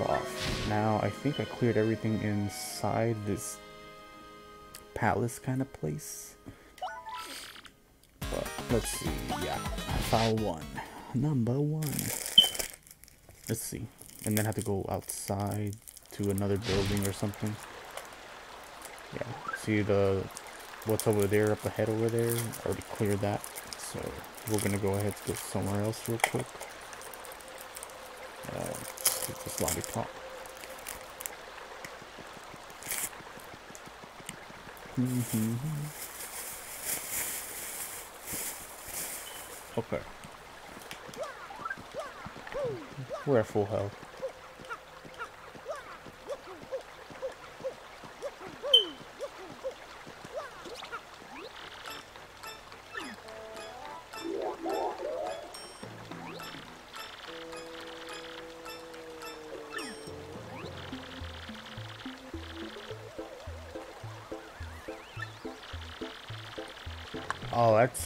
off. Now I think I cleared everything inside this palace kind of place. But let's see. Yeah, I found one. Number one. Let's see. And then have to go outside to another building or something. Yeah. See the what's over there up ahead over there? Already cleared that. So we're gonna go ahead to go somewhere else real quick. Uh, get this lollipop. okay. We're full health.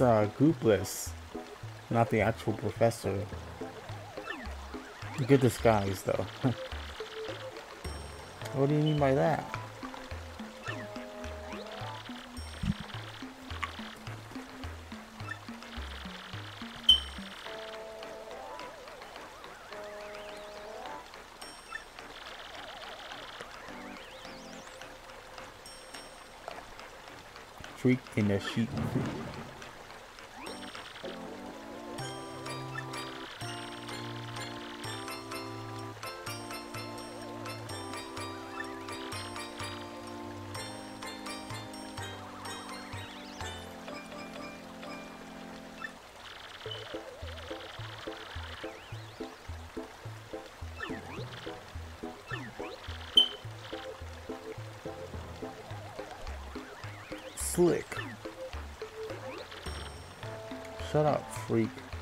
That's uh, Doopliss, not the actual professor. Good disguise, though. what do you mean by that? Freak in a sheet.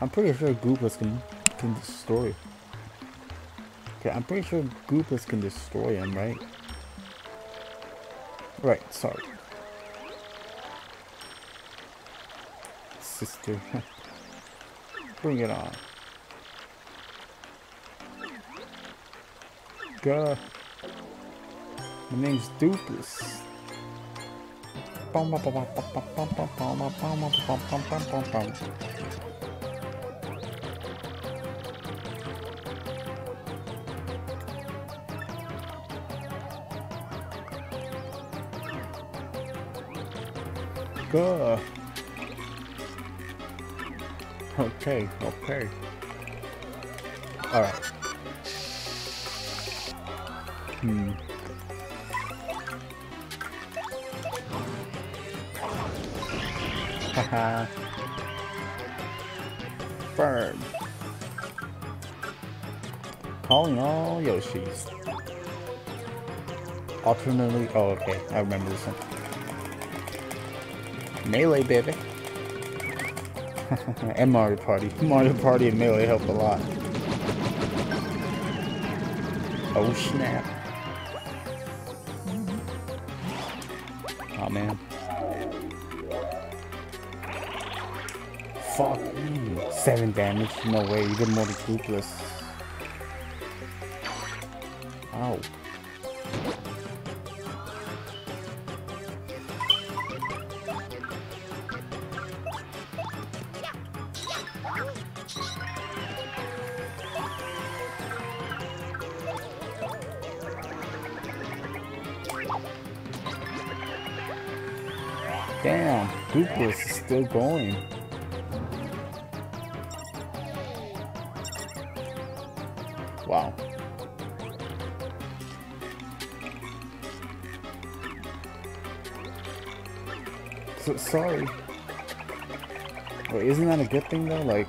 I'm pretty sure Doopliss can can destroy. Okay, I'm pretty sure Doopliss can destroy him, right? Right, sorry. Sister. Bring it on. God. My name's Doopliss. Go. Okay, okay. Alright. Hmm. Haha. Burn. Calling all Yoshis. Alternately, oh okay, I remember this one. Melee, baby. and Mario Party. Mario Party and Melee help a lot. Oh snap. Oh man. Fuck. Seven damage? No way, you did more than Doopliss. Going. Wow. So, sorry. Wait, isn't that a good thing though? Like,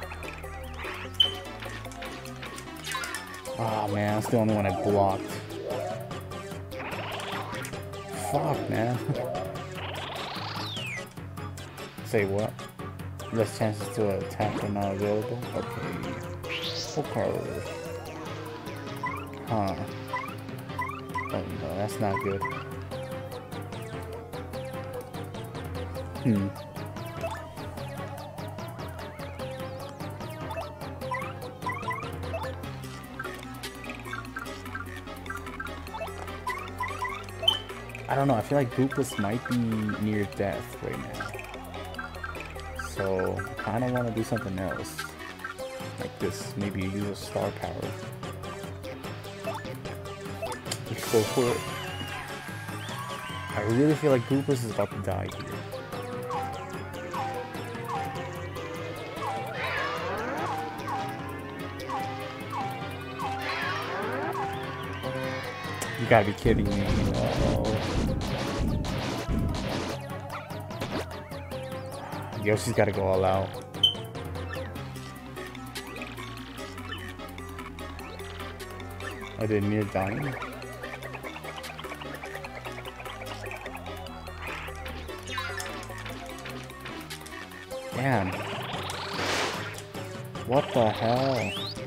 ah oh, man, that's the only one I blocked. Fuck, man. Say what? Less chances to attack are not available? Okay. Okay. Huh. Oh no, that's not good. Hmm. I don't know, I feel like Doopliss might be near death right now. So, I kind of want to do something else. Like this, maybe use a star power. Let's go for it. I really feel like Goofus is about to die here. You gotta be kidding me. Yoshi's gotta go all out. Are they near dying? Damn. What the hell?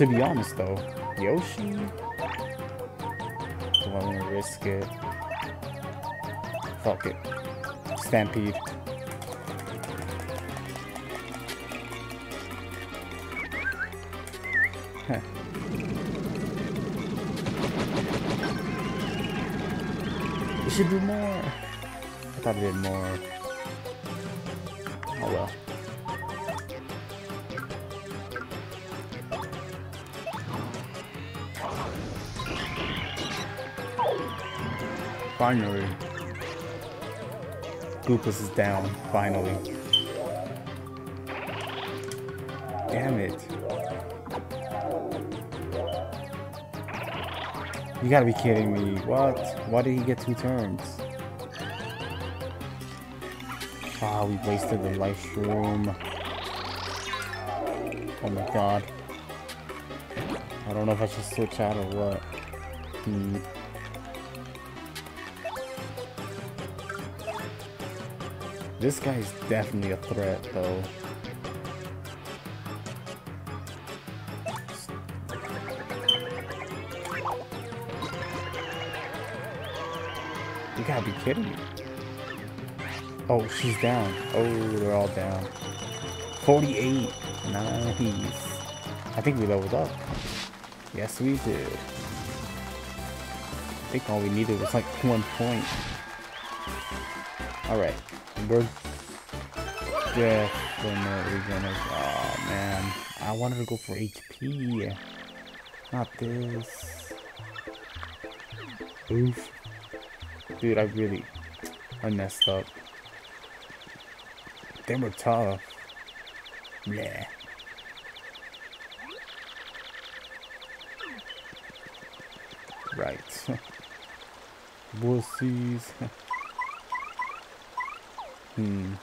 To be honest though, Yoshi? Do I want to risk it? Fuck it. Stampede. Huh. We should do more. I thought I did more. Finally. Goofus is down, finally. Damn it. You gotta be kidding me. What? Why did he get two turns? Ah, we wasted the Life Shroom. Oh my god. I don't know if I should switch out or what. Hmm. This guy's definitely a threat, though. You gotta be kidding me. Oh, she's down. Oh, they're all down. 48. Nice. I think we leveled up. Yes, we did. I think all we needed was like one point. Alright. We're definitely gonna... Oh, man. I wanted to go for HP. Not this. Oof. Dude, I really... I messed up. They were tough. Yeah. Right. Wussies. hmm.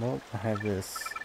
Well, I have this.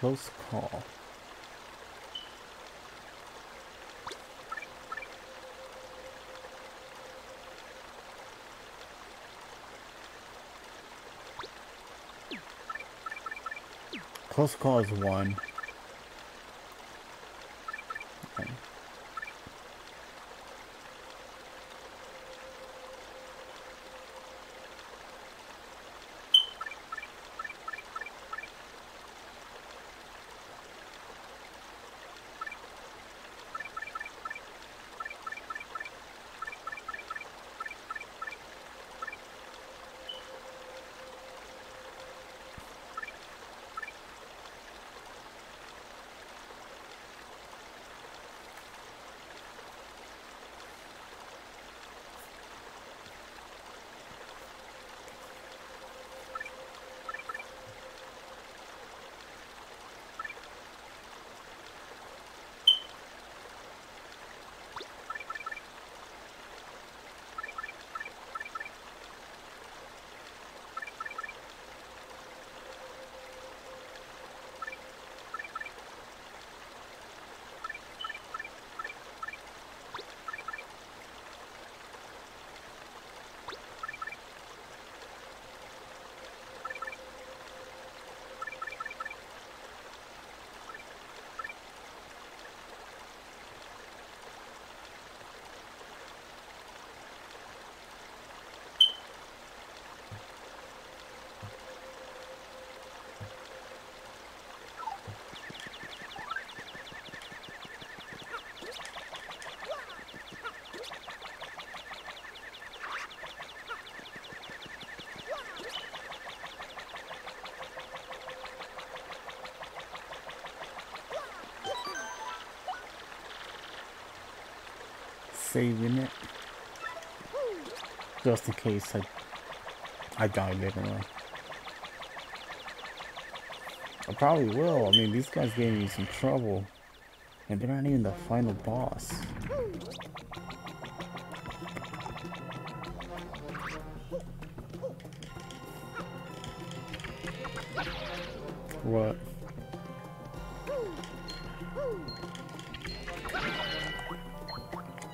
Close call. Close call is one. Saving it. Just in case I I die later on. I probably will. I mean, these guys gave me some trouble. And they're not even the final boss.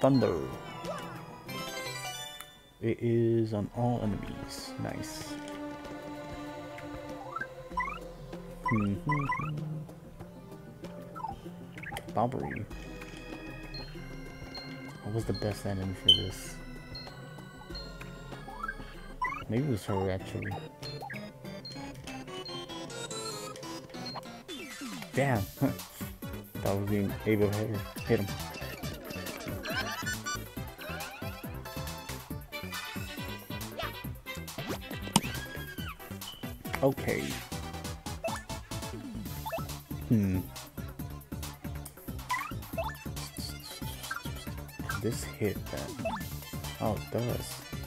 Thunder. It is on all enemies. Nice. Hmm. Bobbery. What was the best enemy for this? Maybe it was her actually. Damn. that was being able to hit him. Okay. Hmm. This hit then. Oh, it does.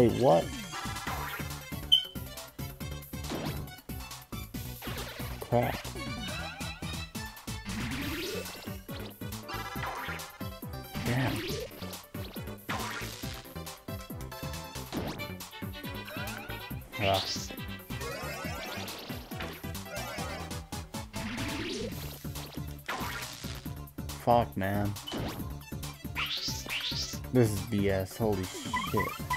Wait, what? Crap. Damn. Ah. Fuck, man. This is BS. Holy shit.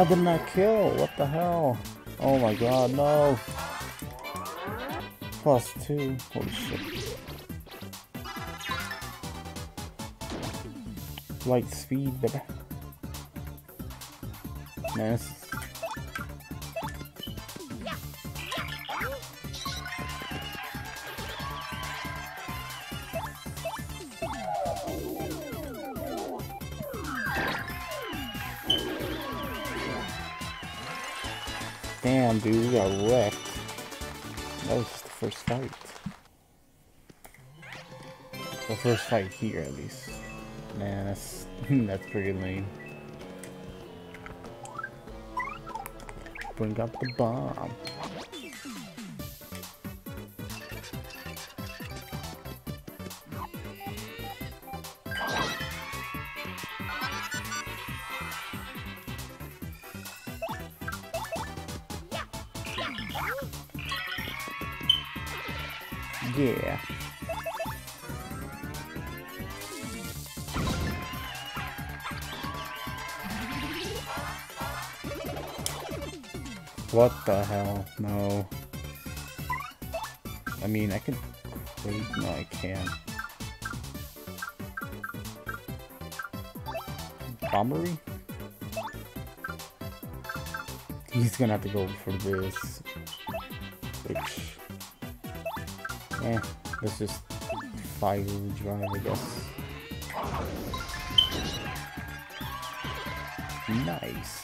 How did not kill? What the hell? Oh my god, no. Plus two. Holy shit. Light speed, baby. Nice. Dude, we got wrecked. That was just the first fight. The first fight here, at least. Man, that's that's pretty lame. Bring up the bomb. Gonna have to go for this. Which... Eh, let's just fire drive, I guess. Nice.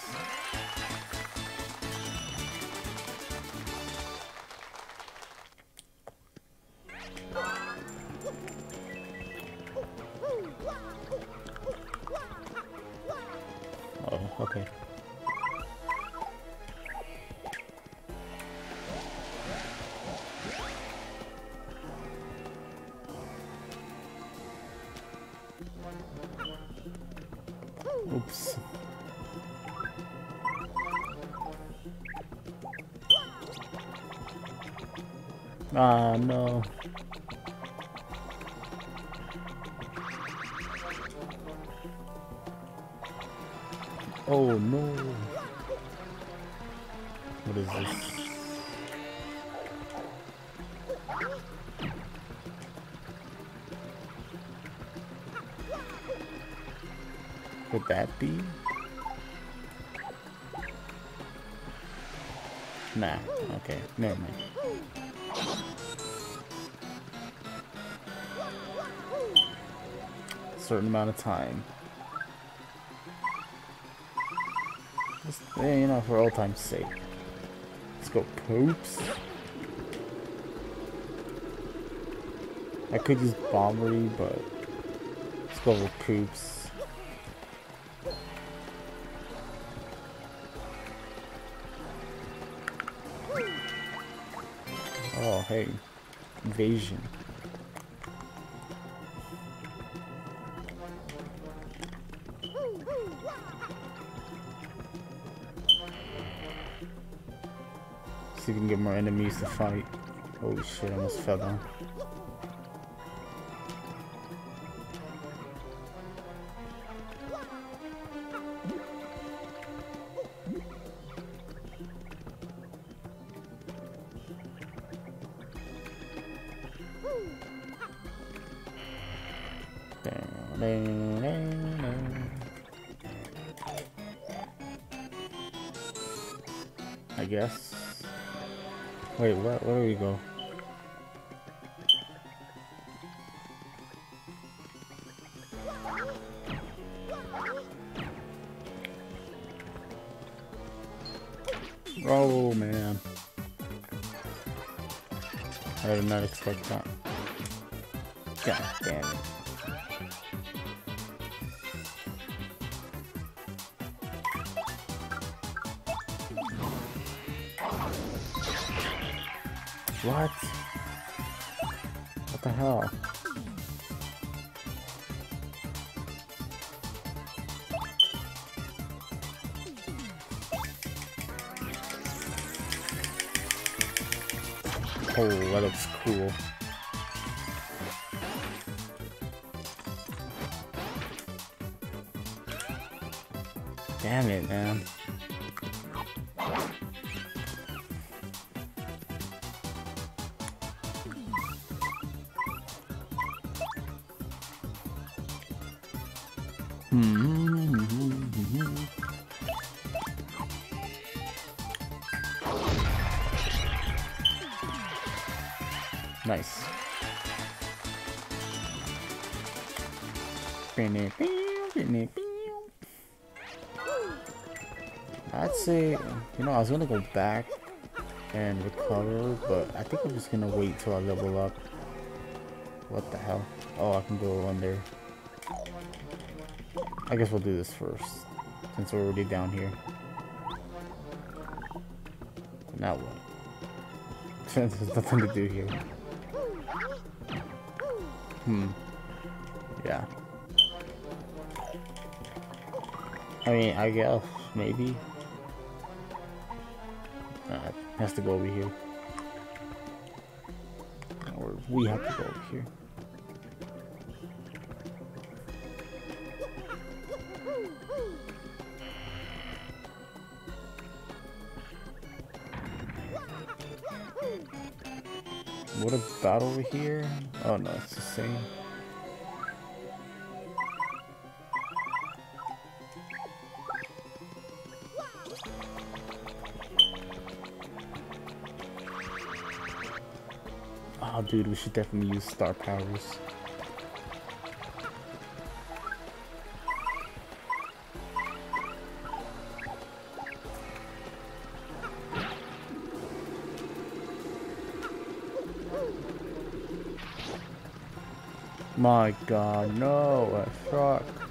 That be? Nah, okay, never mind. Certain amount of time. Just, yeah, you know, for old time's sake. Let's go Koops. I could use Bobbery, but let's go with Koops. Hey. Invasion. See if we can get more enemies to fight. Holy shit, I almost fell down. Mm-hmm. Nice. I'd say, you know, I was gonna go back and recover, but I think I'm just gonna wait till I level up. What the hell? Oh, I can go under. I guess we'll do this first, since we're already down here. Now what? Since there's nothing to do here. Hmm. Yeah. I mean, I guess, maybe. Uh, has to go over here. Or we have to go over here. Over here? Oh no, it's the same. Oh dude, we should definitely use star powers. My god, no, I suck.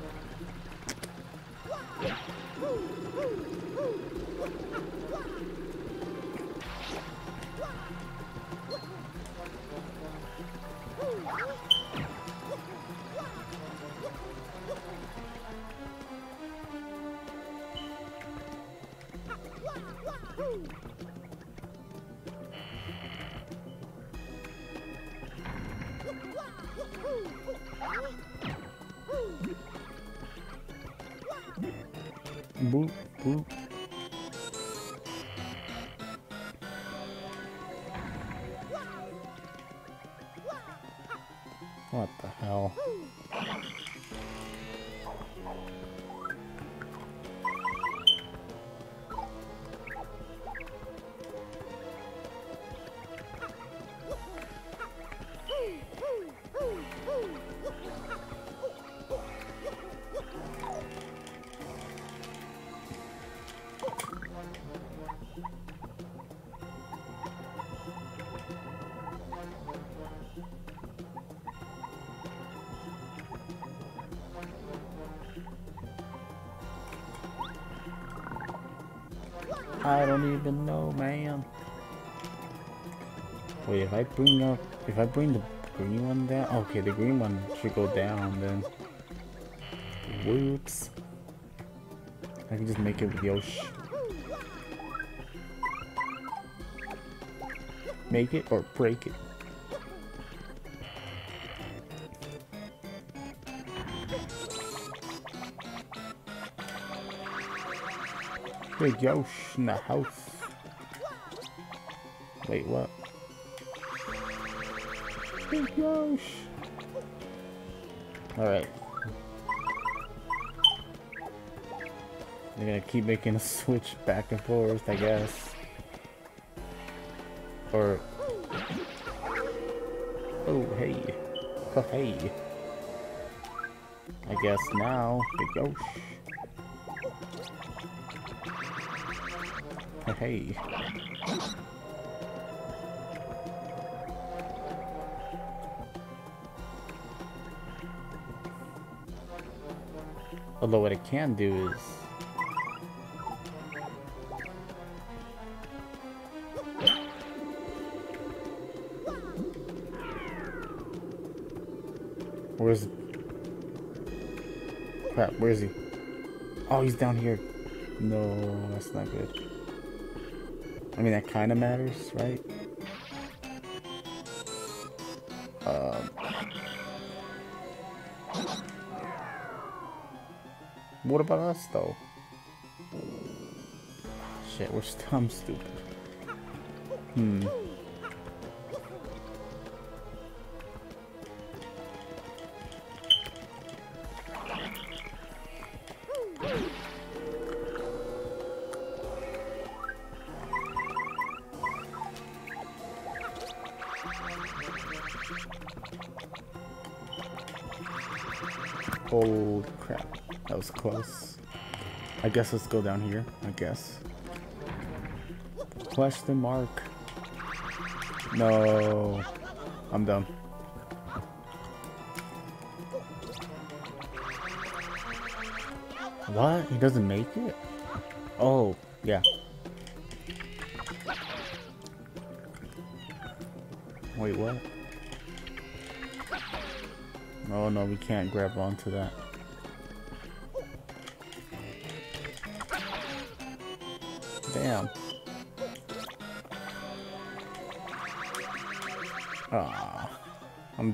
Man. Wait, if I bring up, if I bring the green one down, okay, the green one should go down then. Whoops. I can just make it with Yoshi. Make it or break it. Big Yosh in the house. Wait, what? Big Yosh. Alright. They're gonna keep making a switch back and forth, I guess. Or... Oh, hey. Oh, hey. I guess now, Big Yosh. Hey. Oh, Although what it can do is... Where's... Crap, where is he? Oh, he's down here. No, that's not good. I mean, that kind of matters, right? What about us, though? Shit, we're st I'm stupid. Hmm. Was close. I guess let's go down here. I guess. Question mark. No. I'm done. What? He doesn't make it? Oh, yeah. Wait, what? Oh no, we can't grab onto that.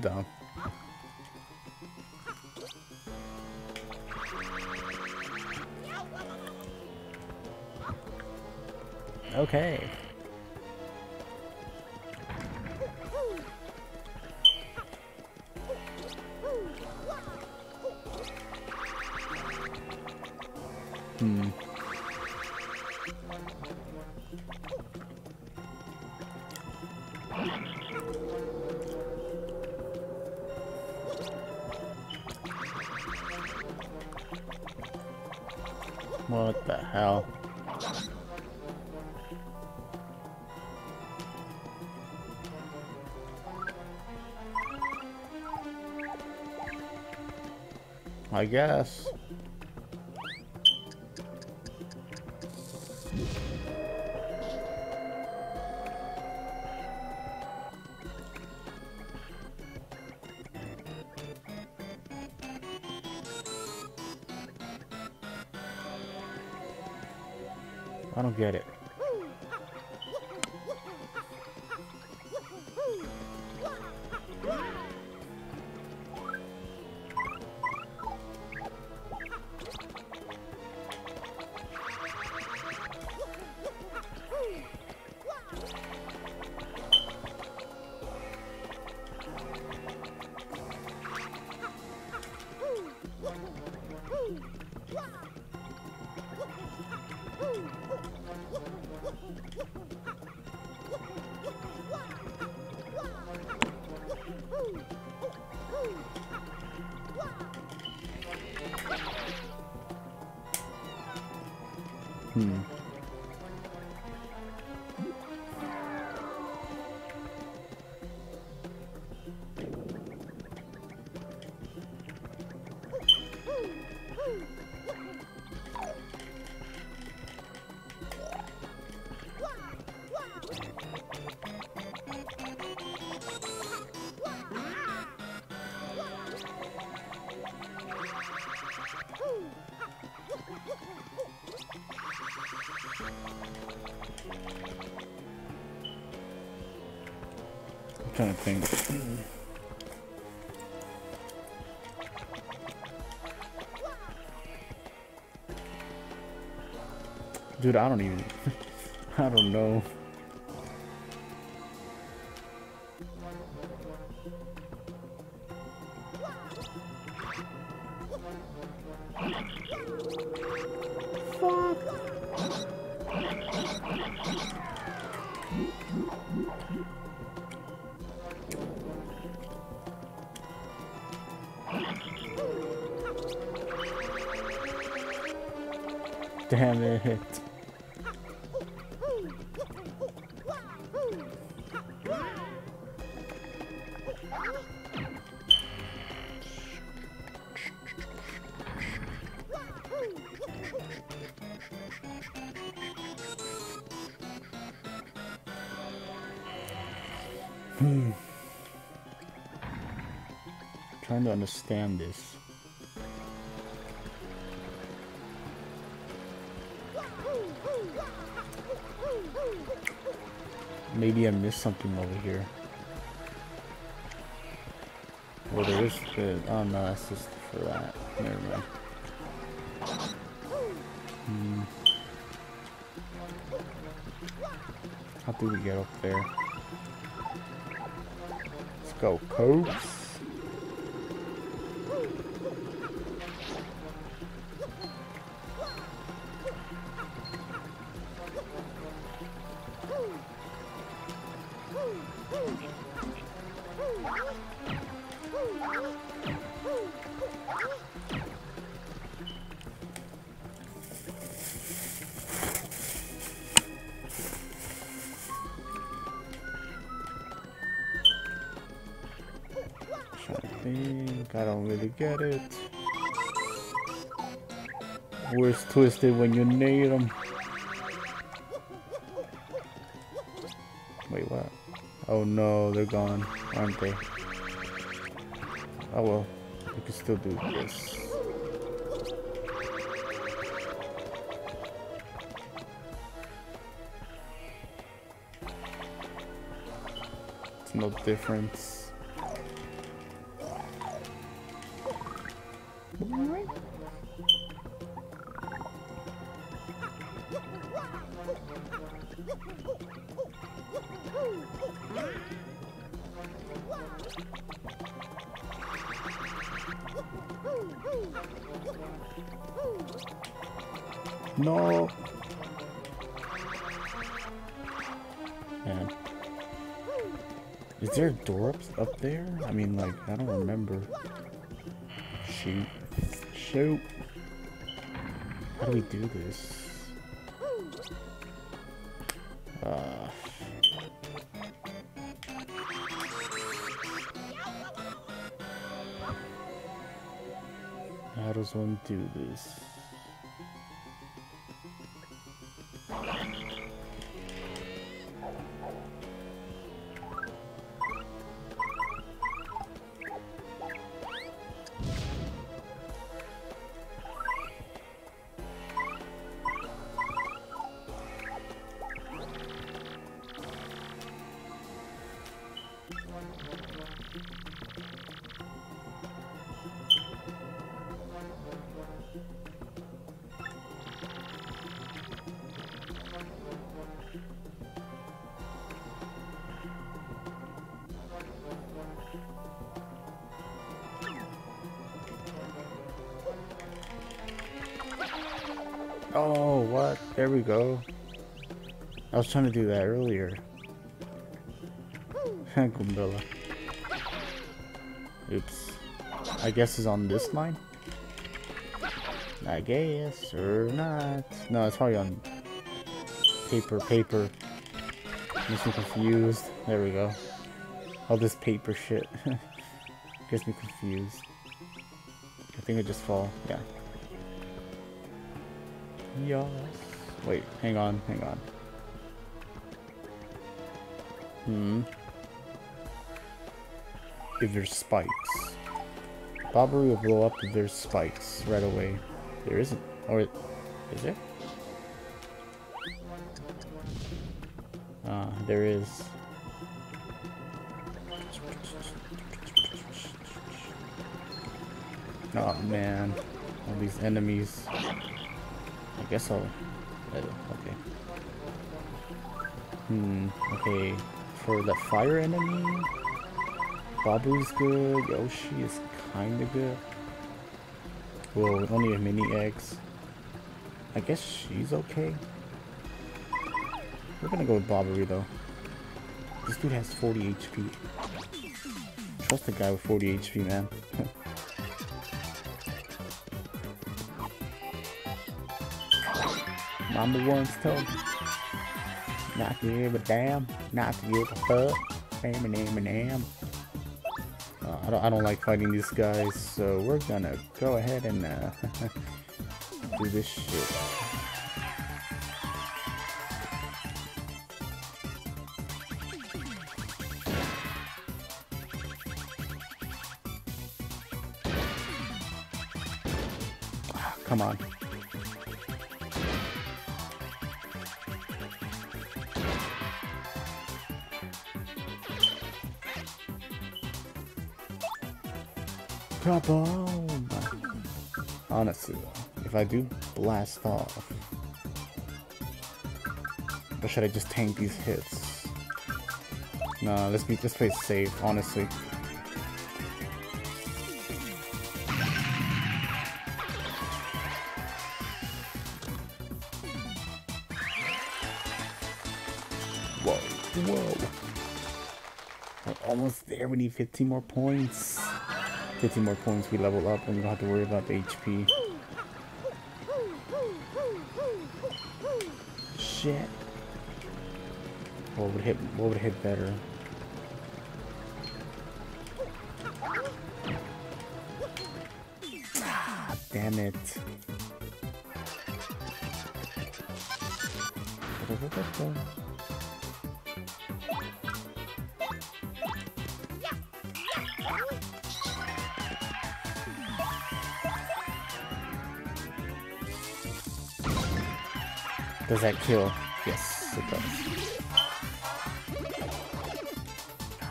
I'm. Okay. Hmm. I guess. Dude, I don't even... I don't know. Trying to understand this. Maybe I missed something over here. Well, there is the... Oh, no, that's just for that. Never mind. Hmm. How do we get up there? Let's go, Cobes. Twisted when you need them? Wait, what? Oh no, they're gone, aren't they? Oh well, we can still do this. It's no difference. Shoot. Shoot. How do we do this? Uh... How does one do this? Trying to do that earlier. Goombella. Oops. I guess it's on this line? I guess, or not. No, it's probably on paper, paper. Makes me confused. There we go. All this paper shit. Gets me confused. I think it just fall. Yeah. Yes. Wait, hang on, hang on. Hmm. If there's spikes. Bobbery will blow up if there's spikes right away. There isn't. Or is there? Ah, uh, there is. Oh man, all these enemies. I guess I'll. Okay. Hmm. Okay. For the fire enemy, Babu's good. Yoshi is kinda good. Well, only have mini eggs. I guess she's okay. We're gonna go with Bobbery though. This dude has 40 HP. Trust the guy with 40 HP, man. Number one's told. Not to give a damn. Not to give a fuck. Bam, bam. Uh, I don't. I don't like fighting these guys, so we're gonna go ahead and uh, do this shit. Problem. Honestly, though, if I do blast off, or should I just tank these hits? Nah, let's be let's play safe. Honestly. Whoa, whoa. We're almost there. We need 15 more points. 15 more points, we level up and we don't have to worry about the HP. Shit. What would hit what would hit better? Damn it. Does that kill? Yes, it does.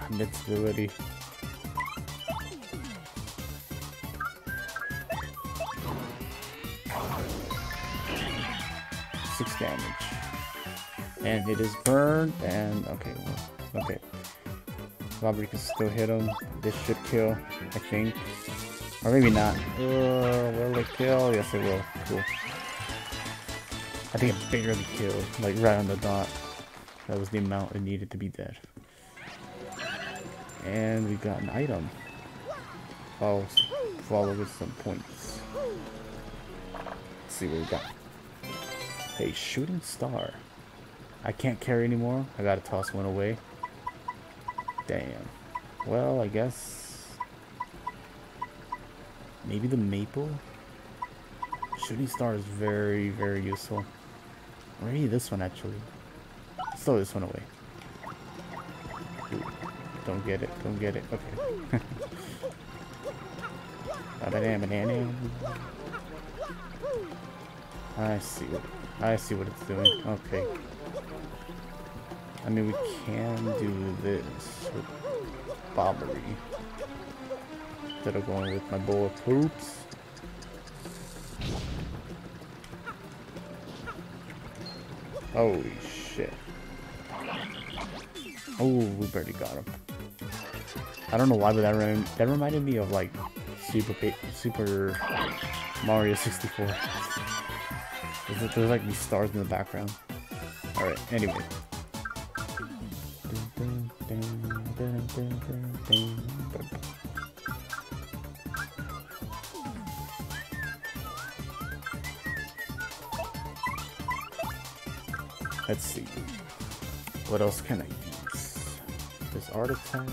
Invincibility. Six damage. And it is burned, and okay, well, okay. Bobbery can still hit him. This should kill, I think. Or maybe not. Uh, will it kill? Yes, it will. Cool. I think it barely killed, like right on the dot. That was the amount it needed to be dead. And we got an item. Follow, follow with some points. Let's see what we got. A shooting star. I can't carry anymore. I gotta toss one away. Damn. Well, I guess... Maybe the maple? Shooting star is very, very useful. Maybe this one, actually. Let's throw this one away. Don't get it. Don't get it. Okay. I see what I see what it's doing. Okay. I mean, we can do this with Bobbery. Instead of going with my bowl of. Holy shit. Oh, we barely got him. I don't know why, but that, rem that reminded me of like Super pa Super Mario 64. There's, there's like these stars in the background. Alright, anyway. What else can I use? This art attack,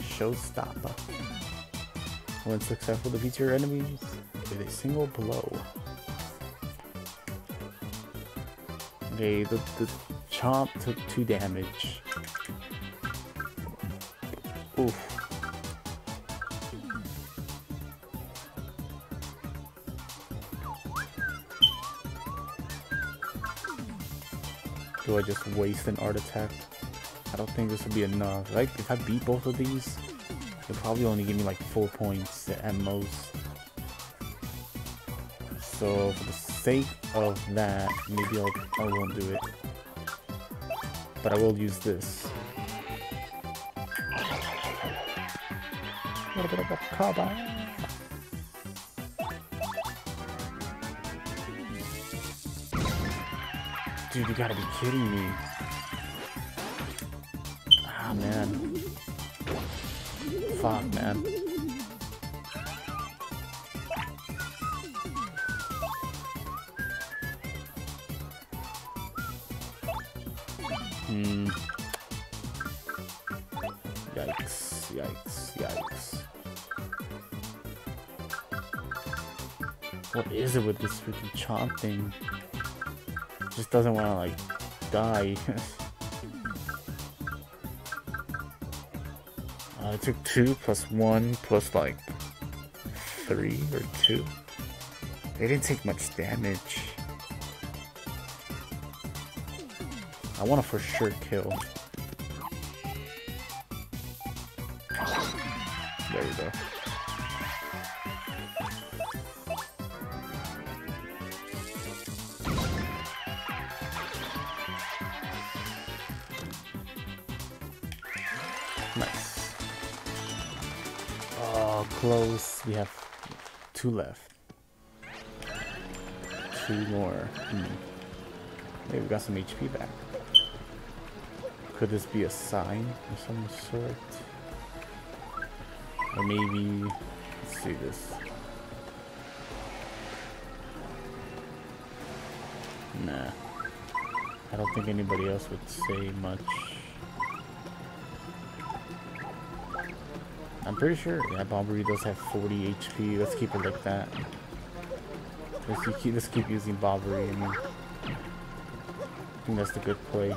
showstopper. When successful, defeat your enemies with a single blow. Okay, the, the chomp took two damage. Oof. Do I just waste an art attack? I don't think this would be enough. Like, if I beat both of these, It'll probably only give me like four points at most. So for the sake of that, maybe I'll, I won't do it. But I will use this. A little bit of a. Dude, you gotta be kidding me. Man. Hmm. Yikes, yikes, yikes. What is it with this freaking chomp thing? Just doesn't want to, like, die. took two plus one plus, like, three or two. They didn't take much damage. I want to for sure kill. Two left. Two more. Hmm. Hey, we got some HP back. Could this be a sign of some sort? Or maybe, let's see this. Nah. I don't think anybody else would say much. I'm pretty sure, yeah, Bobbery does have 40 HP. Let's keep it like that. Let's keep, let's keep using Bobbery. I mean, I think that's the good play.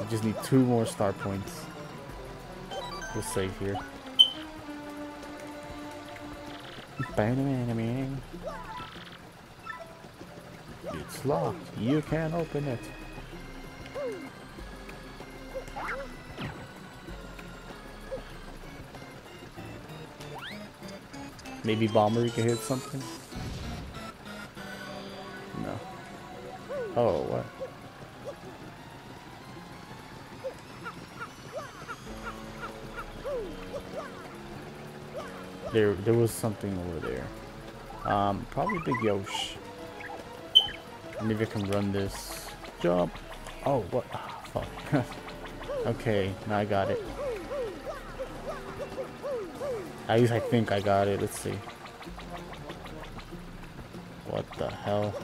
We just need two more star points. We'll save here. It's locked. You can't open it. Maybe Bomber can hit something? No. Oh, what? There, there was something over there. Um, probably Big Yosh. Maybe I can run this. Jump! Oh, what? Oh, fuck. okay, now I got it. At least I think I got it. Let's see. What the hell?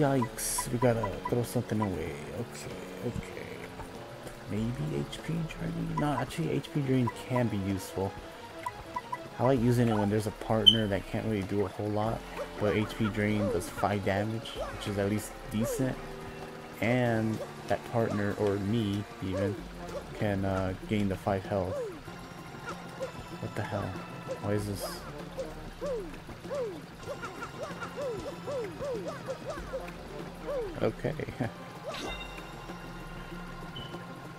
Yikes, we gotta throw something away. Okay, okay. Maybe HP Drain? No, actually HP Drain can be useful. I like using it when there's a partner that can't really do a whole lot, but HP Drain does 5 damage, which is at least decent. And that partner, or me even, can uh, gain the 5 health. What the hell? Why is this? Okay.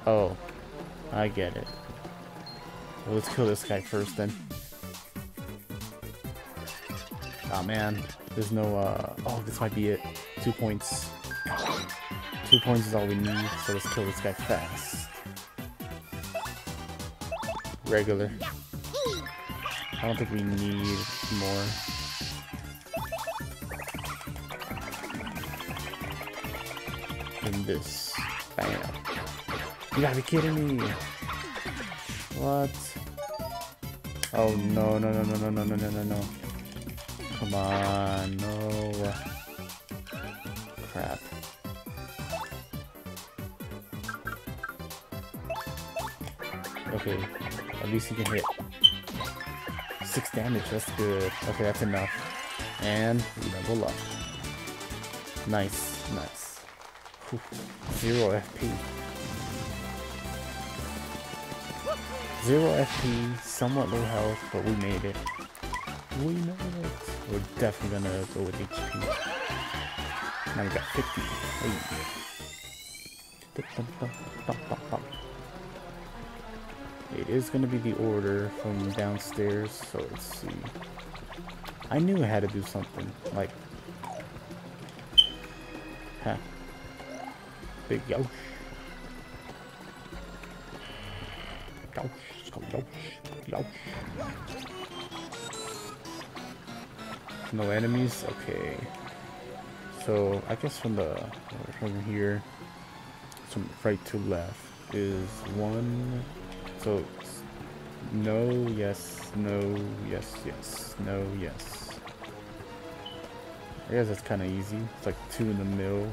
oh, I get it. Well, let's kill this guy first then. Oh man, there's no, uh, oh, this might be it. Two points. Two points is all we need, so let's kill this guy fast. Regular. I don't think we need more. Than this. Bam. You gotta be kidding me. What? Oh no no no no no no no no no no. Come on, no. Crap. Okay, at least he can hit. Six damage, that's good. Okay, that's enough. And level up. Nice, nice. Zero FP. Zero FP, somewhat low health, but we made it. We made it. We're definitely gonna go with HP. Now we got 50. Hey. It is to be the order from downstairs, so let's see. I knew I had to do something, like... Huh. Yosh, Yosh. No enemies? Okay. So, I guess from the... from here, from right to left is one so, no, yes, no, yes, yes, no, yes. I guess that's kind of easy. It's like two in the middle.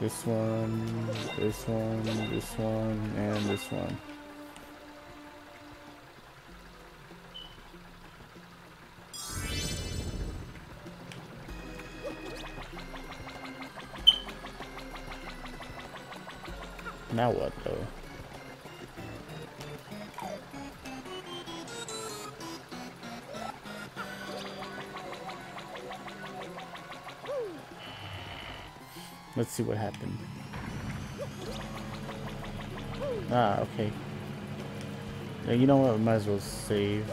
This one, this one, this one, and this one. Now what though? Let's see what happened. Ah, okay. You know what? We might as well save.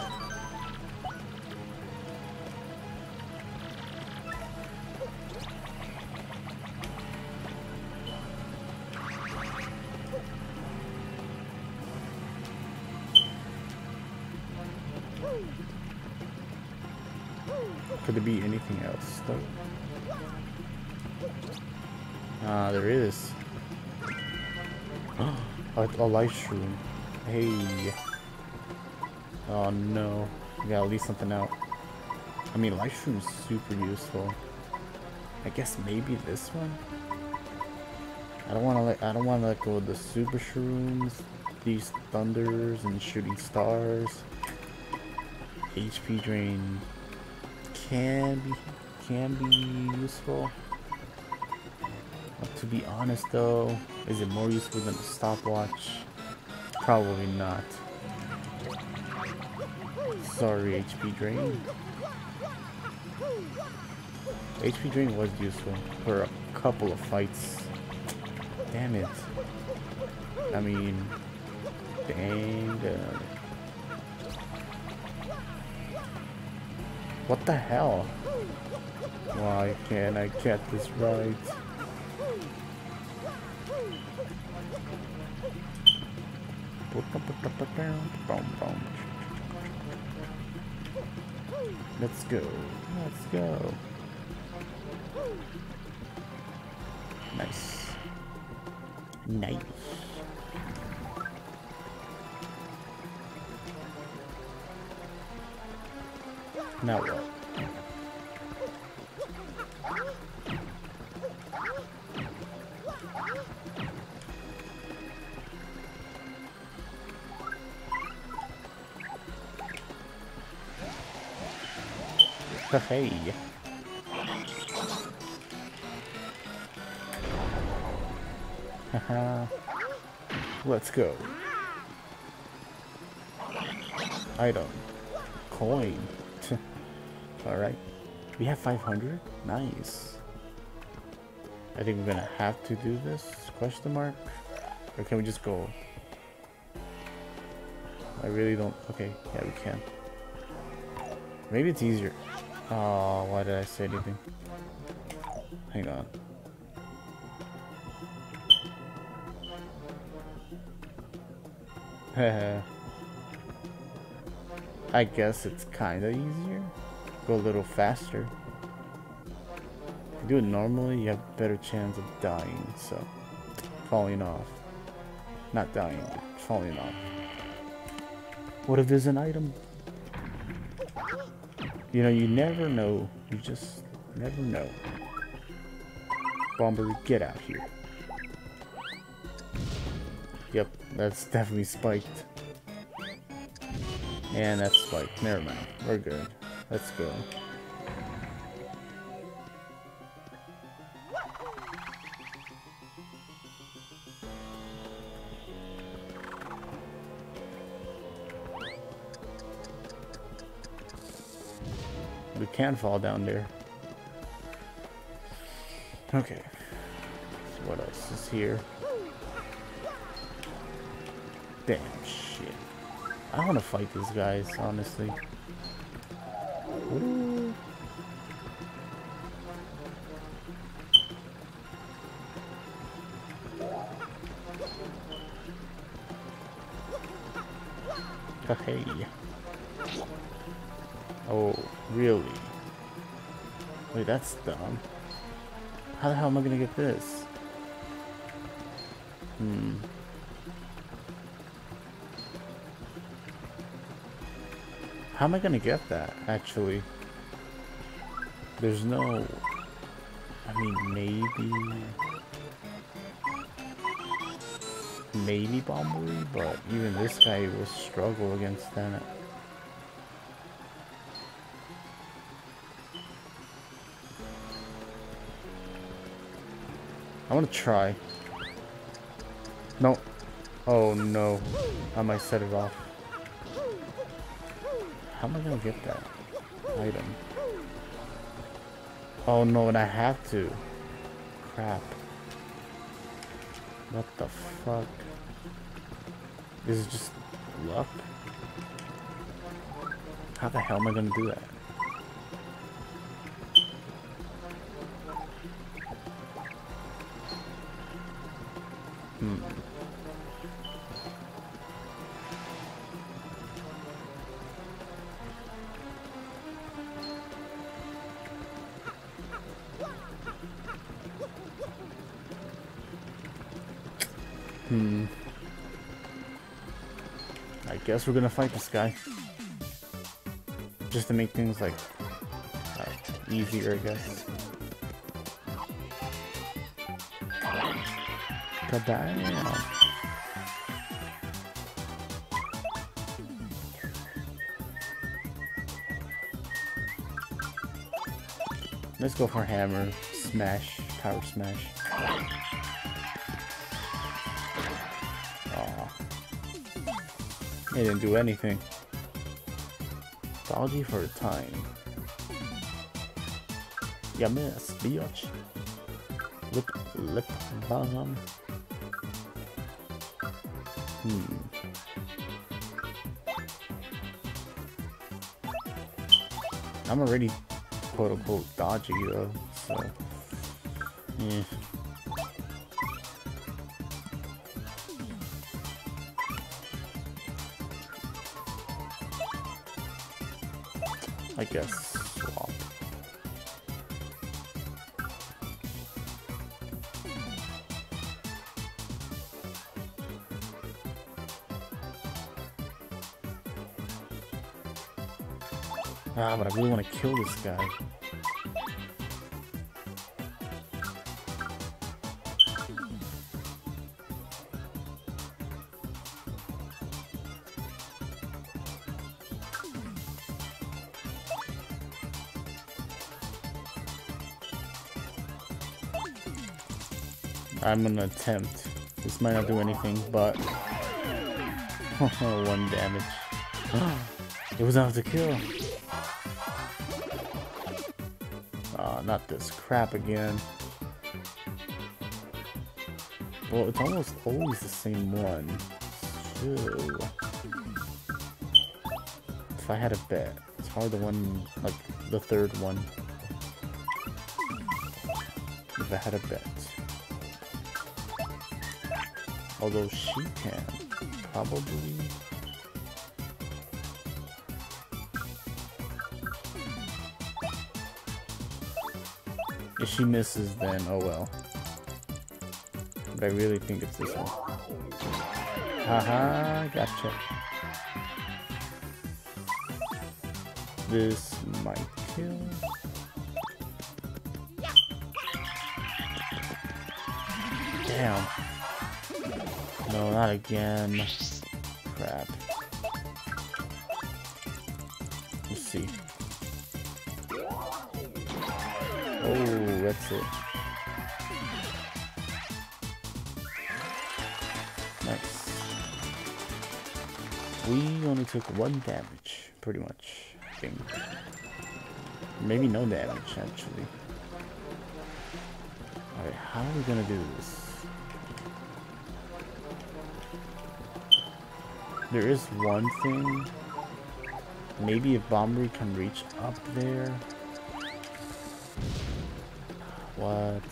A life shroom. Hey. Oh no. We gotta leave something out. I mean, life is super useful. I guess maybe this one? I don't wanna let I don't wanna let go of the super shrooms, these thunders and shooting stars. HP drain can be can be useful. To be honest though, is it more useful than a stopwatch? Probably not. Sorry, HP drain. HP drain was useful for a couple of fights. Damn it. I mean, dang. Uh, what the hell? Why can't I get this right? Let's go. Let's go. Nice. Nice. Now what? Hey. Let's go. Item. Coin. Alright. We have 500? Nice. I think we're gonna have to do this? Question mark? Or can we just go? I really don't... Okay, yeah we can. Maybe it's easier. Oh, why did I say anything? Hang on. I guess it's kinda easier. Go a little faster. If you do it normally, you have better chance of dying, so falling off. Not dying, falling off. What if there's an item? You know, you never know. You just never know. Bomber, get out here. Yep, that's definitely spiked. And that's spiked. Never mind. We're good. Let's go. We can fall down there. Okay. So what else is here? Damn shit. I want to fight these guys, honestly. Hey. Oh, really? Wait, that's dumb. How the hell am I gonna get this? Hmm. How am I gonna get that, actually? There's no... I mean, maybe... Maybe Bomberry, but even this guy will struggle against that. I want to try. No. Oh no. I might set it off. How am I gonna get that item? Oh no, and I have to. Crap. What the fuck? This is just luck? How the hell am I gonna do that? Guess we're gonna fight this guy. Just to make things like uh, easier, I guess. Kabam! Let's go for hammer, smash, power smash. It didn't do anything. Dodgy for a time. You miss, bitch. Lip, lip balm. Hmm. I'm already quote unquote dodgy though, so yeah. I really want to kill this guy. I'm gonna attempt. This might not do anything, but one damage. it was enough to kill. Not this crap again. Well, it's almost always the same one. So, if I had a bet, It's probably the one, like, the third one. If I had a bet. Although she can. Probably... If she misses, then oh well. But I really think it's this one. Haha, gotcha. This might kill. Damn. No, not again. Nice. We only took one damage, pretty much, I think. Maybe no damage, actually. Alright, how are we gonna do this? There is one thing. Maybe if Bomberry can reach up there. What?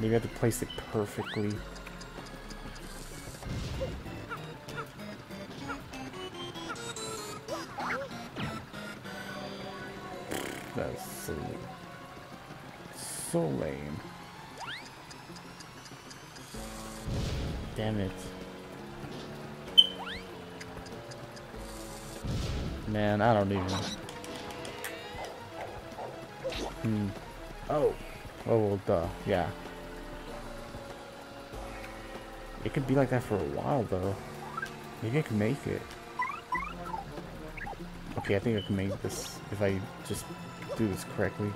Maybe I have to place it perfectly. Could be like that for a while, though. Maybe I can make it. Okay, I think I can make this if I just do this correctly.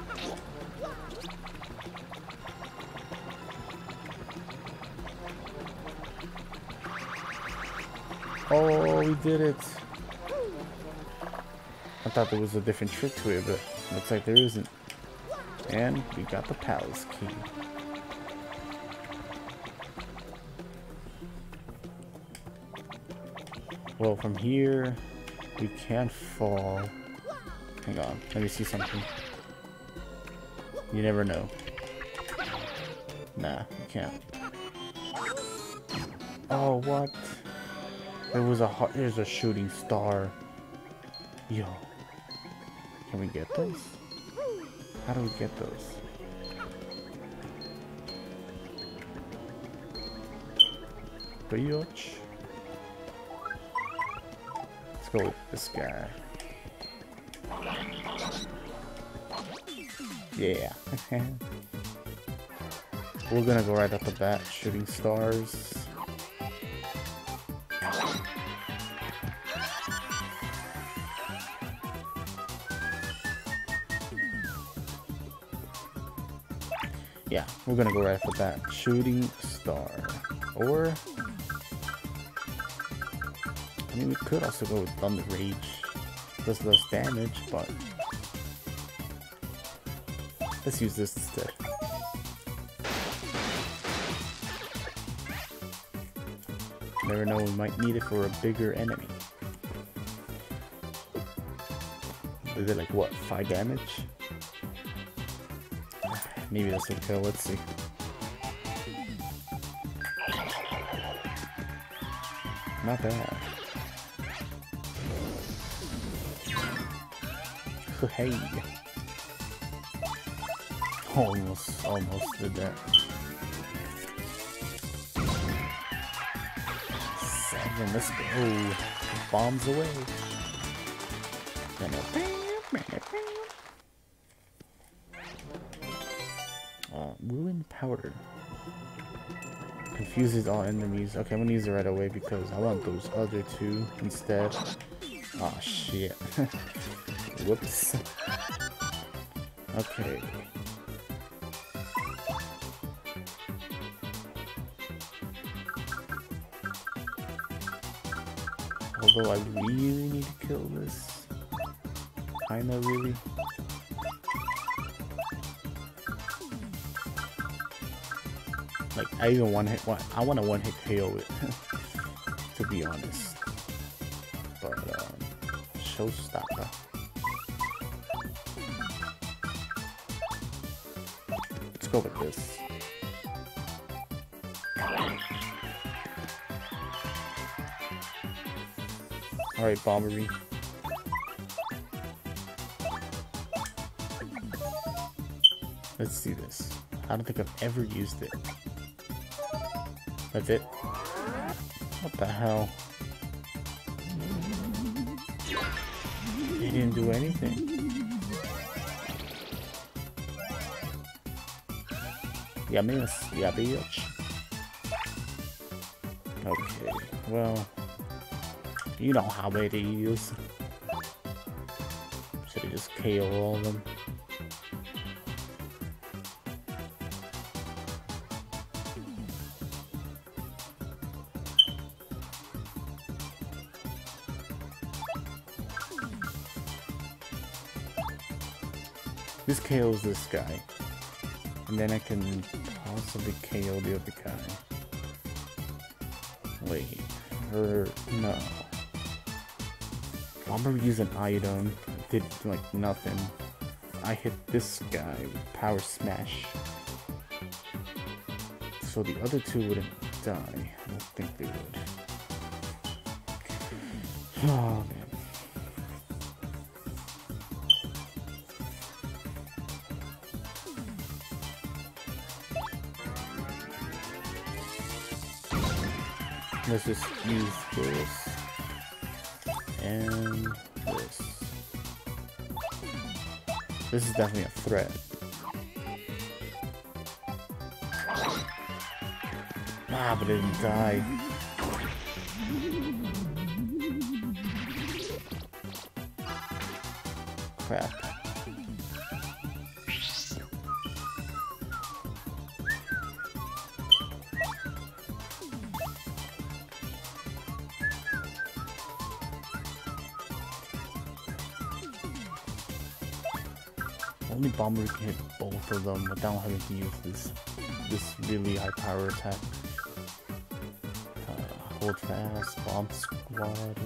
Oh, we did it. I thought there was a different trick to it, but looks like there isn't. And we got the palace key. Well, from here, we can't fall. Hang on, let me see something. You never know. Nah, you can't. Oh, what? There was a there's a shooting star. Yo. Can we get those? How do we get those? Brioche. Go with this guy. Yeah. We're gonna go right off the bat, shooting stars. Yeah, we're gonna go right off the bat. Shooting star. Or... Mean, we could also go with Thunder Rage. Does less damage, but... Let's use this instead. Never know, we might need it for a bigger enemy. Is it like, what, 5 damage? Maybe will kill, let's see. Not bad. Hey. Almost, almost did that. Seven, let's go. Bombs away. Uh, ruin powder. Confuses all enemies. Okay, I'm gonna use it right away because I want those other two instead. Oh shit. Whoops. Okay. Although I really need to kill this. Kinda really. Like, I even one hit, one, I want to one hit KO it, to be honest. But, um, showstopper. Alright, Bomberby. Let's see this. I don't think I've ever used it. That's it. What the hell? He didn't do anything. Yeah, miss. Yeah, bitch. Okay, well... You know how it is. Should have just KO all of them. This KOs this guy. And then I can possibly KO the other guy. Wait. Or no. I remember an item, did like nothing. I hit this guy with power smash. So the other two wouldn't die. I don't think they would. Oh man. Let's just use this and this. This is definitely a threat. Ah, but it didn't die. Crap. Bomber can hit both of them without having to use this this really high power attack. Uh, hold fast, bomb squad.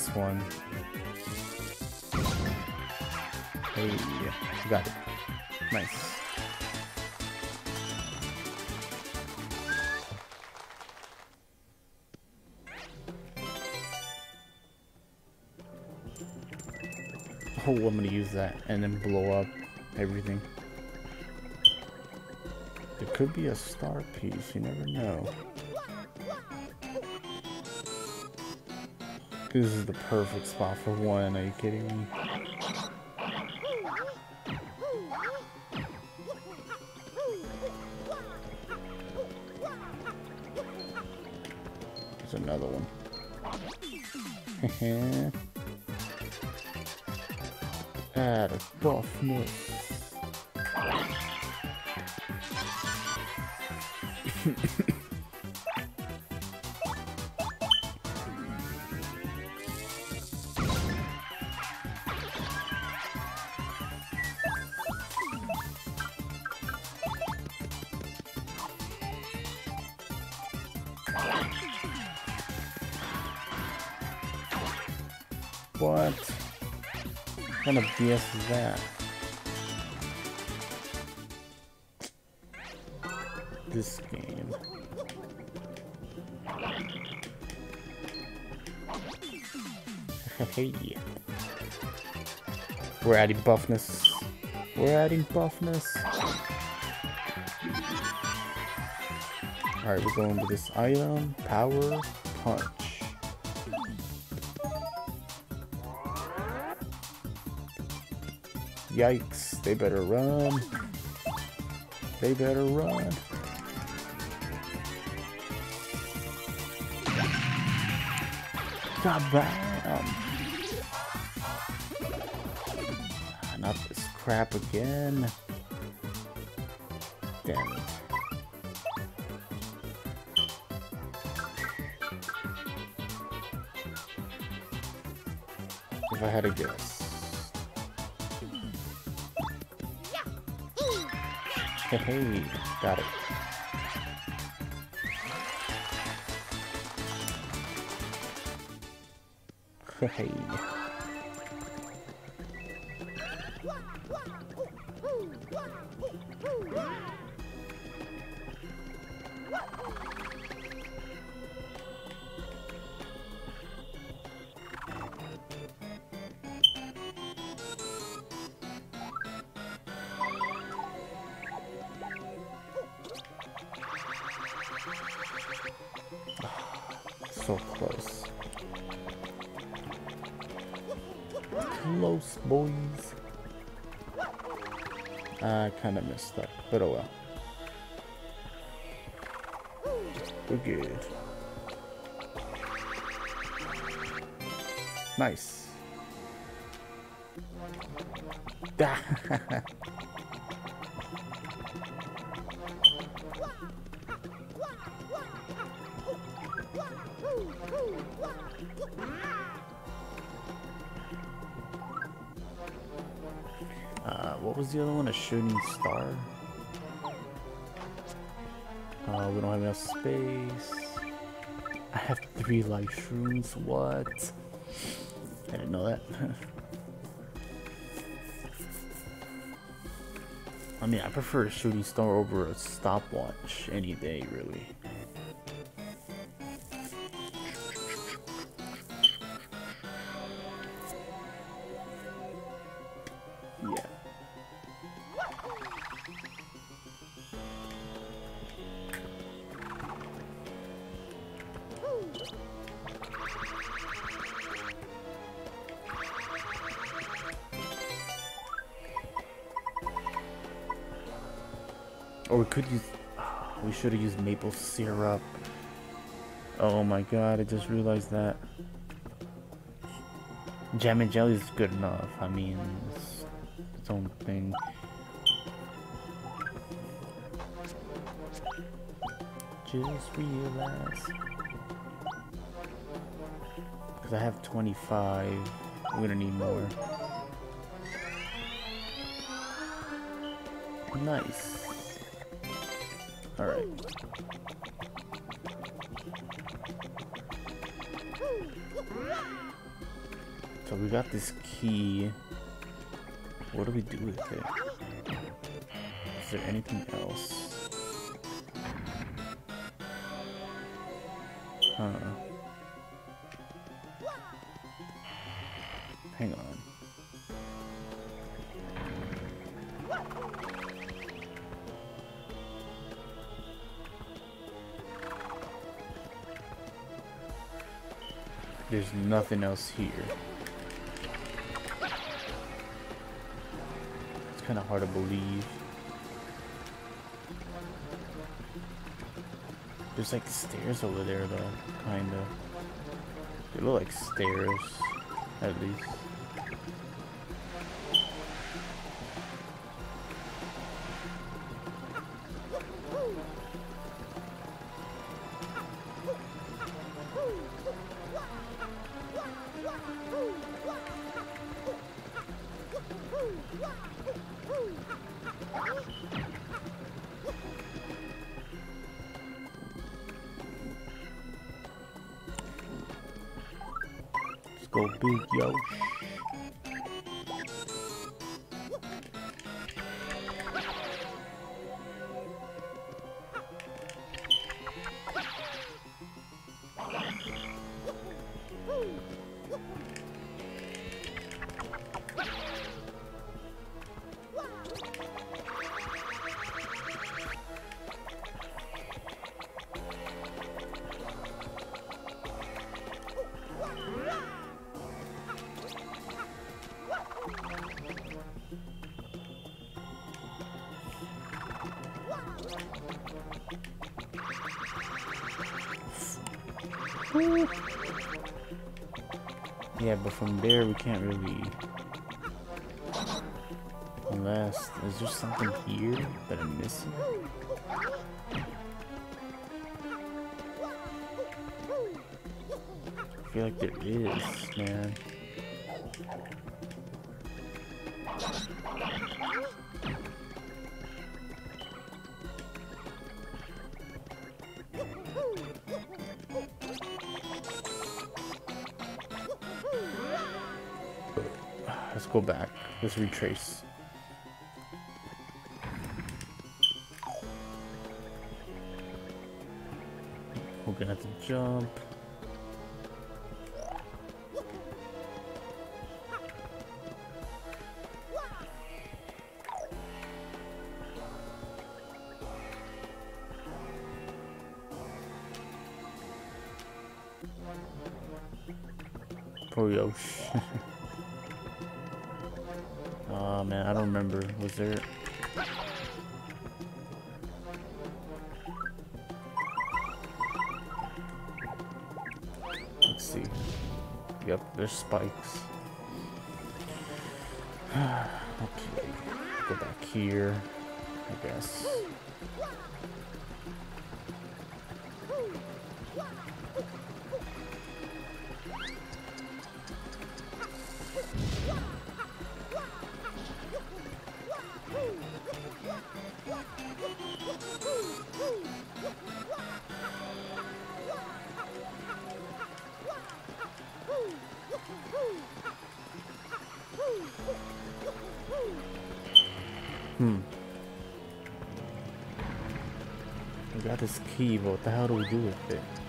Last one? Hey, you got it. Nice. Oh, I'm gonna use that and then blow up everything. It could be a star piece, you never know. This is the perfect spot for one, are you kidding me? BS is that? This game. hey. We're adding buffness. We're adding buffness. Alright, we're going with this item. Power punch. Yikes, they better run. They better run. God damn. Ah, not this crap again. Hey, got it. Boys. I kind of missed that, but oh well. We're good. Nice. shooting star? Uh, we don't have enough space. I have three life shrooms. What? I didn't know that. I mean, I prefer a shooting star over a stopwatch any day, really. Maple syrup. Oh my god, I just realized that. Jam and jelly is good enough. I mean, it's its own thing. Just realize. Because I have 25. I'm gonna need more. Nice. Alright. We got this key. What do we do with it? Is there anything else? Huh. Hang on. There's nothing else here. Kind of hard to believe. There's like stairs over there though, kinda. They look like stairs, at least. Go big, yo. There we can't really... Unless... Is there something here that I'm missing? I feel like there is, man. Let's. We're gonna have to jump. Oh, Poor Yoshi. Let's see. Yep, there's spikes. okay, go back here, I guess. What the hell do we do with it?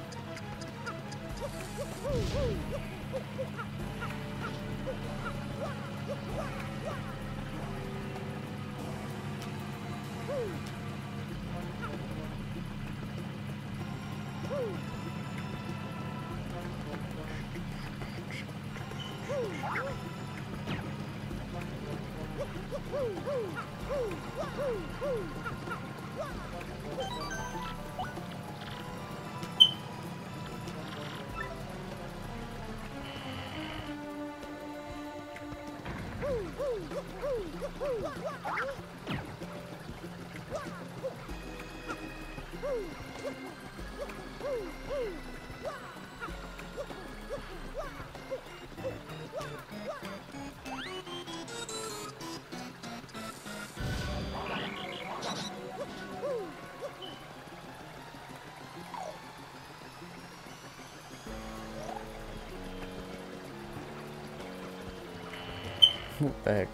What the heck?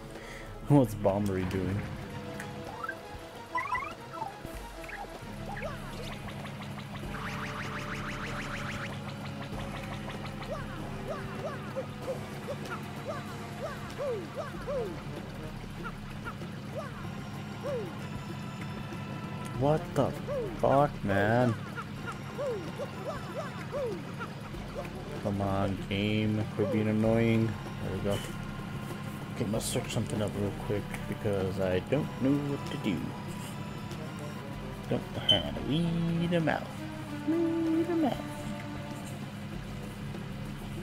What's Bobbery doing? Let's search something up real quick because I don't know what to do. Don't how to read a mouth. Major Math.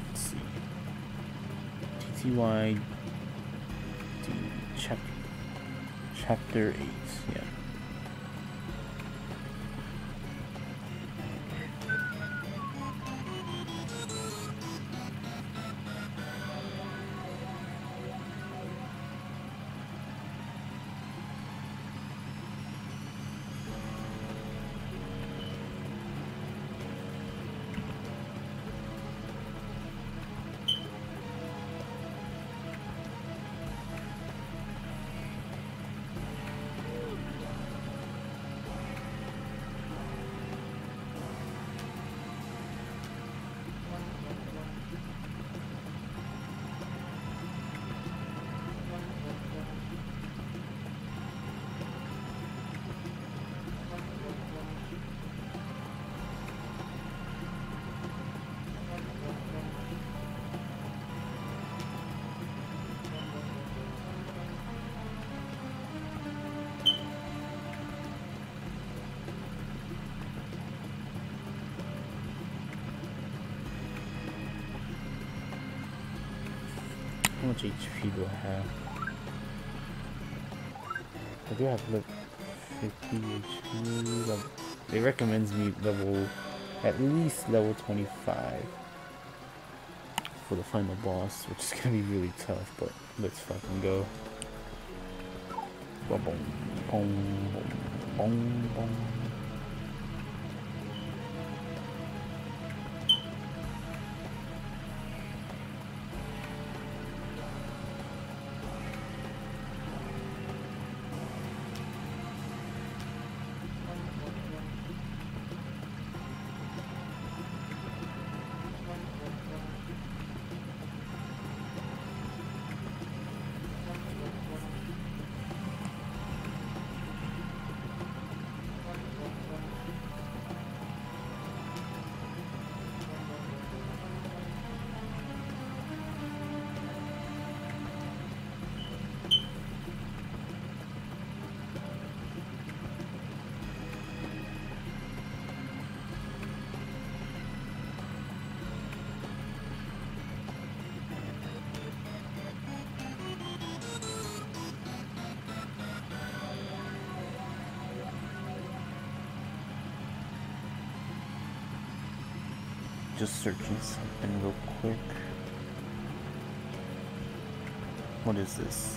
Let's see. TTY chapter chapter eight. HP do I have? I do have like 50 HP. They recommends me level, at least level 25 for the final boss, which is gonna be really tough, but let's fucking go. Boom, boom, boom, boom, boom, Just searching something real quick. What is this?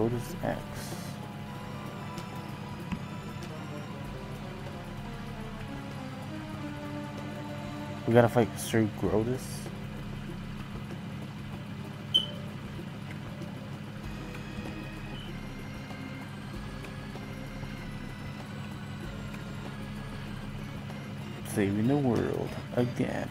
Grodus X. We gotta fight Sir Grodus. Saving the world again.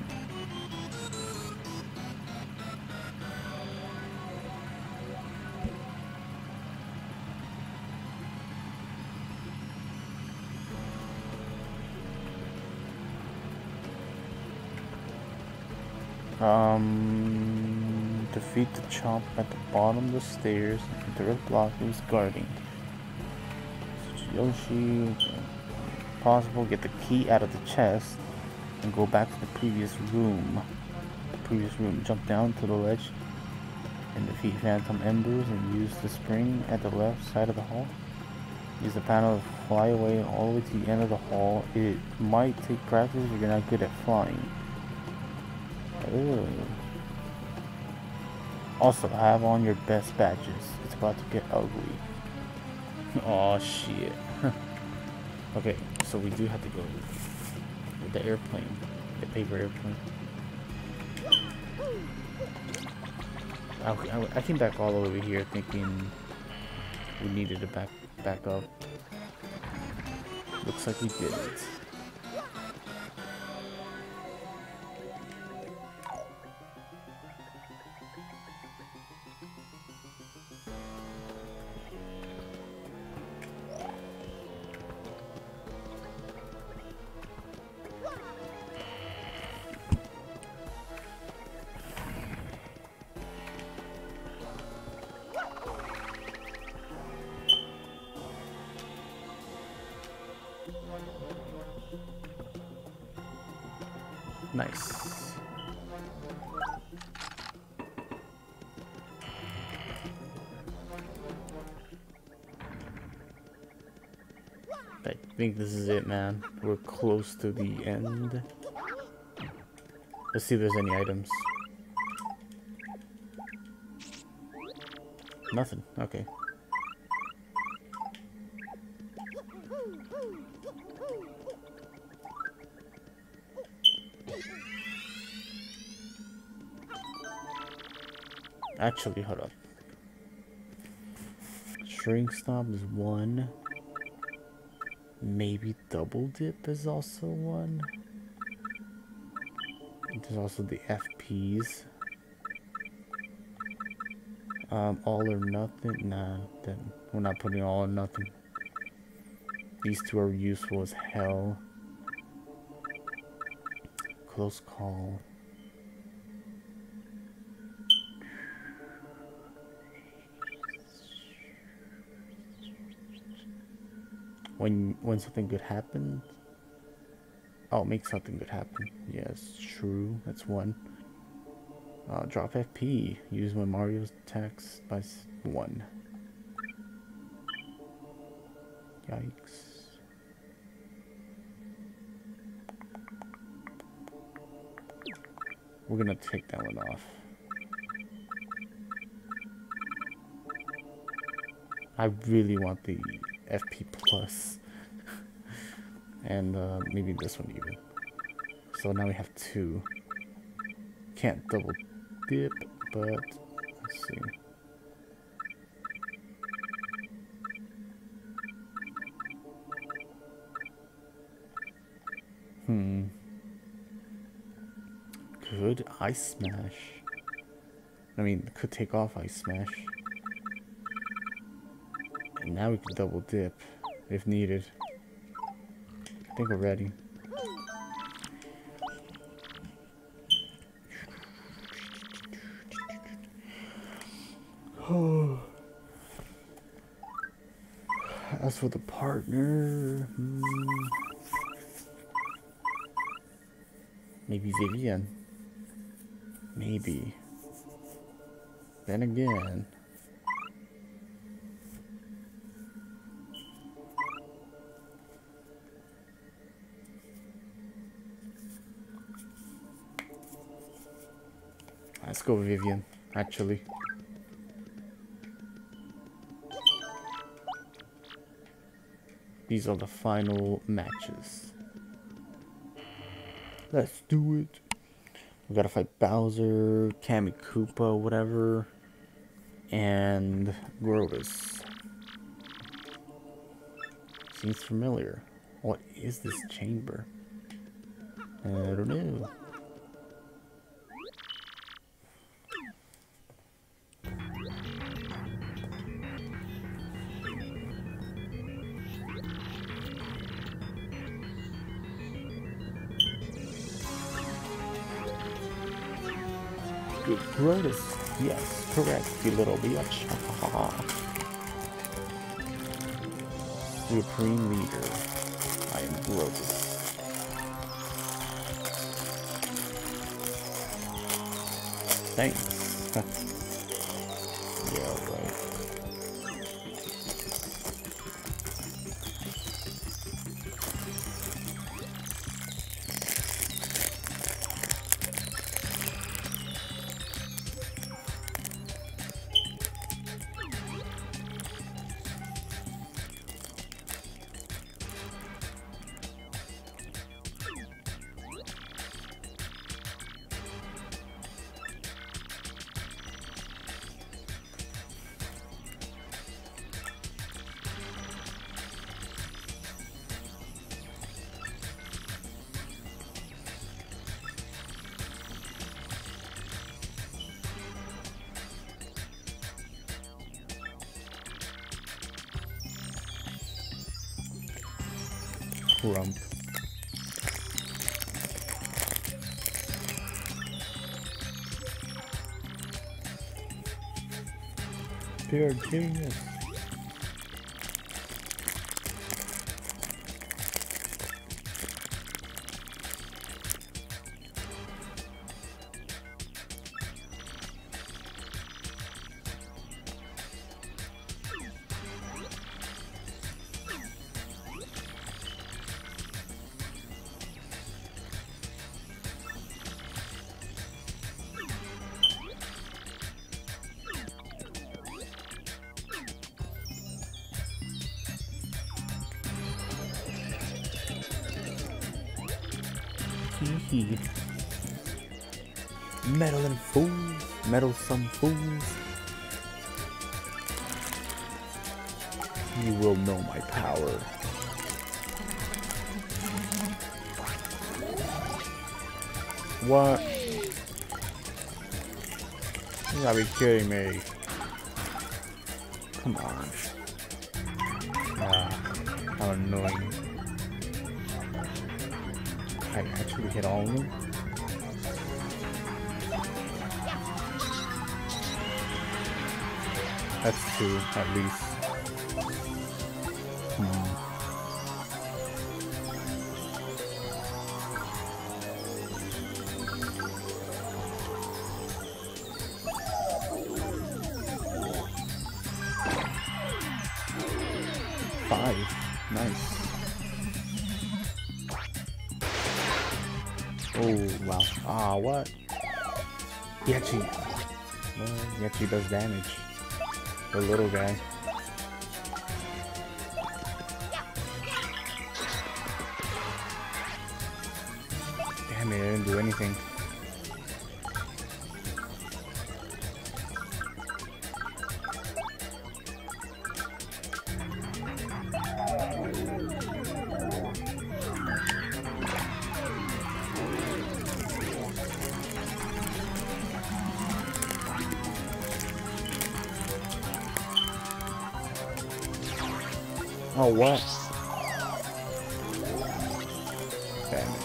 Um, defeat the chomp at the bottom of the stairs and the red block who's guarding. Yoshi, possible, get the key out of the chest and go back to the previous room. The previous room, jump down to the ledge and defeat Phantom Embers and use the spring at the left side of the hall. Use the panel to fly away all the way to the end of the hall. It might take practice if you're not good at flying. Ooh. Also, have on your best badges. It's about to get ugly. Oh shit. okay, so we do have to go with the airplane, the paper airplane. I, I came back all over here thinking we needed to back back up. Looks like we didn't. Think this is it, man. We're close to the end. Let's see if there's any items. Nothing. Okay. Actually, hold up. Shrink stomp is one. Maybe double dip is also one. There's also the FPs. Um, all or nothing? Nah, then we're not putting all or nothing. These two are useful as hell. Close call. When when something good happens oh make something good happen. Yes true. That's one. Uh, drop FP use when Mario attacks by one. Yikes. We're gonna take that one off. I really want the FP and uh, maybe this one even. So now we have two. Can't double dip, but let's see. Hmm. Could Ice Smash. I mean, could take off Ice Smash. Now we can double dip if needed. I think we're ready. As for the partner, hmm, maybe Vivian. Maybe. Then again. Go Vivian, actually. These are the final matches. Let's do it. We gotta fight Bowser, Kammy Koopa, whatever, and Grodus. Seems familiar. What is this chamber? I don't know. Grodus. Yes, correct, you little bitch. Supreme leader. I am Grodus. Thanks. Pure fools. You will know my power. What? You gotta be kidding me. Come on. At least. Guy. Oh, what? Damn it.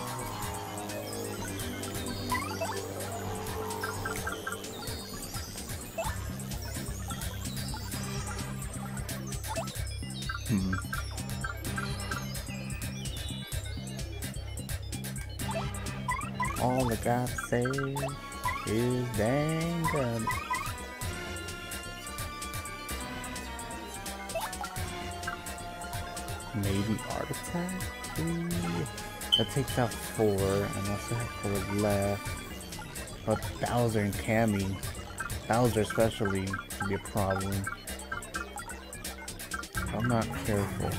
Hmm. All I gotta say is dang good. Ooh. That takes out four, and still have four left. But Bowser and Kammy, Bowser especially, could be a problem. I'm not careful.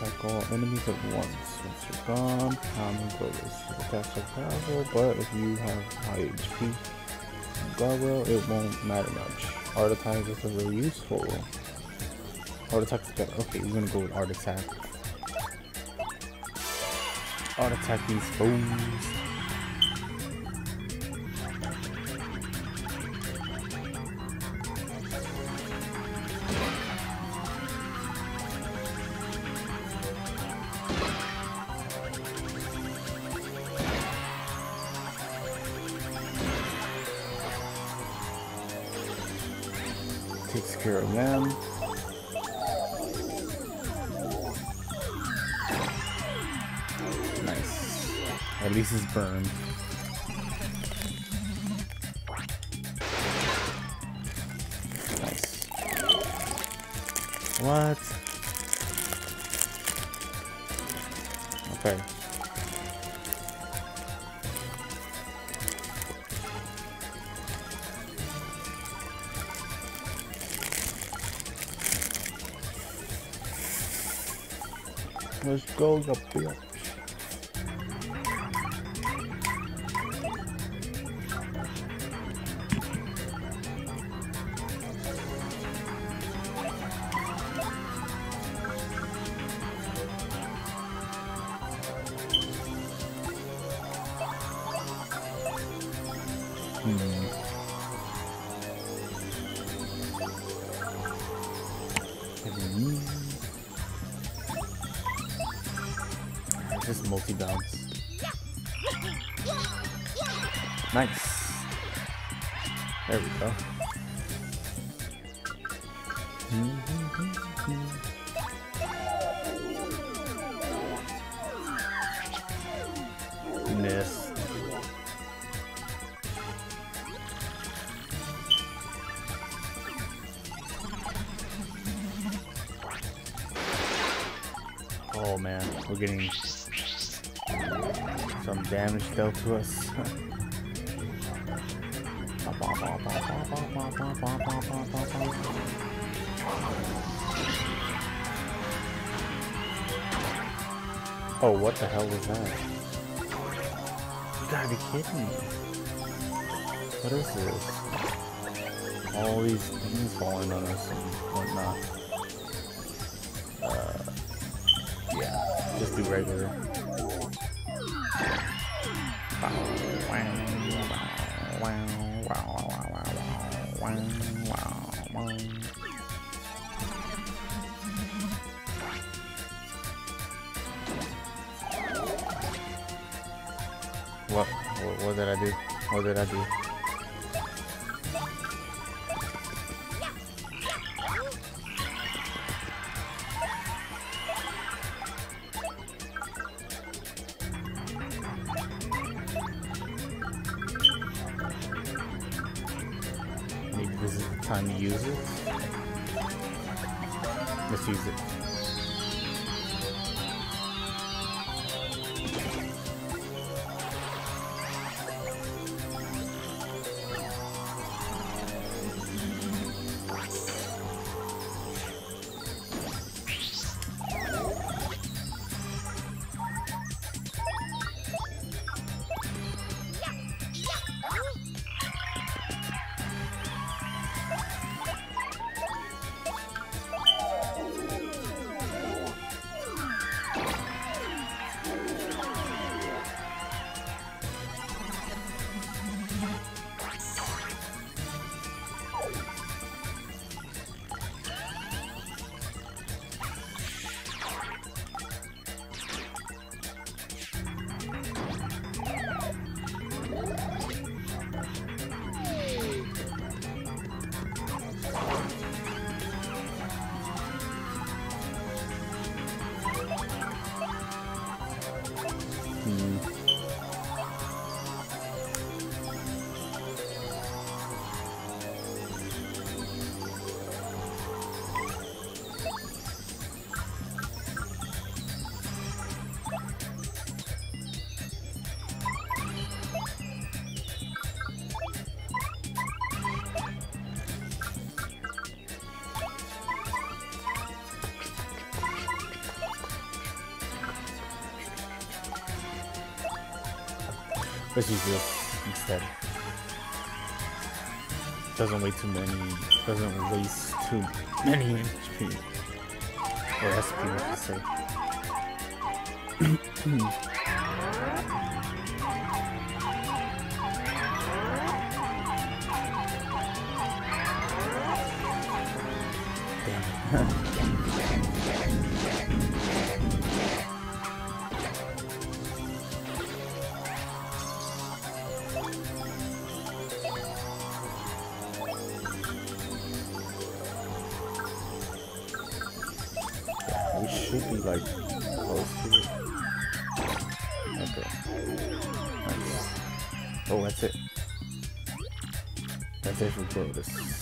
Attack all enemies at once. Once you're gone, bonus. Attacks are powerful, but if you have high HP, Gargoyle, it won't matter much. Art attack is really useful. Art attack is better. Okay, we're gonna go with art attack. Art attack these fools. Dealt to us. oh, what the hell was that? You gotta be kidding me. What is this? All these things falling on us and whatnot. Let's use this instead. Doesn't waste too many. Doesn't waste too many HP or SP, I say. That's it for Grodus.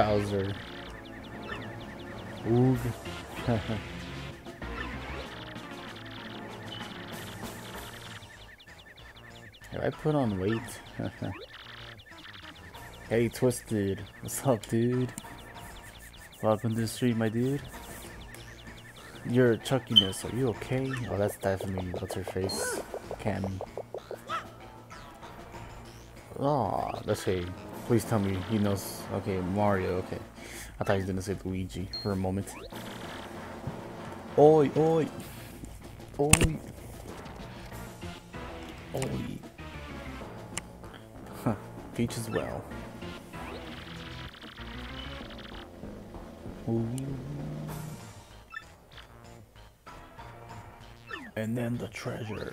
Bowser. Oog. Have I put on weight? hey, Twisted. What's up, dude? Welcome to the stream, my dude. Your chuckiness, are you okay? Oh, that's definitely what's her face, Kammy. Oh, let's see. Please tell me he knows. Okay, Mario. Okay, I thought he was gonna say Luigi for a moment. Oi, oi, oi, oi. Huh, Peach as well. And then the treasure.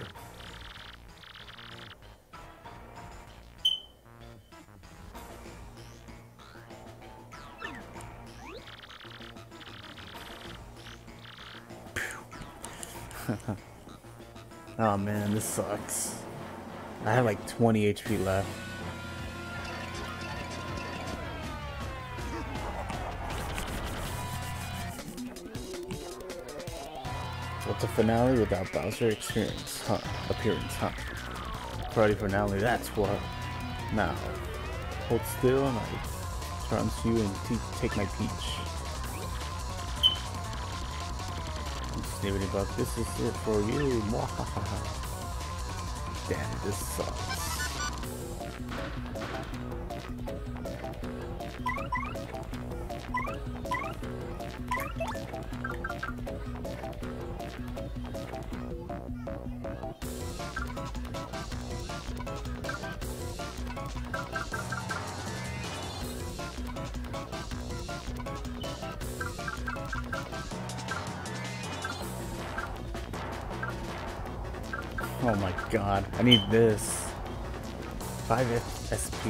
Oh man, this sucks. I have like 20 HP left. What's a finale without Bowser experience? Huh? Appearance, huh? Party finale, that's what. Now, hold still and I trance you and take my peach. Buck, this is it for you. Damn, this sucks. I need this. 5 SP.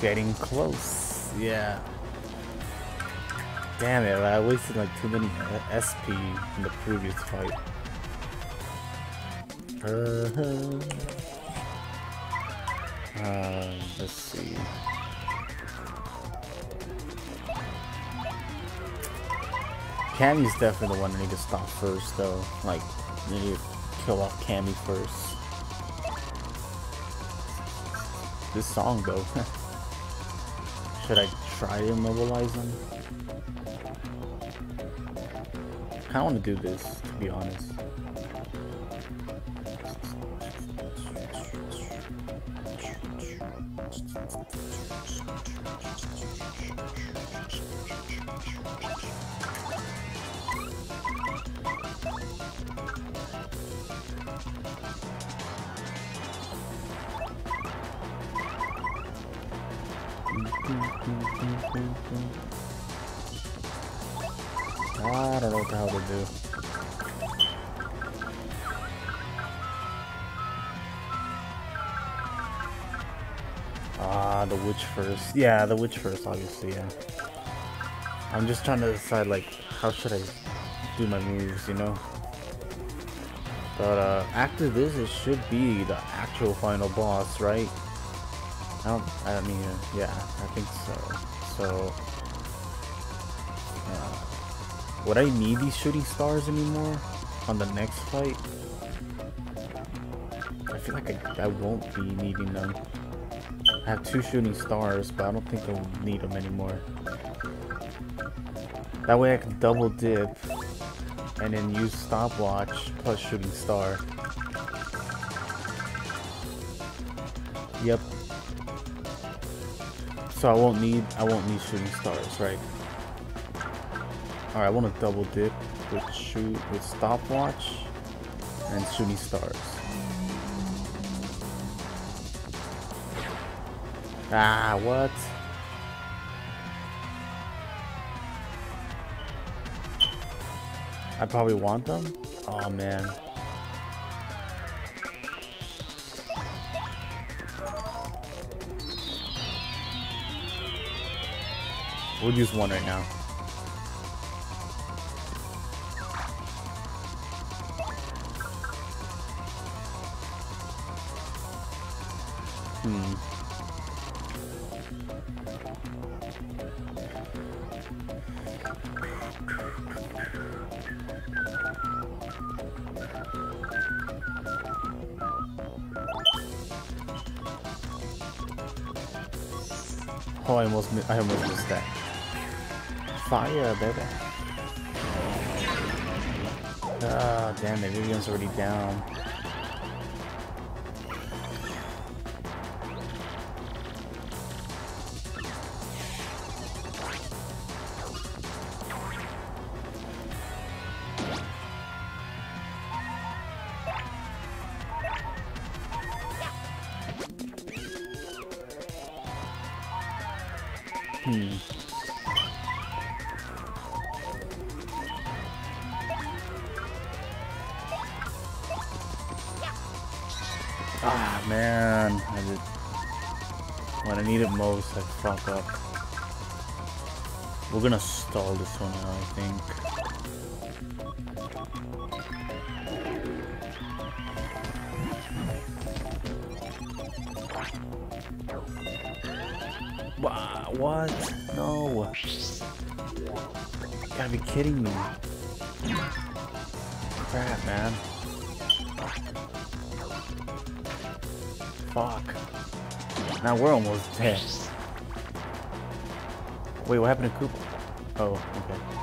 Getting close, yeah. Damn it, I wasted like too many SP in the previous fight. Uh, -huh. uh, let's see. Kammy's definitely the one I need to stop first though. Like, I need to kill off Kammy first. This song though. Should I try to immobilize him? I want to do this, to be honest. Yeah, the witch first, obviously, yeah. I'm just trying to decide, like, how should I do my moves, you know? But, uh, after this, it should be the actual final boss, right? I don't, I mean, uh, yeah, I think so. So, uh, would I need these shooting stars anymore on the next fight? I feel like I, I won't be needing them. I have two shooting stars, but I don't think I'll need them anymore. That way I can double dip and then use stopwatch plus shooting star. Yep. So I won't need I won't need shooting stars, right? Alright, I want to double dip with shoot with stopwatch and shooting stars. Ah, what? I probably want them? Oh man. We'll use one right now. I almost, missed that. Fire, baby. Ah, damn it, Vivian's already down. Fuck up. We're gonna stall this one out, I think. What? No. Gotta be kidding me. Crap, man. Fuck. Now we're almost dead. Wait, what happened to Koopa? Oh, okay.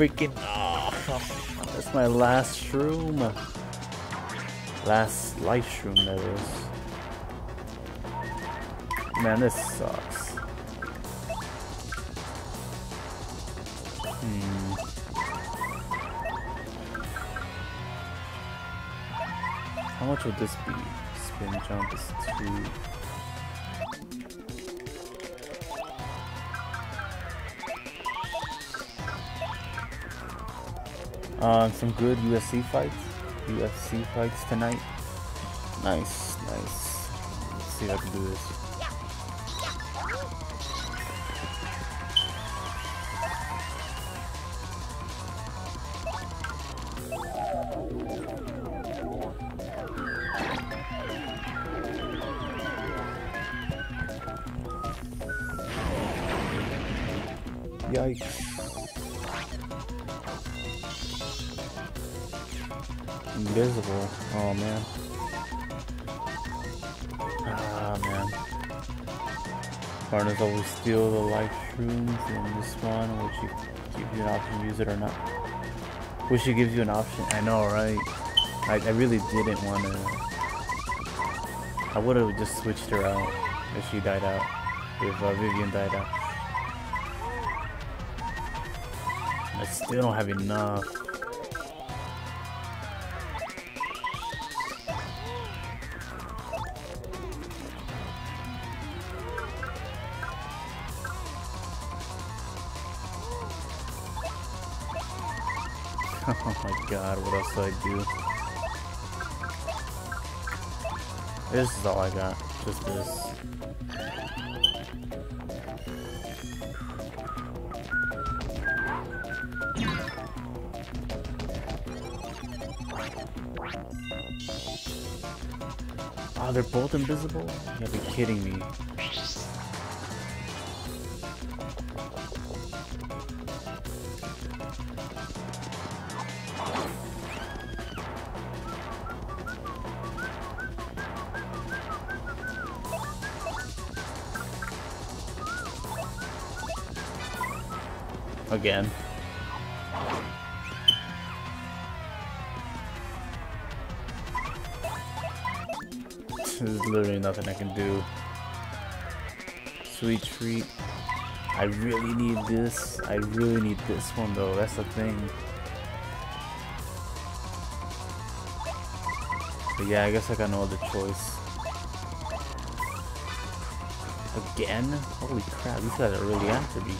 Freaking... Oh, that's my last shroom. Last life shroom, that is. Man, this sucks. Hmm. How much would this be? Spin jump is two. Uh, some good UFC fights. UFC fights tonight. Nice, nice. Let's see if I can do this. Yikes. Invisible. Oh man. Ah man. Partners always steal the life shrooms in this one, which you give you an option to use it or not. Wish it gives you an option. I know, right? I, I really didn't want to. I would have just switched her out if she died out. If uh, Vivian died out. I still don't have enough. I do. This is all I got. Just this. Oh, they're both invisible? You gotta be kidding me. Again. There's literally nothing I can do. Sweet treat. I really need this. I really need this one though. That's the thing. But yeah, I guess I got no other choice. Again? Holy crap, these guys are really after me.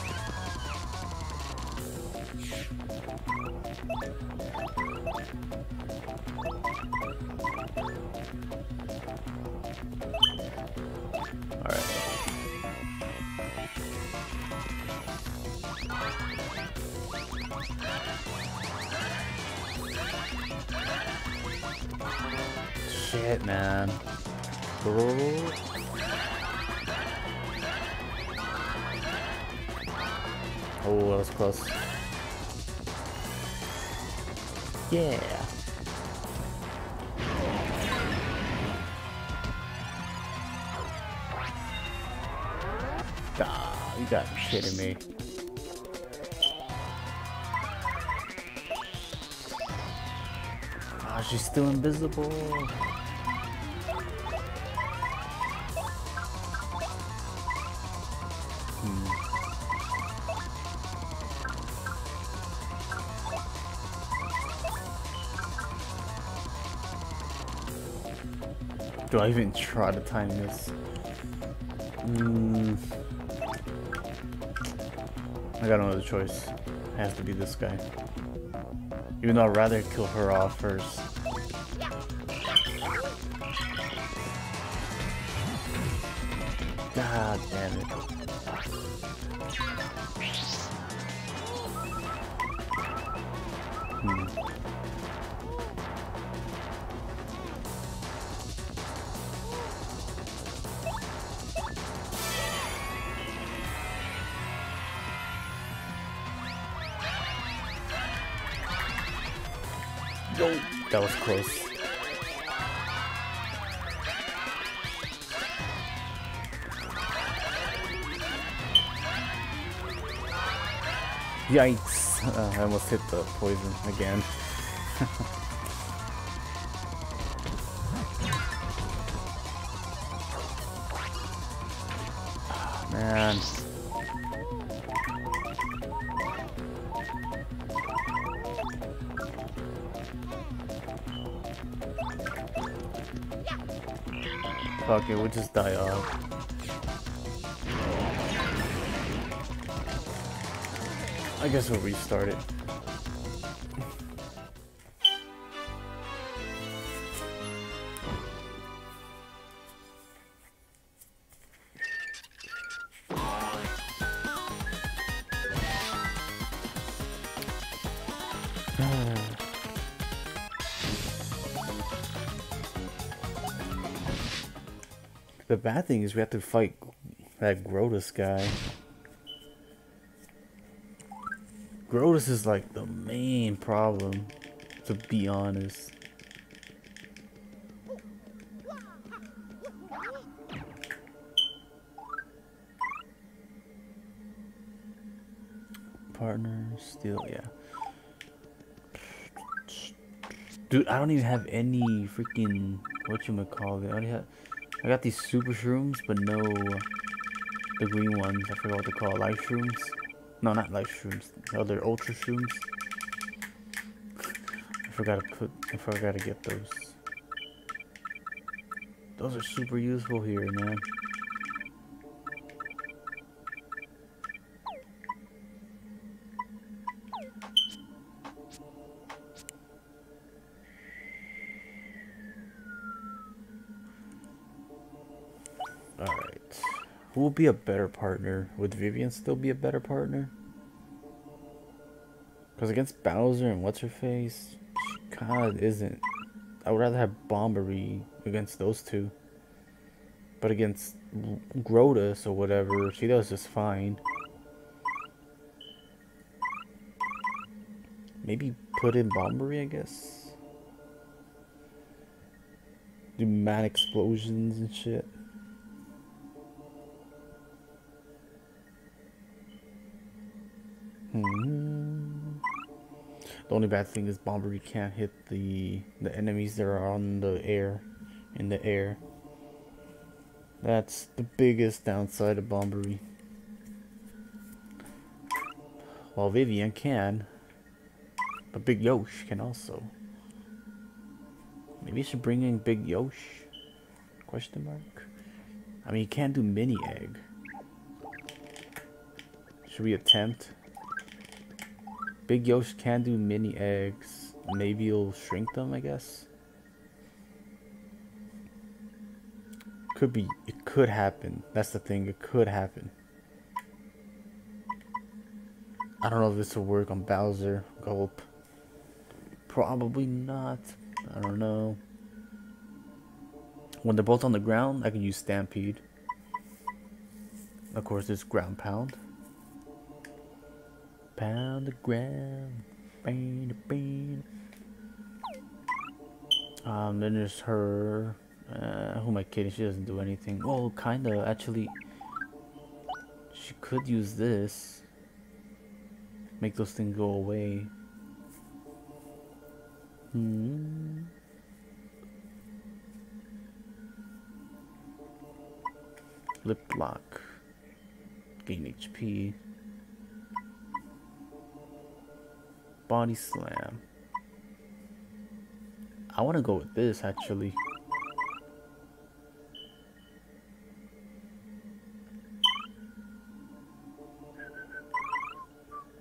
Do I even try to time this? Mm. I got another choice. It has to be this guy. Even though I'd rather kill her off first. I almost hit the poison again. Man. Fuck it, we'll just die off. Guess we'll restart it. The bad thing is we have to fight that Grodus guy. Grodus is like the main problem, to be honest. Partner, still, yeah. Dude, I don't even have any freaking, what you call it, I have, I got these super shrooms, but no the green ones. I forgot what they call life shrooms. No, not life shrooms. The other ultra shrooms. I forgot to put. I forgot to get those. Those are super useful here, man. Will be a better partner? Would Vivian still be a better partner? Because against Bowser and What's-Her-Face, she kind of isn't. I would rather have Bobbery against those two. But against Grodus or whatever, she does just fine. Maybe put in Bobbery, I guess? Do mad explosions and shit. Hmm. The only bad thing is Bobbery can't hit the the enemies that are on the air, in the air. That's the biggest downside of Bobbery. While Vivian can. But Big Yosh can also. Maybe you should bring in Big Yosh? Question mark? I mean, you can't do mini egg. Should we attempt? Big Yosh can do mini eggs. Maybe you'll shrink them, I guess. Could be, it could happen. That's the thing, it could happen. I don't know if this will work on Bowser. Gulp. Probably not. I don't know. When they're both on the ground, I can use Stampede. Of course, it's ground pound. Pound the ground. Bang, bang. Um, then there's her. Uh, who am I kidding? She doesn't do anything. Well, kinda, actually. She could use this. Make those things go away. Hmm. Lip lock. Gain HP. Body slam. I want to go with this actually.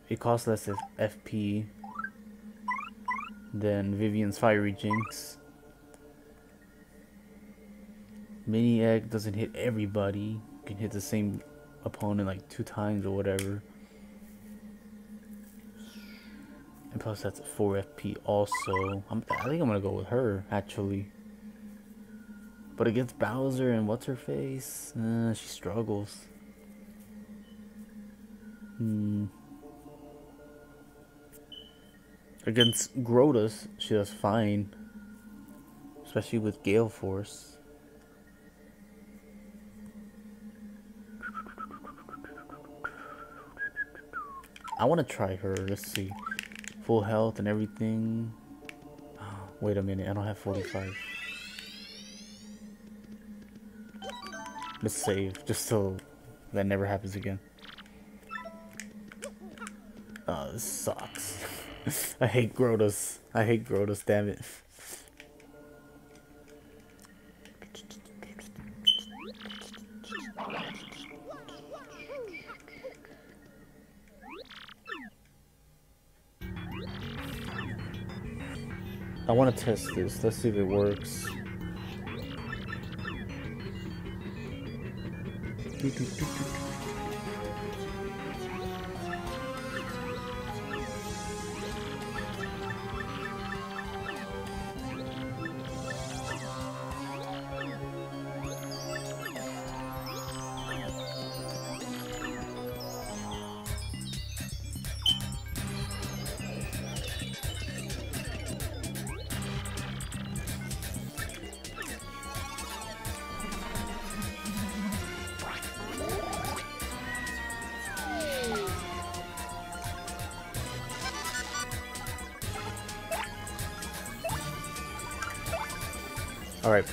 It costs less FP than Vivian's Fiery Jinx. Mini Egg doesn't hit everybody. You can hit the same opponent like two times or whatever. And plus that's 4 FP also. I'm, I think I'm gonna go with her, actually. But against Bowser and what's her face? Uh, she struggles. Hmm. Against Grodus, she does fine. Especially with Gale Force. I want to try her. Let's see. Full health and everything. Wait a minute. I don't have 45. Let's save. Just so that never happens again. Oh, this sucks. I hate Grodus. I hate Grodus, damn it. I want to test this. Let's see if it works. Alright, press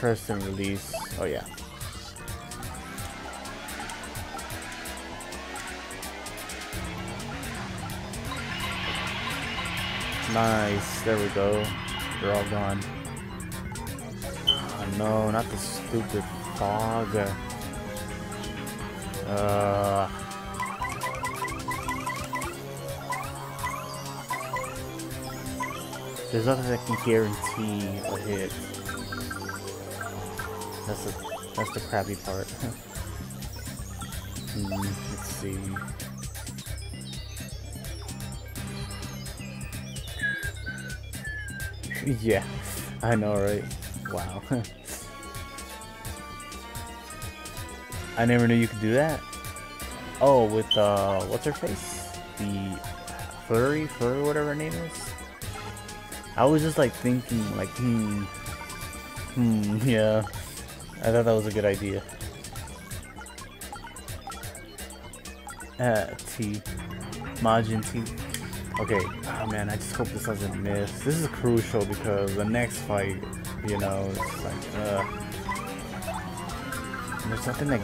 and release. Oh yeah. Nice, there we go. They're all gone. Oh no, not the stupid fog. Uh... There's nothing that can guarantee a hit. That's the that's the crappy part. hmm, let's see. yeah, I know, right? Wow. I never knew you could do that. Oh, with uh, what's her face? The Flurrie, Flurrie, whatever her name is. I was just like thinking, like, hmm, hmm, yeah. I thought that was a good idea. Uh, T. Majin T. Okay, oh man, I just hope this doesn't miss. This is crucial because the next fight, you know, it's like, uh... There's something like...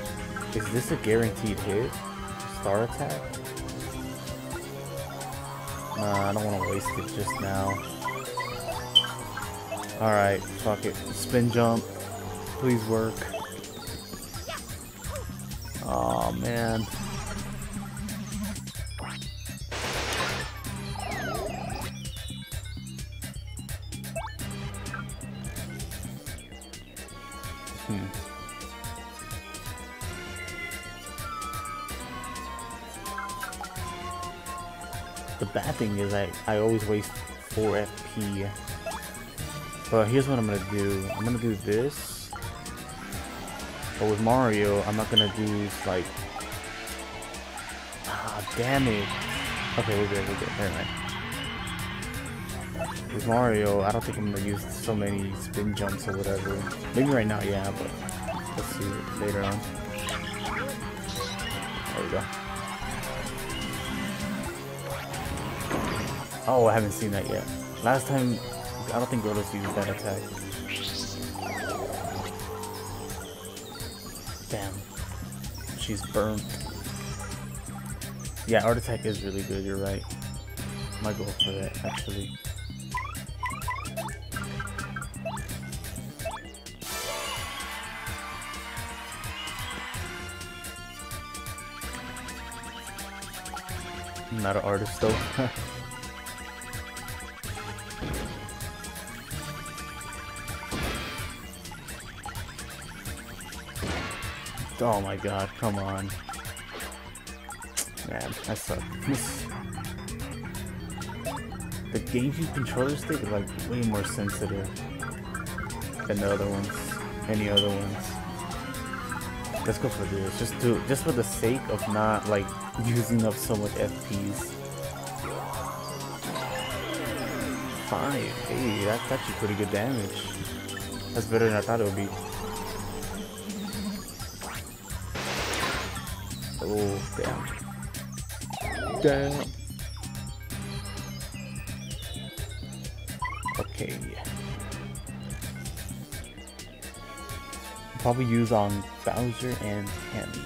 Is this a guaranteed hit? Star attack? Nah, I don't want to waste it just now. Alright, fuck it. Spin jump. Please work. Oh man. Hmm. The bad thing is I, I always waste 4 FP. But here's what I'm gonna do. I'm gonna do this. But with Mario, I'm not gonna do like... Ah, damn it. Okay, we're good, we're good. Never mind. With Mario, I don't think I'm gonna use so many spin jumps or whatever. Maybe right now, yeah, but let's see later on. There we go. Oh, I haven't seen that yet. Last time, I don't think Grodus used that attack. She's burnt. Yeah, art attack is really good, you're right. Might go for that, actually. I'm not an artist though. Oh my god, come on. Man, I suck. the GameCube controller stick is like way more sensitive than the other ones. Any other ones. Let's go for this. Just do just for the sake of not like using up so much FPs. Five. Hey, that's actually pretty good damage. That's better than I thought it would be. Damn. Damn. Okay. Probably use on Bowser and Kammy.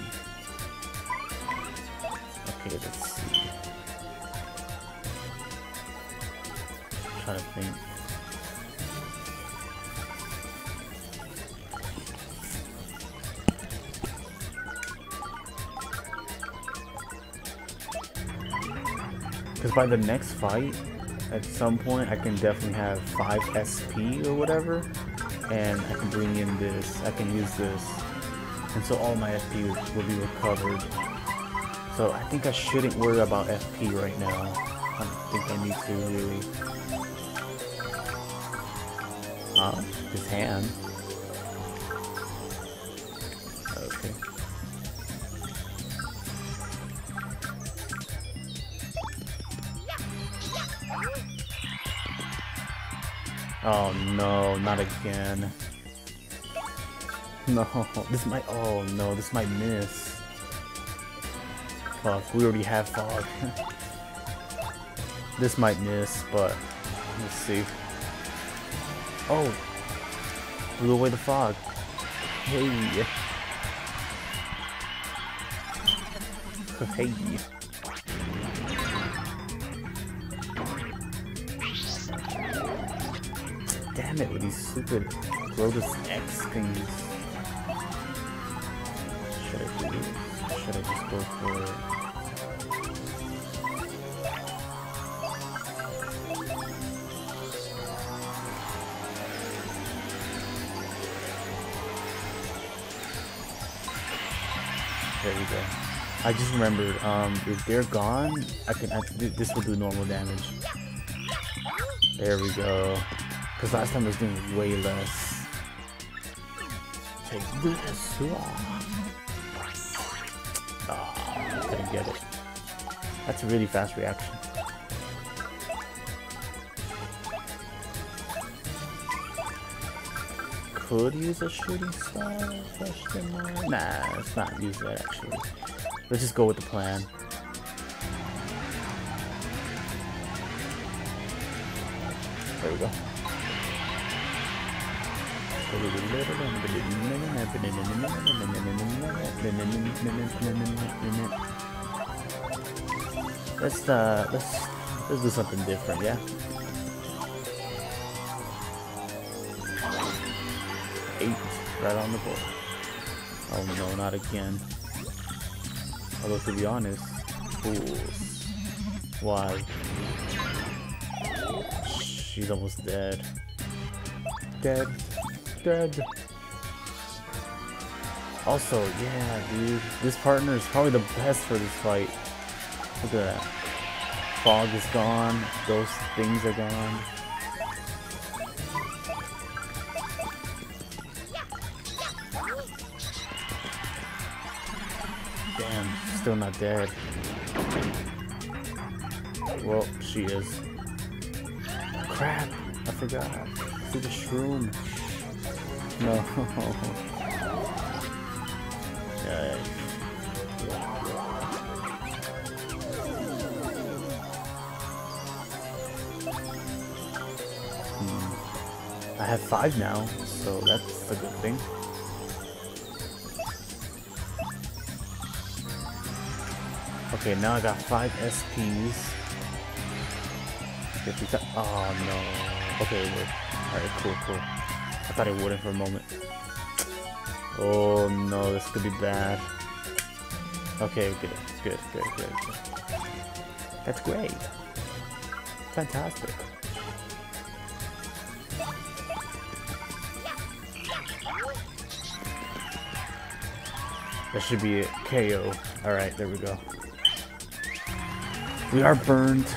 By the next fight, at some point, I can definitely have 5 SP or whatever. And I can bring in this. I can use this. And so all my FP will be recovered. So I think I shouldn't worry about FP right now. I don't think I need to really. Ah, his hand. Oh no, not again. No, this might, oh no, this might miss. Fuck, we already have fog. this might miss, but let's see. Oh, blew away the fog. Hey. hey. Damn it with these stupid Grodus X things. Should I do this? Should I just go for it? There we go. I just remembered, um, if they're gone, I can, I, this will do normal damage. There we go. Because last time I was doing way less. Take this. Oh, couldn't get it. That's a really fast reaction. Could use a shooting star? Nah, let's not use that actually. Let's just go with the plan. There we go. Let's uh let's Let's do something different, yeah? Eight, right on the board. Oh no, not again. Although to be honest, fools. Why? She's almost dead. Dead. Dead. Also, yeah, dude. This partner is probably the best for this fight. Look at that. Fog is gone. Those things are gone. Damn, still not dead. Well, she is. Crap, I forgot. See the shroom. No. yeah. Hmm. I have five now, so that's a good thing. Okay, now I got five SPs. Oh no. Okay, wait. Alright, cool, cool. Thought it wouldn't for a moment. Oh no, this could be bad. Okay, good, good, good, good, good. That's great. Fantastic. That should be a KO. Alright, there we go. We are burned,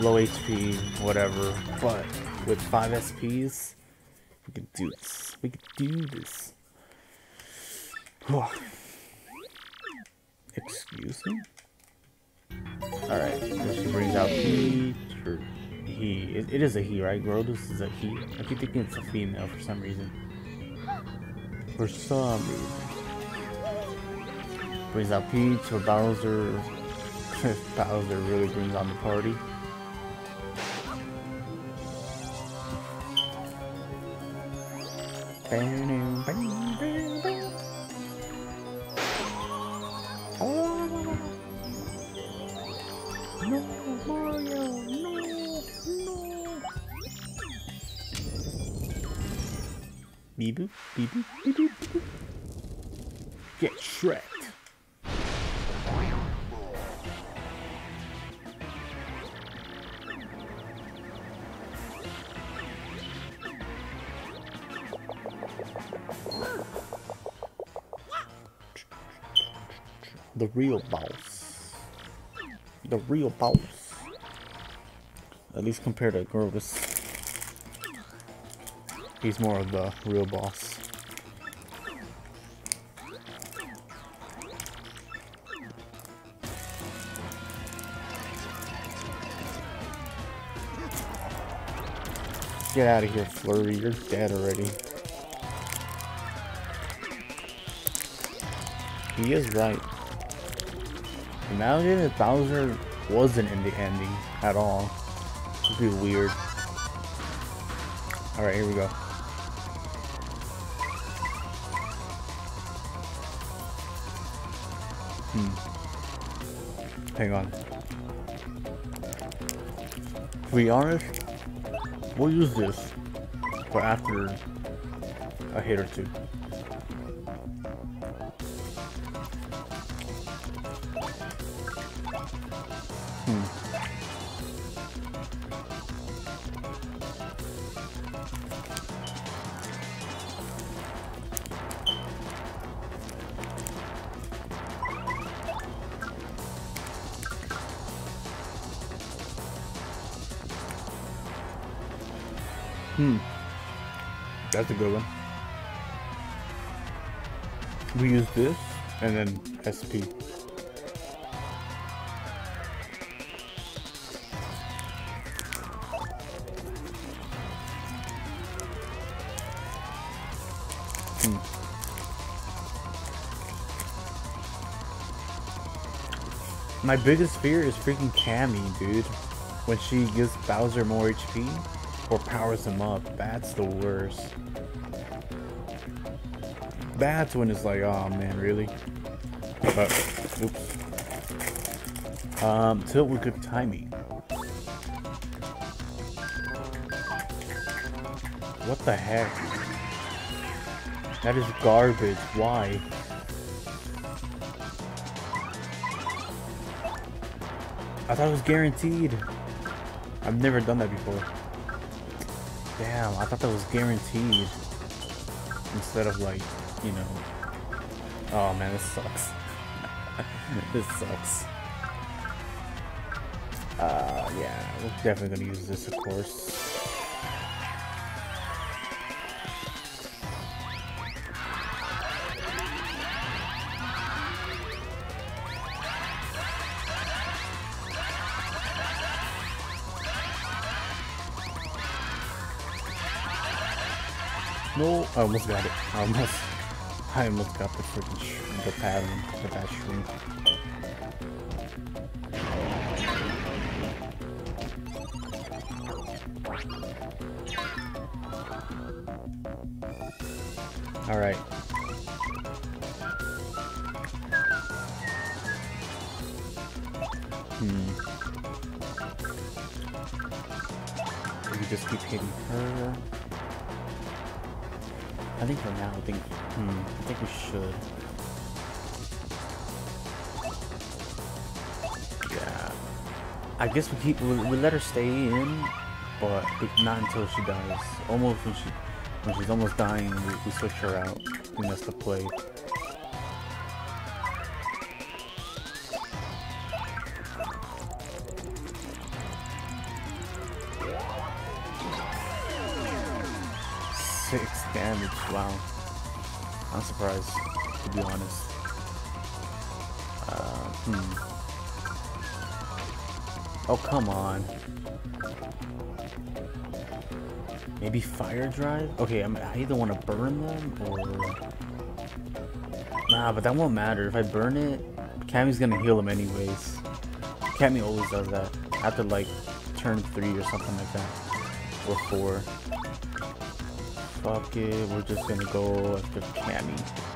low HP, whatever, but with 5 SPs, do this. We can do this. Excuse me? Alright, she brings out he, or he. It, it is a he, right? Grodus is a he. I keep thinking it's a female for some reason. For some reason. Brings out Peach or Bowser Bowser really brings on the party. Beep boop, beep boop, beep boop, beep. Get shreked. Real boss. The real boss. At least compared to Grodus. He's more of the real boss. Get out of here, Flurrie. You're dead already. He is right. Imagine if Bowser wasn't in the ending at all. It'd be weird. Alright, here we go. Hmm. Hang on. To be honest, we'll use this for after a hit or two. That's a good one. We use this and then SP. Hmm. My biggest fear is freaking Kammy, dude. When she gives Bowser more HP, or powers him up. That's the worst. That's when it's like, oh man, really? But, oops. Um, tilt with good timing. What the heck? That is garbage. Why? I thought it was guaranteed. I've never done that before. Damn, I thought that was guaranteed. Instead of like you know. Oh man, this sucks. this sucks. Uh, yeah, we're definitely gonna use this, of course. No, I almost got it. I almost, I almost got the freaking the pattern, the that shrink. I guess we keep, we, we let her stay in, but not until she dies. Almost when she, when she's almost dying, we, we switch her out. Think that's the play. six damage. Wow. I'm surprised, to be honest. Oh, come on. Maybe fire drive? Okay, I'm, I either want to burn them or... Nah, but that won't matter. If I burn it, Kammy's gonna heal him anyways. Kammy always does that. After like turn 3 or something like that. Or 4. Fuck it, we're just gonna go after Kammy.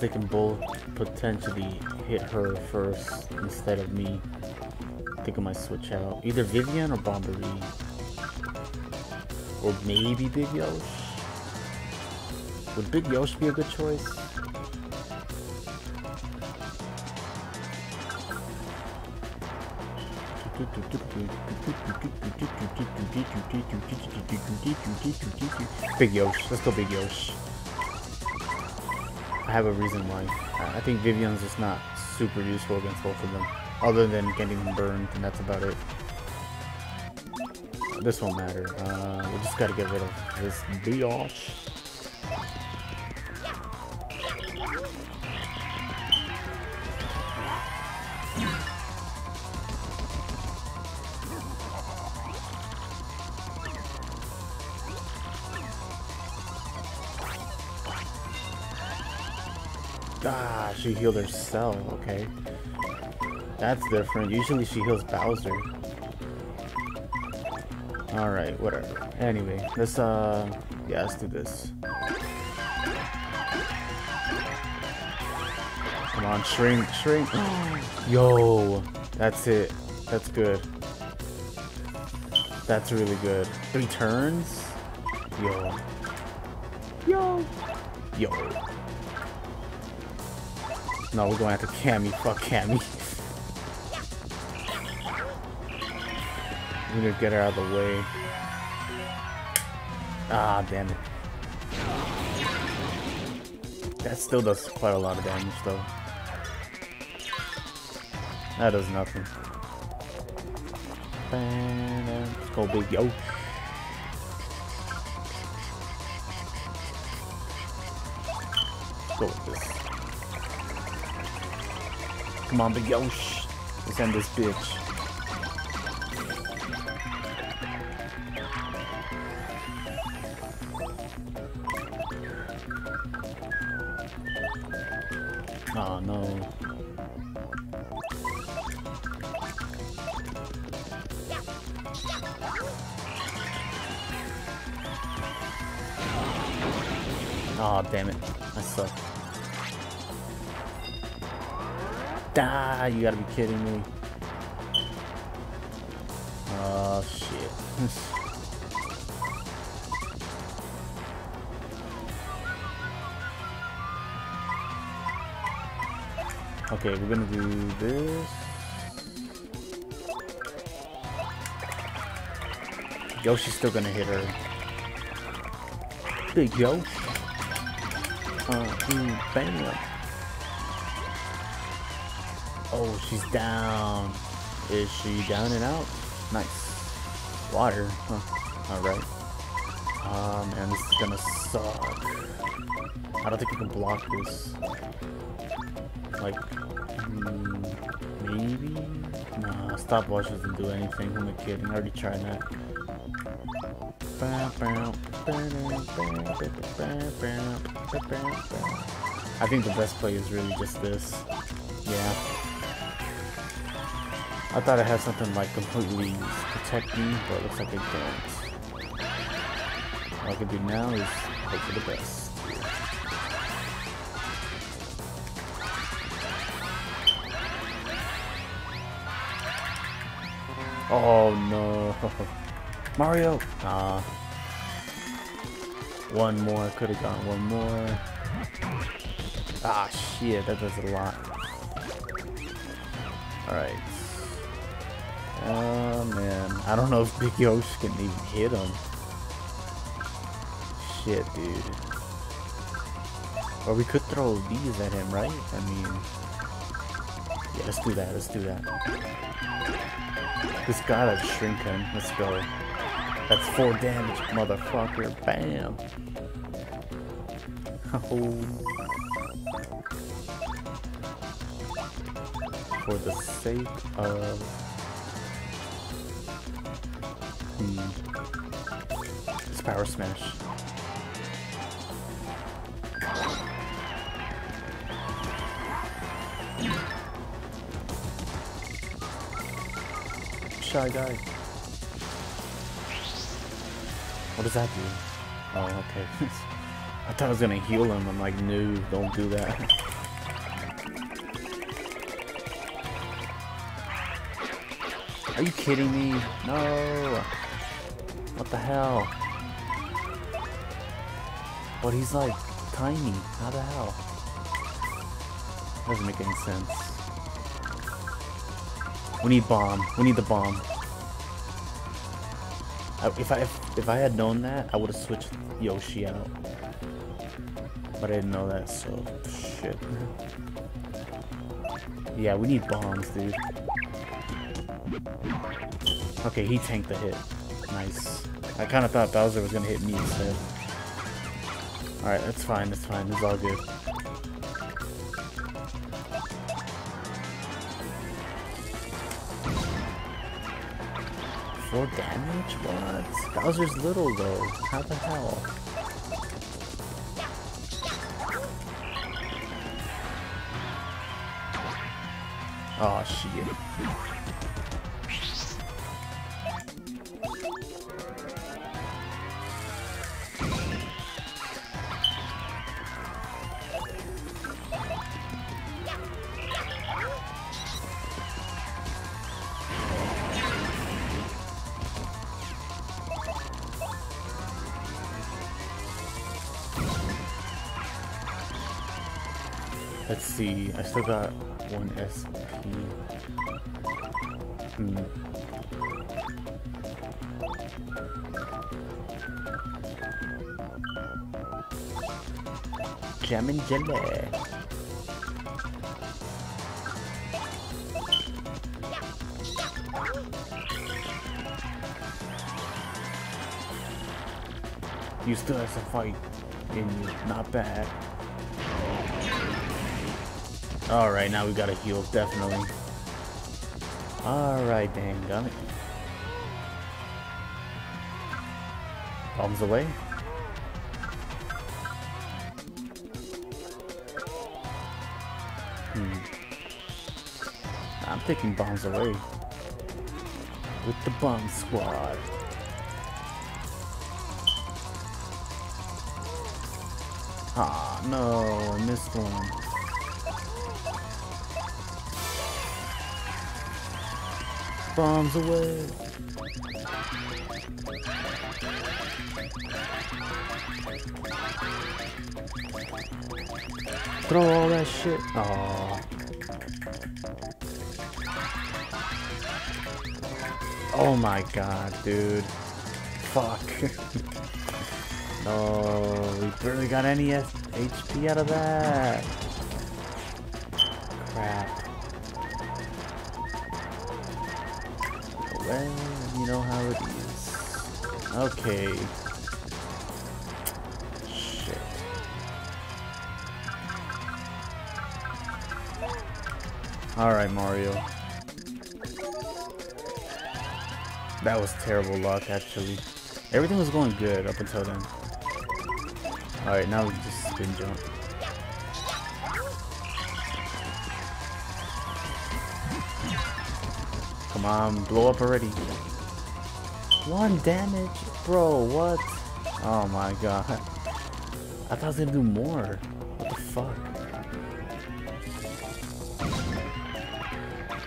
They can both potentially hit her first instead of me. I think I might switch out. Either Vivian or Bobbery. Or maybe Big Yosh. Would Big Yosh be a good choice? Big Yosh. Let's go Big Yosh. I have a reason why. I think Vivian's just not super useful against both of them. Other than getting them burned, and that's about it. This won't matter. Uh, we just gotta get rid of this Yosh. She healed herself, okay. That's different. Usually she heals Bowser. Alright, whatever. Anyway, let's, uh, yeah, let's do this. Come on, shrink, shrink. Yo, that's it. That's good. That's really good. Three turns? Yo. Yo. Yo. No, we're going after Kammy. Fuck Kammy. we need to get her out of the way. Ah, damn it. That still does quite a lot of damage, though. That does nothing. Let's go, big yo. Go with this. Come on, big Yosh. Let's end this bitch. You gotta be kidding me. Oh shit. okay, we're gonna do this. Yoshi's still gonna hit her. Big Yoshi. Uh, mm, bam. She's down. Is she down and out? Nice. Water. Huh. Alright. Oh man, this is gonna suck. I don't think I can block this. Like, mm, maybe? Nah, stopwatch doesn't do anything. Who am I kidding? I already tried that. I think the best play is really just this. Yeah. I thought I had something like completely protect me, but it looks like I don't. All I can do now is hope for the best. Oh no. Mario! Ah. One more, could have gone one more. Ah shit, that does a lot. Alright. Man, I don't know if Big Yosh can even hit him. Shit, dude. Or we could throw these at him, right? I mean... Yeah, let's do that, let's do that. This like shrink him. Let's go. That's four damage, motherfucker. Bam. Oh. For the sake of... power smash. Shy guy. What does that do? Oh, okay. I thought I was gonna heal him. I'm like, no, don't do that. Are you kidding me? No! What the hell? But he's like tiny. How the hell? Doesn't make any sense. We need bomb. We need the bomb. if I if, if I had known that, I would have switched Yoshi out. But I didn't know that, so shit. Yeah, we need bombs, dude. Okay, he tanked the hit. Nice. I kind of thought Bowser was gonna hit me instead. Alright, that's fine, that's fine. It's all good. Four damage? What? Bowser's little though. How the hell? Oh shit. still got one SP. Hmm. Jam and jelly. You still have some fight in you. Not bad. Alright, now we gotta heal, definitely. Alright, dang it. Bombs away. Hmm. I'm taking bombs away. With the bomb squad. Ah, no, I missed one. Bombs away. Throw all that shit. Oh. Oh my god, dude. Fuck. no, oh, we barely got any F HP out of that. Well, you know how it is. Okay. Shit. Alright, Mario. That was terrible luck, actually. Everything was going good up until then. Alright, now we just spin jump. On, blow up already. One damage? Bro, what? Oh my god. I thought I was gonna do more. What the fuck?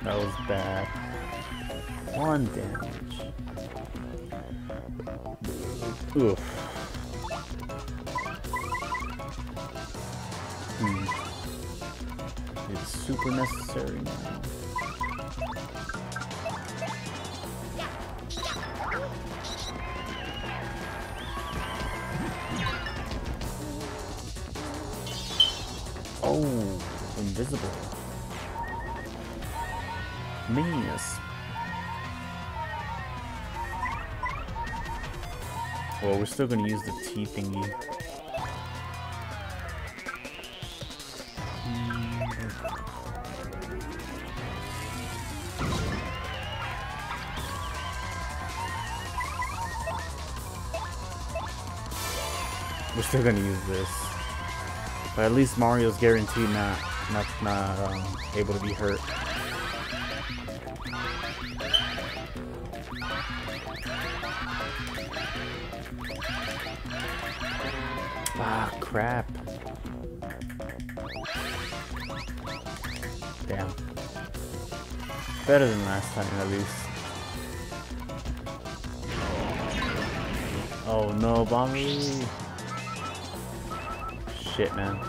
That was bad. One damage. Oof. Hmm. It's super necessary now. Invisible. Well, we're still gonna use the T thingy. We're still gonna use this. But at least Mario's guaranteed not not not um, able to be hurt. Ah, crap. Damn. Better than last time, at least. Oh no, Bomby! Shit, man.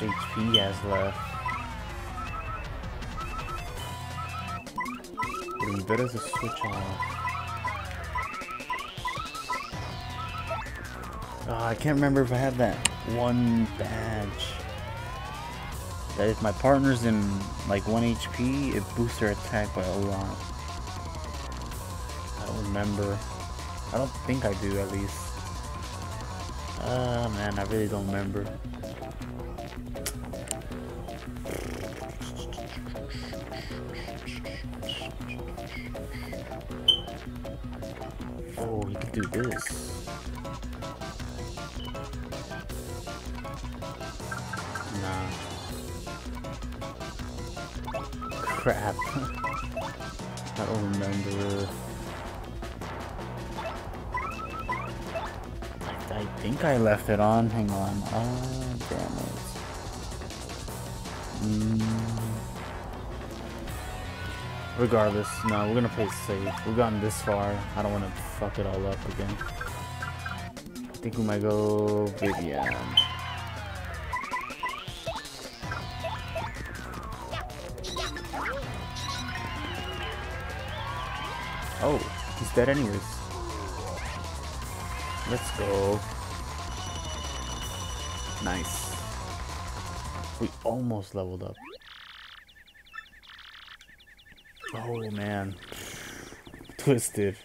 Much HP he has left. But he better to switch off. Oh, I can't remember if I have that one badge. That if my partner's in like 1 HP, it boosts their attack by a lot. I don't remember. I don't think I do at least. Ah uh, man, I really don't remember. I, think I left it on. Hang on. Oh, damn it. Mm. Regardless, no, we're gonna play safe. We've gotten this far. I don't want to fuck it all up again. I think we might go Vivian. Oh, he's dead anyways. Let's go. Nice. We almost leveled up. Oh man. Twisted.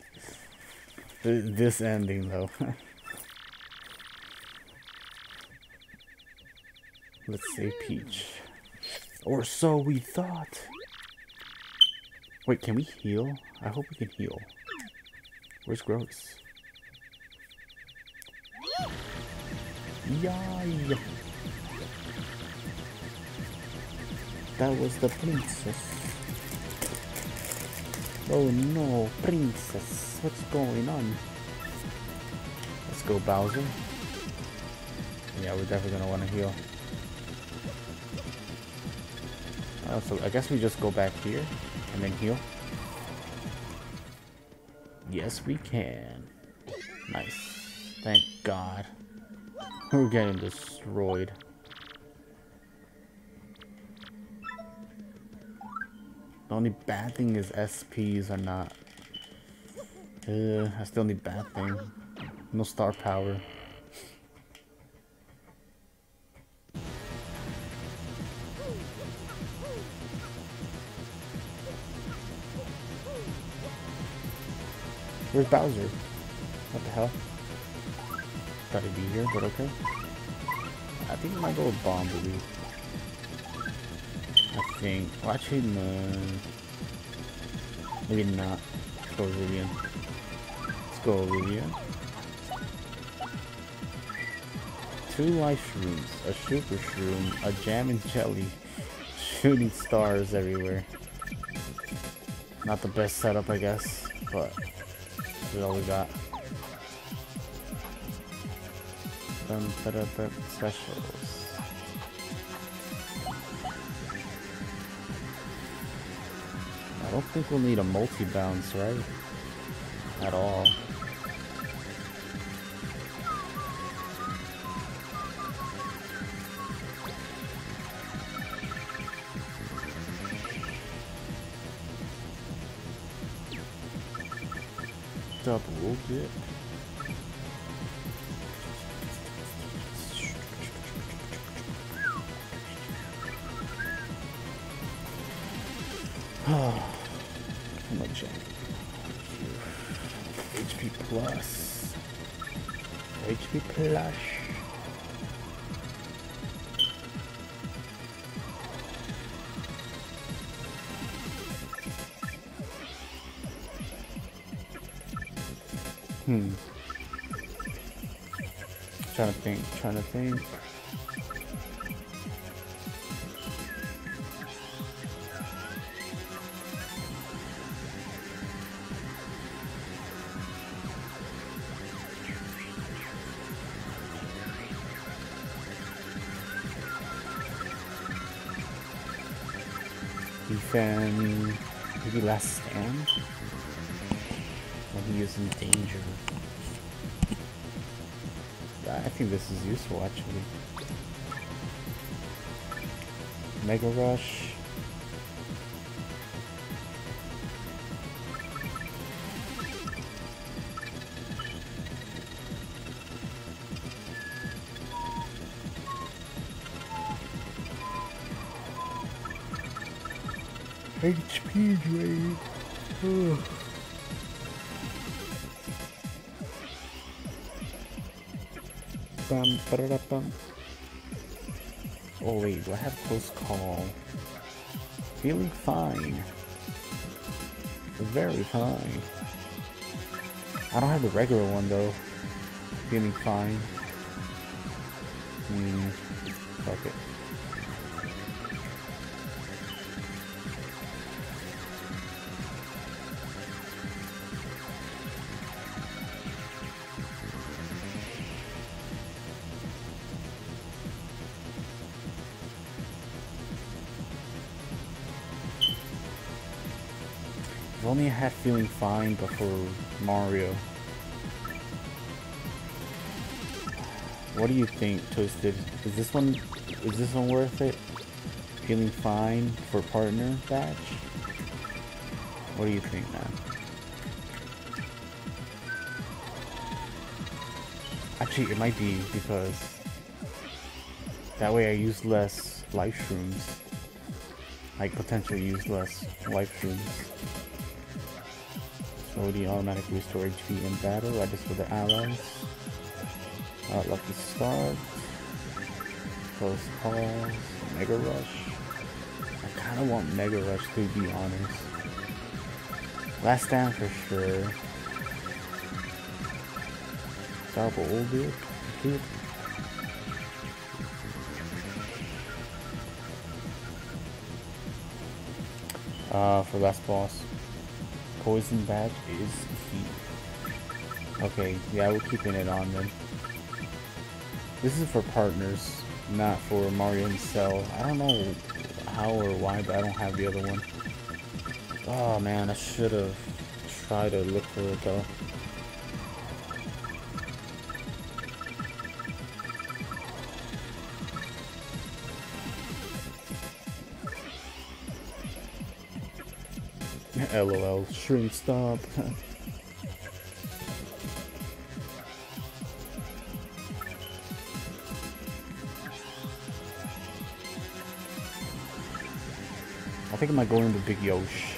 This ending though. Let's say Peach. Or so we thought. Wait, can we heal? I hope we can heal. Where's Gross? Yay! That was the princess. Oh no, princess. What's going on? Let's go, Bowser. Yeah, we're definitely gonna want to heal. Uh, so I guess we just go back here and then heal. Yes, we can. Nice. Thank God. We're getting destroyed. The only bad thing is SPs are not. Uh, that's the only bad thing. No star power. Where's Bowser? What the hell? Gotta be here, but okay. I think I might go with Bobbery. I think. Well, actually, no. Maybe not. Let's go Vivian. Let's go Vivian. Two life shrooms, a super shroom, a jam and jelly, shooting stars everywhere. Not the best setup, I guess, but is all we got. Specials. I don't think we'll need a multi-bounce, right? At all. Double dip. How much HP plus. HP plus. Hmm. Trying to think, trying to think. Defend maybe last stand Maybe in danger. I think this is useful actually. Mega Rush. I have close call? Feeling fine. Very fine. I don't have the regular one though. Feeling fine. Hmm. Fuck it. Had feeling fine before Mario. What do you think, Twisted? Is this one is this one worth it? Feeling fine for partner badge? What do you think, man? Actually, it might be because that way I use less life shrooms. Like potentially use less life shrooms. The automatically restore HP in battle, I just for the allies. Uh, lucky start. Close calls. Mega Rush. I kinda want Mega Rush to be honest. Last stand for sure. Double dude. Dude. Uh, for last boss. Poison badge is heat. Okay, yeah, we're keeping it on then. This is for partners, not for Mario himself. I don't know how or why, but I don't have the other one. Oh man, I should have tried to look for it though. LOL, shrink stomp. I think I might go into Big Yosh.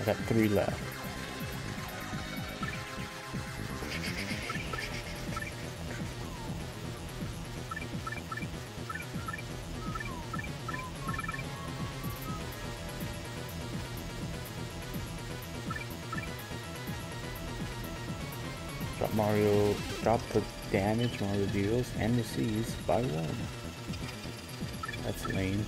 I got three left. Damage Mario deals and receives by one. That's lame.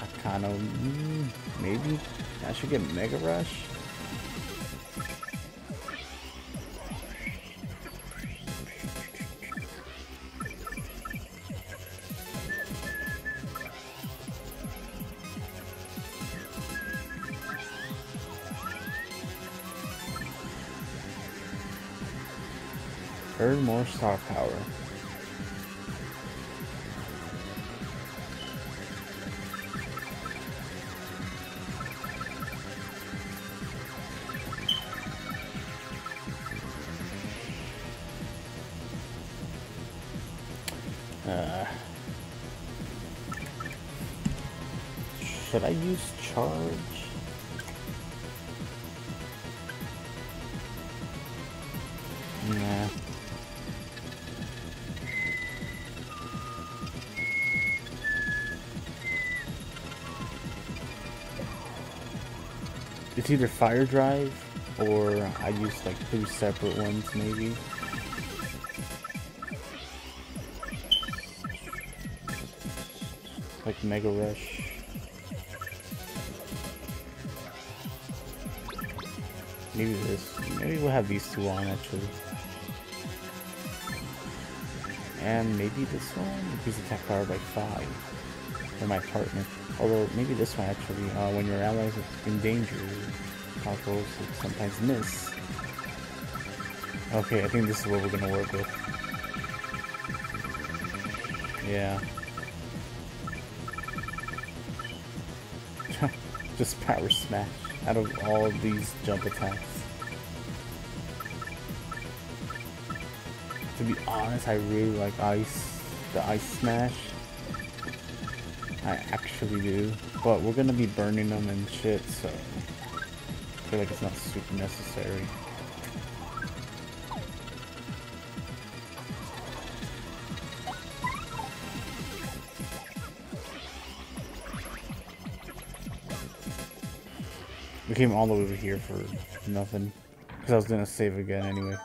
I kind of, mm, maybe I should get Mega Rush. Star power. Either fire drive or I use like two separate ones maybe. Like Mega Rush. Maybe this. Maybe we'll have these two on actually. And maybe this one. Increase attack power by 5 for my partner. Although, maybe this one actually, uh, when your allies are in danger, sometimes miss. Okay, I think this is what we're gonna work with. Yeah. Just power smash out of all of these jump attacks. To be honest, I really like ice, the ice smash. I actually do. But we're gonna be burning them and shit, so feel like it's not super necessary. We came all the way over here for nothing. Because I was gonna save again anyway.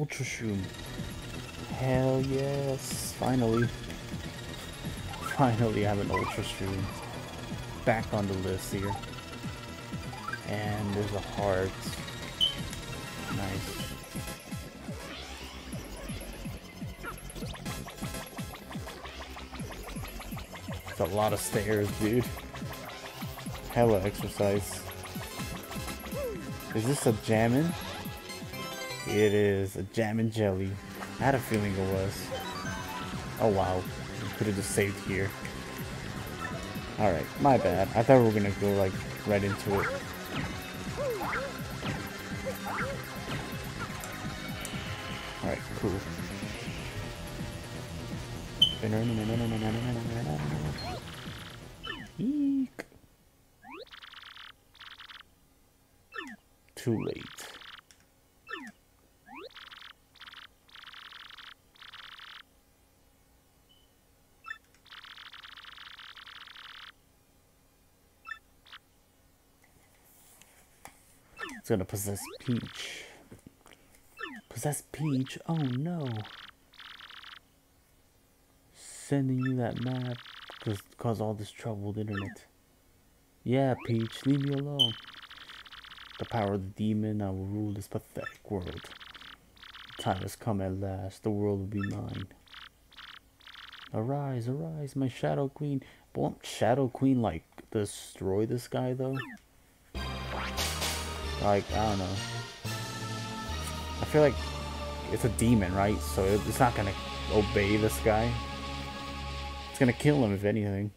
Ultra shroom. Hell yes, finally. Finally I have an ultra shroom. Back on the list here. And there's a heart. Nice. It's a lot of stairs, dude. Hella exercise. Is this a jammin'? It is a jam and jelly. I had a feeling it was. Oh wow. Could have just saved here. Alright, my bad. I thought we were gonna go like right into it. Gonna possess Peach. Possess Peach? Oh no. Sending you that map cause cause all this trouble with internet. Yeah, Peach, leave me alone. The power of the demon, I will rule this pathetic world. The time has come at last, the world will be mine. Arise, arise, my Shadow Queen. Won't Shadow Queen, like, destroy this guy, though? Like, I don't know. I feel like it's a demon, right? So it's not gonna obey this guy. It's gonna kill him, if anything.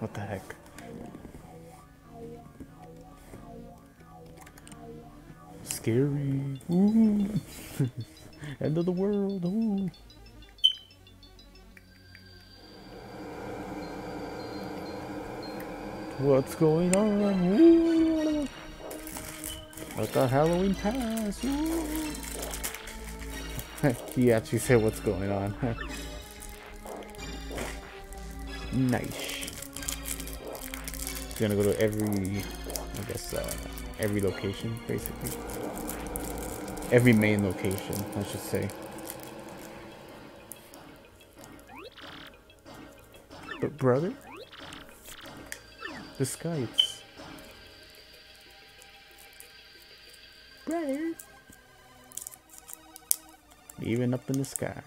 What the heck? Scary. Ooh. End of the world. Ooh. What's going on? Ooh. Let the Halloween pass. he actually said what's going on. nice. Gonna go to every, I guess, uh, every location, basically. Every main location, I should say. But brother, the skies. Brother. Even up in the sky.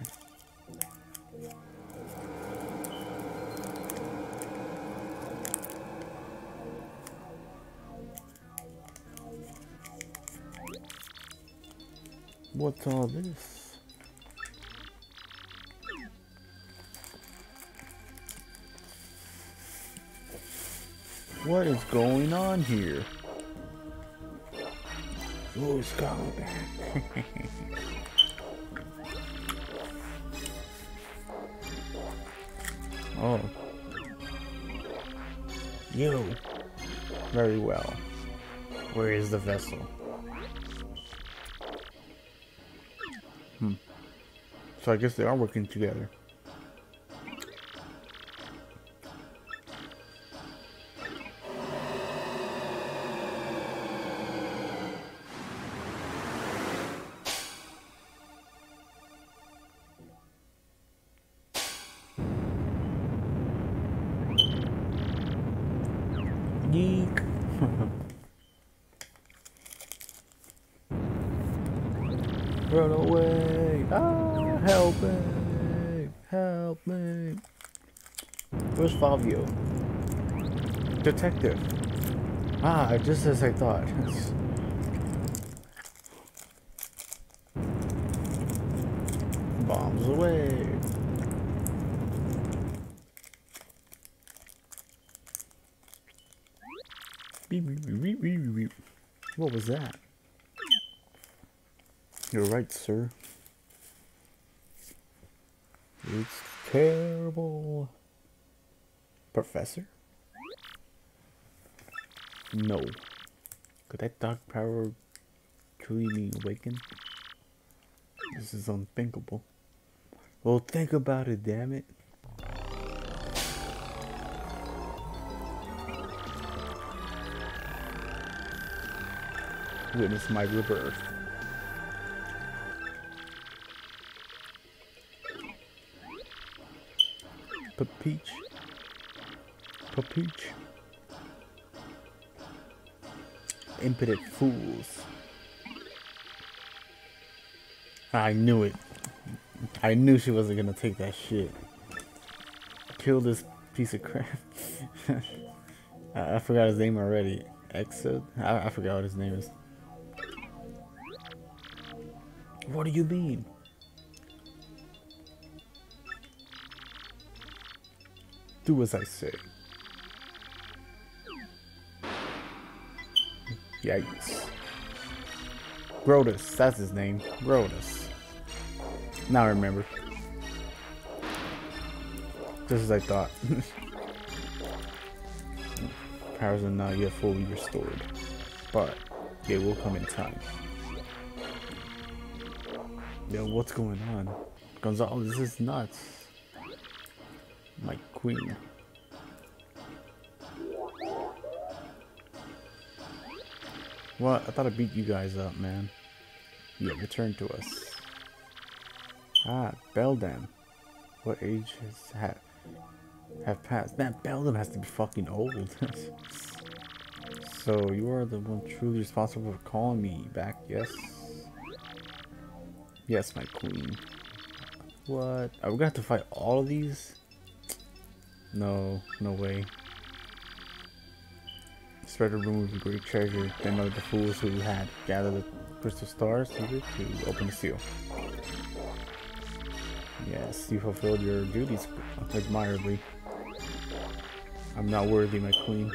What's all this? What is going on here? Oh, Scarlet. oh. You. Very well. Where is the vessel? So I guess they are working together. Yeek. Run away! Help me! Help me! Where's Fabio? Detective. Ah, just as I thought. Bombs away! Beep, beep, beep, beep, beep, beep. What was that? You're right, sir. It's terrible. Professor? No. Could that dark power truly be awakened? This is unthinkable. Well, think about it, damn it. Witness my rebirth. Peach. Peach. Impotent fools. I knew it. I knew she wasn't gonna take that shit. Kill this piece of crap. I, I, forgot his name already. Exo? I, I forgot what his name is. What do you mean? Do as I say. Yikes. Grodus, that's his name. Grodus. Now I remember. Just as I thought. Powers are not yet fully restored. But they will come in time. Yo, what's going on? Gonzalo, this is nuts. My queen. What? I thought I beat you guys up, man. Yeah, return to us. Ah, Beldam. What age has have passed? Man, Beldam has to be fucking old. so you are the one truly responsible for calling me back, yes? Yes, my queen. What? Are we gonna have to fight all of these? No, no way. Spread a rumor of a great treasure, then of the fools who had gathered the crystal stars to open the seal. Yes, you fulfilled your duties admirably. I'm not worthy, my queen.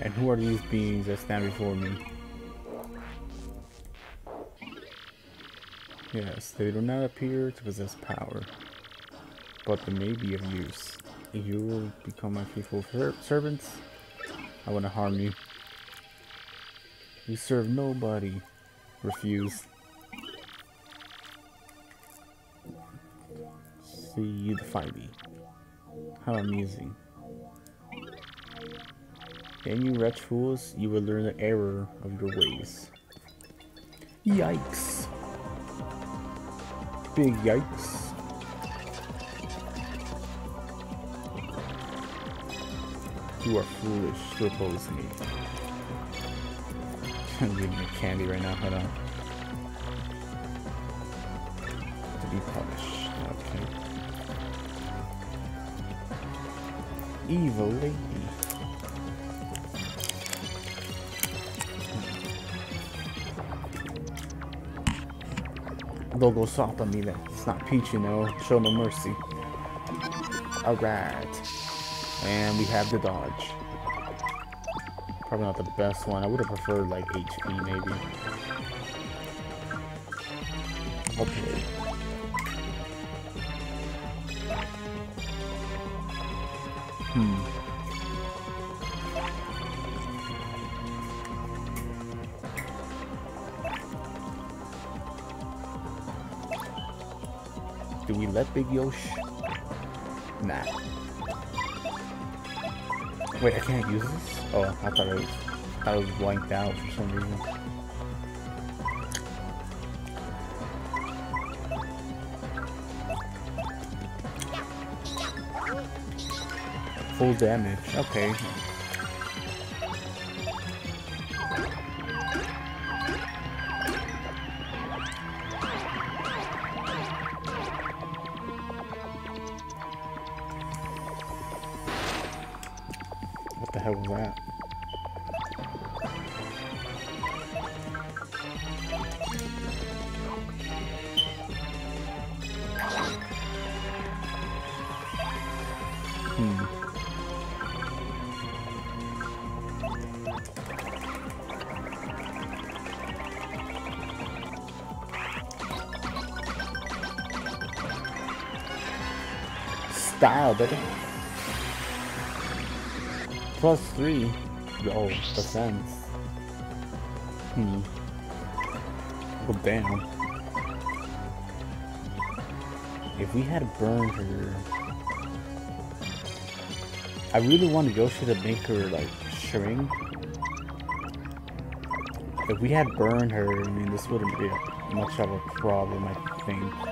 And who are these beings that stand before me? Yes, they do not appear to possess power but they may be of use. You will become my faithful servants. I want to harm you. You serve nobody. Refuse. See you defy me. How amusing. And you wretch fools, you will learn the error of your ways. Yikes. Big yikes. You are foolish to oppose me. I'm giving me candy right now, hold on. To be punished, okay. Evil lady. Don't go soft on me then. It's not Peach, you know. Show no mercy. Alright. And we have the dodge. Probably not the best one. I would have preferred like HP maybe. Okay. Hmm. Do we let Big Yosh? Nah. Wait, I can't use this? Oh, I thought was, I thought was blanked out for some reason. Full damage, okay. Defense. Hmm. Go down. If we had burned her... I really wanted Yoshi to make her, like, shrink. If we had burned her, I mean, this wouldn't be much of a problem, I think.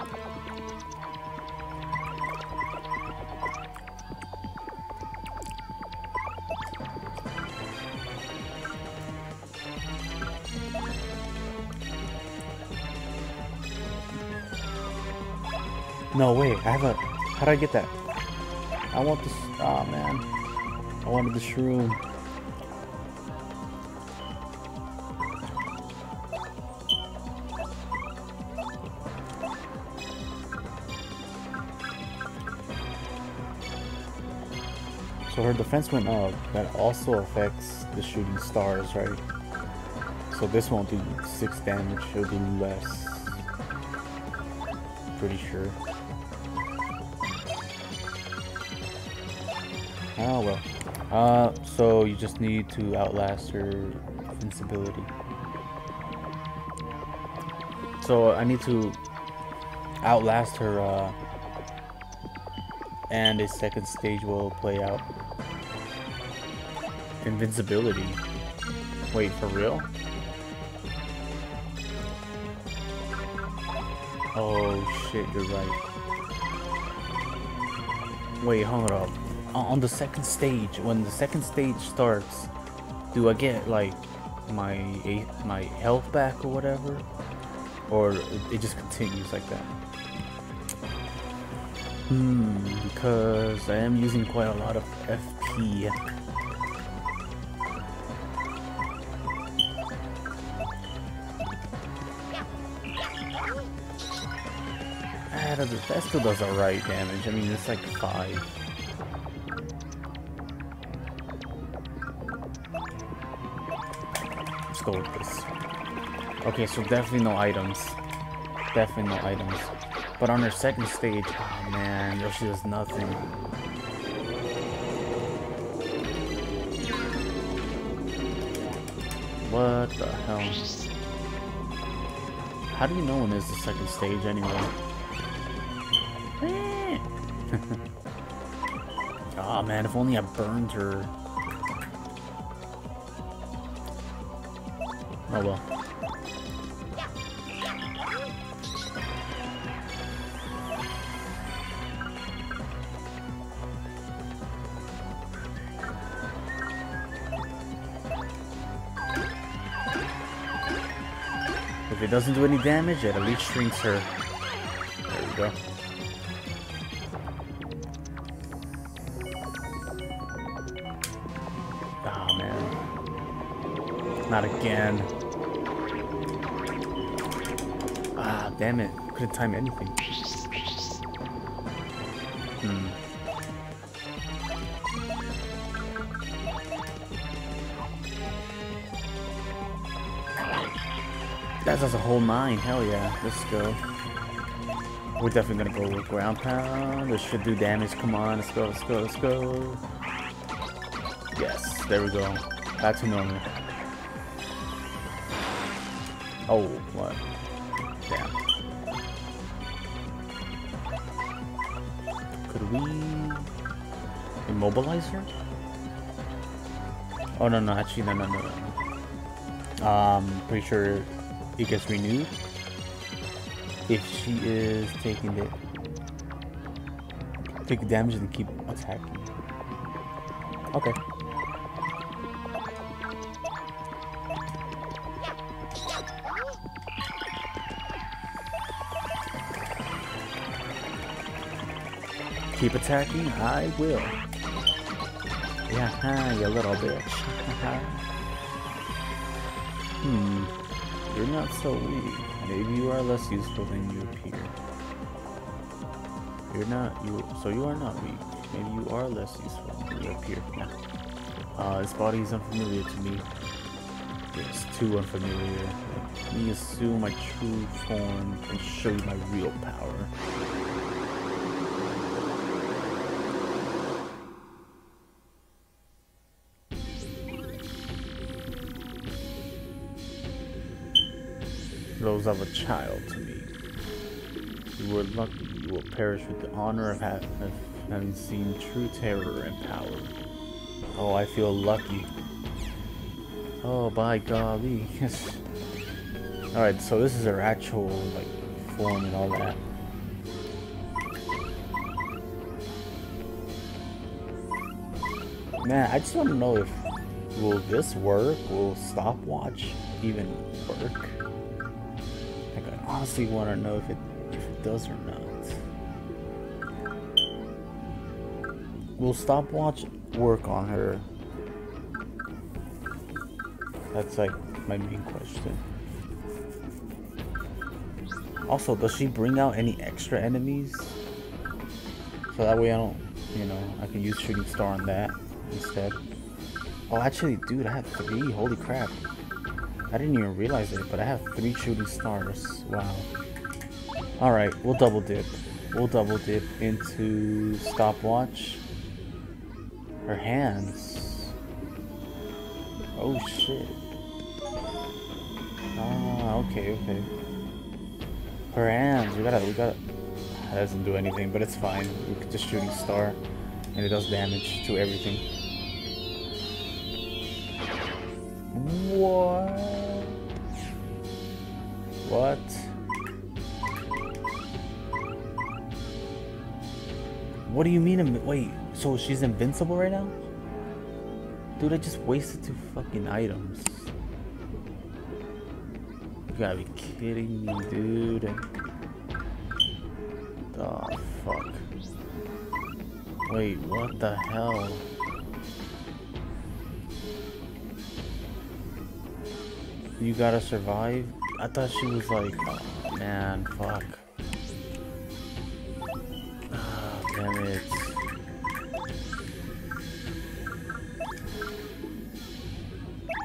I have a... How do I get that? I want this... Oh, man. I wanted the shroom. So her defense went up. That also affects the shooting stars, right? So this won't do 6 damage, it'll do less. Pretty sure. Oh well. Uh, so you just need to outlast her invincibility. So I need to outlast her, uh, and a second stage will play out. Invincibility. Wait, for real? Oh shit, you're right. Wait, hold up. On the second stage, when the second stage starts, do I get like my my health back or whatever? Or it just continues like that? Hmm, because I am using quite a lot of FP. Ah, that still does alright damage. I mean, it's like 5. With this. Okay, so definitely no items. Definitely no items. But on her second stage, oh man, Yoshi does nothing. What the hell? How do you know when it's the second stage anyway? oh man, if only I burned her. Oh well. If it doesn't do any damage, it at least shrinks her. There we go. Not again. Ah, damn it. Couldn't time anything. Hmm. That does a whole nine. Hell yeah. Let's go. We're definitely gonna go with ground pound. This should do damage. Come on. Let's go. Let's go. Let's go. Yes. There we go. Back to normal. Oh, what? Damn. Could we immobilize her? Oh no no actually no no no. Um pretty sure it gets renewed if she is taking it take damage and keep attacking. Okay. Keep attacking? I will. Yeah, you little bitch. hmm. You're not so weak. Maybe you are less useful than you appear. You're not you so you are not weak. Maybe you are less useful than you appear. Yeah. Uh this body is unfamiliar to me. It's too unfamiliar. Let me assume my true form and show you my real power. Of a child to me. You were lucky you will perish with the honor of, ha of having seen true terror and power. Oh, I feel lucky. Oh, by golly. Alright, so this is her actual, like, form and all that. Man, I just want to know if will this work? Will stopwatch even work? Honestly want to know if it if it does or not. Will stopwatch work on her? That's like my main question. Also, does she bring out any extra enemies? So that way I don't, you know, I can use shooting star on that instead. Oh, actually, dude, I have three. Holy crap. I didn't even realize it, but I have three shooting stars. Wow. Alright, we'll double dip. We'll double dip into stopwatch. Her hands. Oh, shit. Ah, okay, okay. Her hands. We gotta, we gotta... That doesn't do anything, but it's fine. We could just shooting star. And it does damage to everything. What? What? What do you mean? Wait, so she's invincible right now? Dude, I just wasted two fucking items. You gotta be kidding me, dude. Oh, fuck. Wait, what the hell? You gotta survive? I thought she was like, oh man, fuck. Ah, damn it.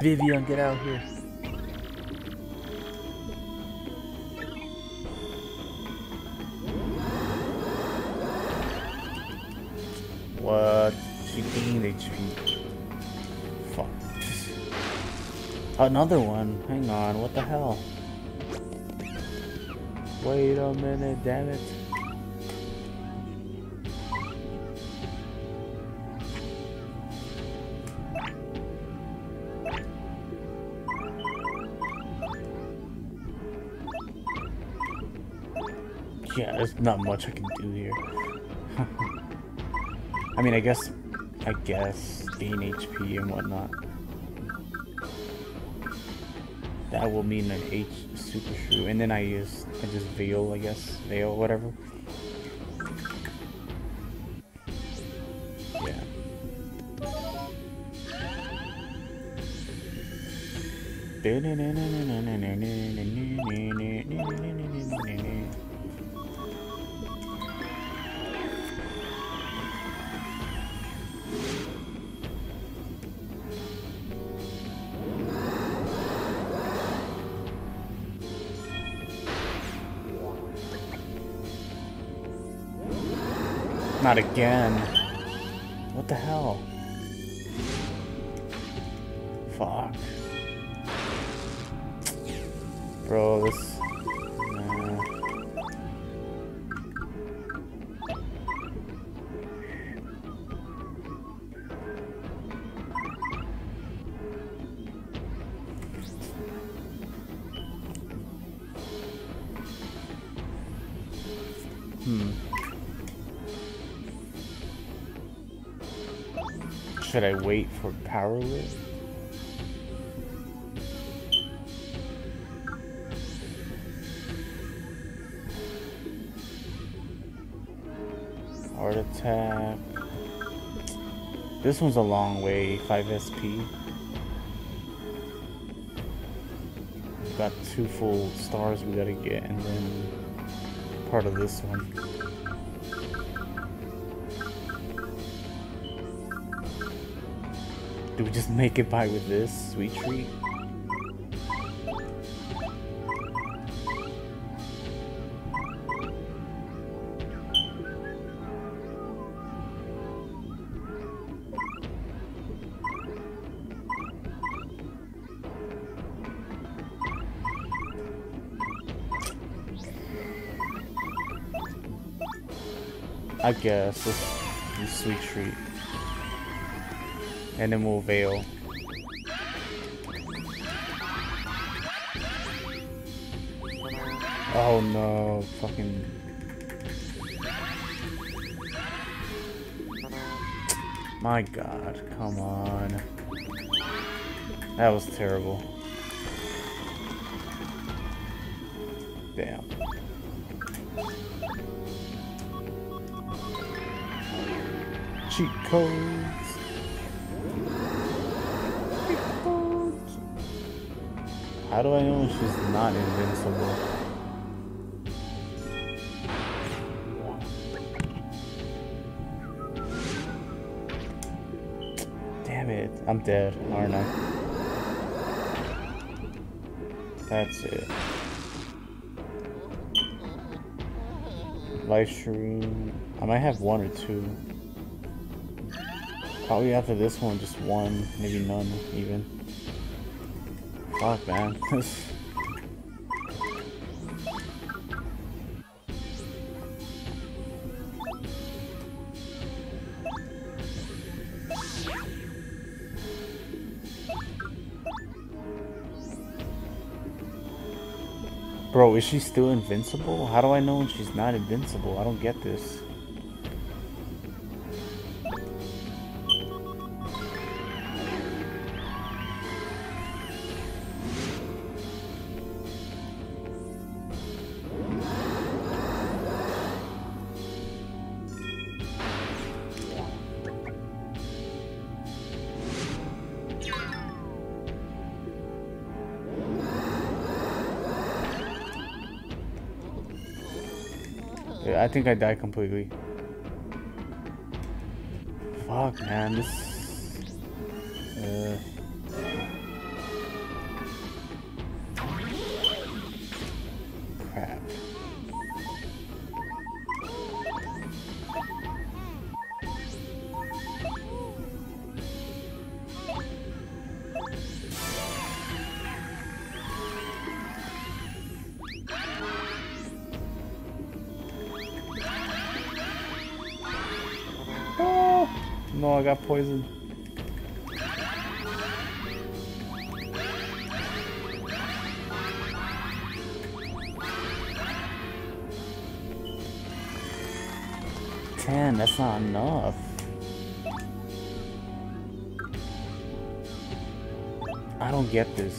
Vivian, get out here. What? She gained HP. Fuck. Another one. Hang on. What the hell? Wait a minute. Damn it. Yeah, there's not much I can do here. I mean, I guess, I guess, gain HP and whatnot. That will mean an H Super Shroom, and then I use, I just veil, I guess, veil, whatever. Yeah. Not again. Wait for power lift? Art Attack. This one's a long way, 5 SP. Got two full stars we gotta get, and then part of this one. just make it by with this sweet treat? I guess. Let's do sweet treat. We'll Veil. Oh no, fucking... My god, come on. That was terrible. Damn. Cheat codes. How do I know she's not invincible? Damn it. I'm dead, aren't I? That's it. Life Shroom. I might have one or two. Probably after this one, just one, maybe none even. Fuck, man. Bro, is she still invincible? How do I know when she's not invincible? I don't get this. Think I died completely. Fuck, man, this...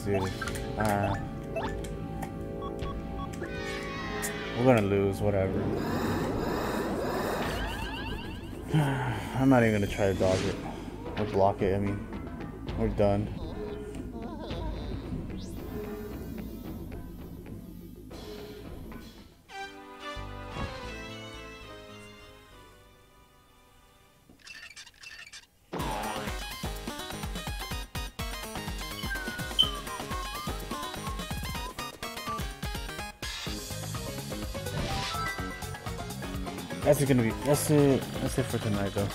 Uh, we're gonna lose, whatever. I'm not even gonna try to dodge it. Or block it, I mean. We're done. Gonna be. That's it. That's it for tonight, though.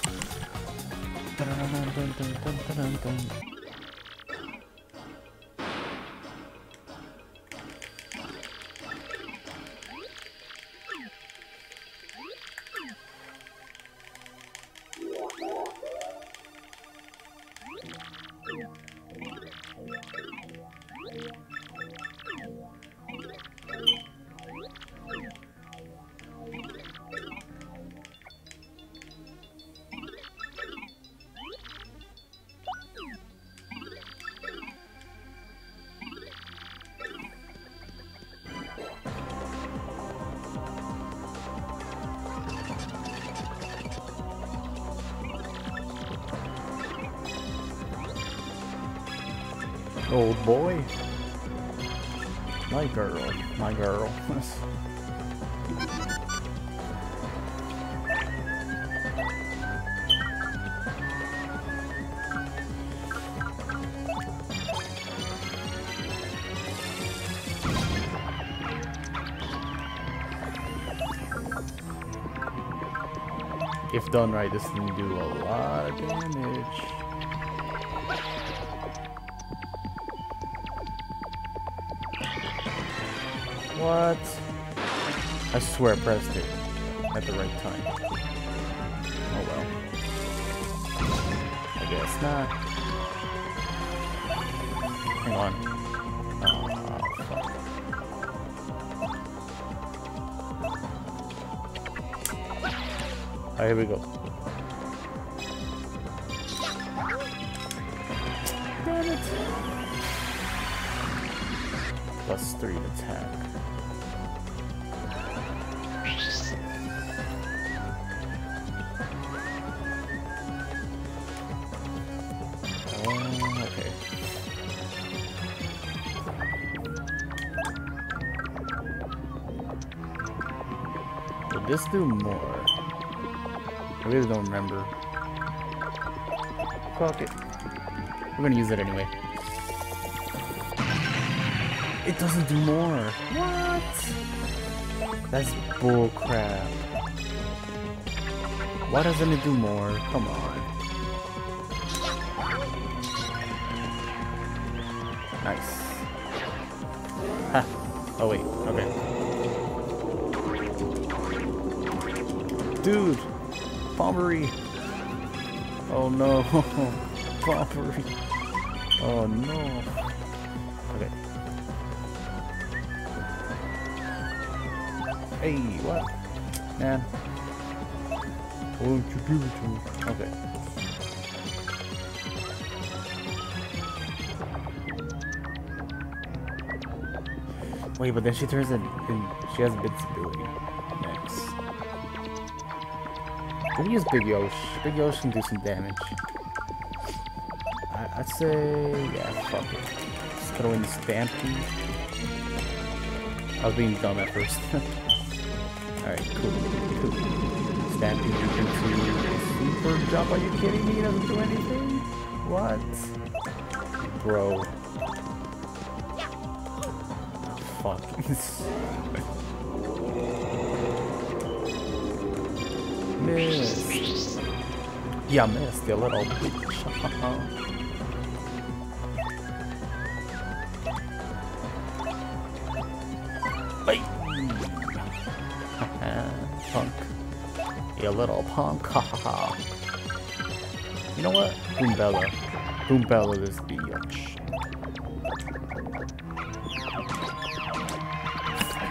done right, this can do a lot of damage. What? I swear I pressed it at the right time. Oh well. I guess not. Here we go. Plus three attack. Oh, okay. Did this do more? I really don't remember. Fuck it. We're gonna use it anyway. It doesn't do more. What? That's bullcrap. Why doesn't it do more? Come on. Oh no! Oh no! Okay. Hey, what? Man. Won't you give it to me? Okay. Wait, but then she turns in, she has invincibility next. Let me use Big Yosh. Big Yosh can do some damage. I, say, yeah, fuck it. Just throw in Stampede. I was being dumb at first. Alright, cool, cool. Stampede into super jump. Are you kidding me? It doesn't do anything? What? Bro. fuck. missed. Yeah, missed, you little bitch. little punk. Ha ha ha. You know what? Goombella. Goombella this bitch.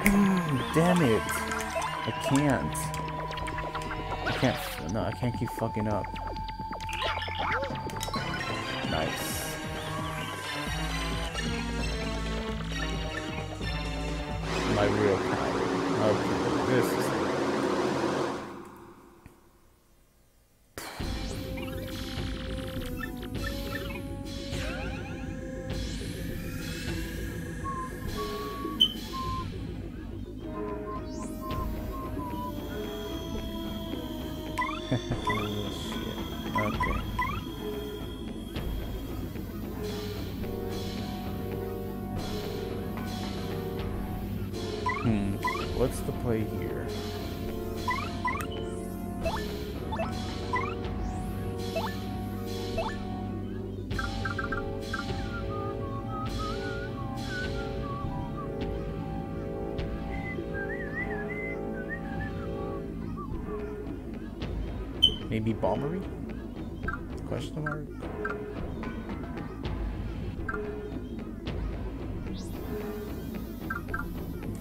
Mm, damn it. I can't. I can't. No, I can't keep fucking up. Nice. My real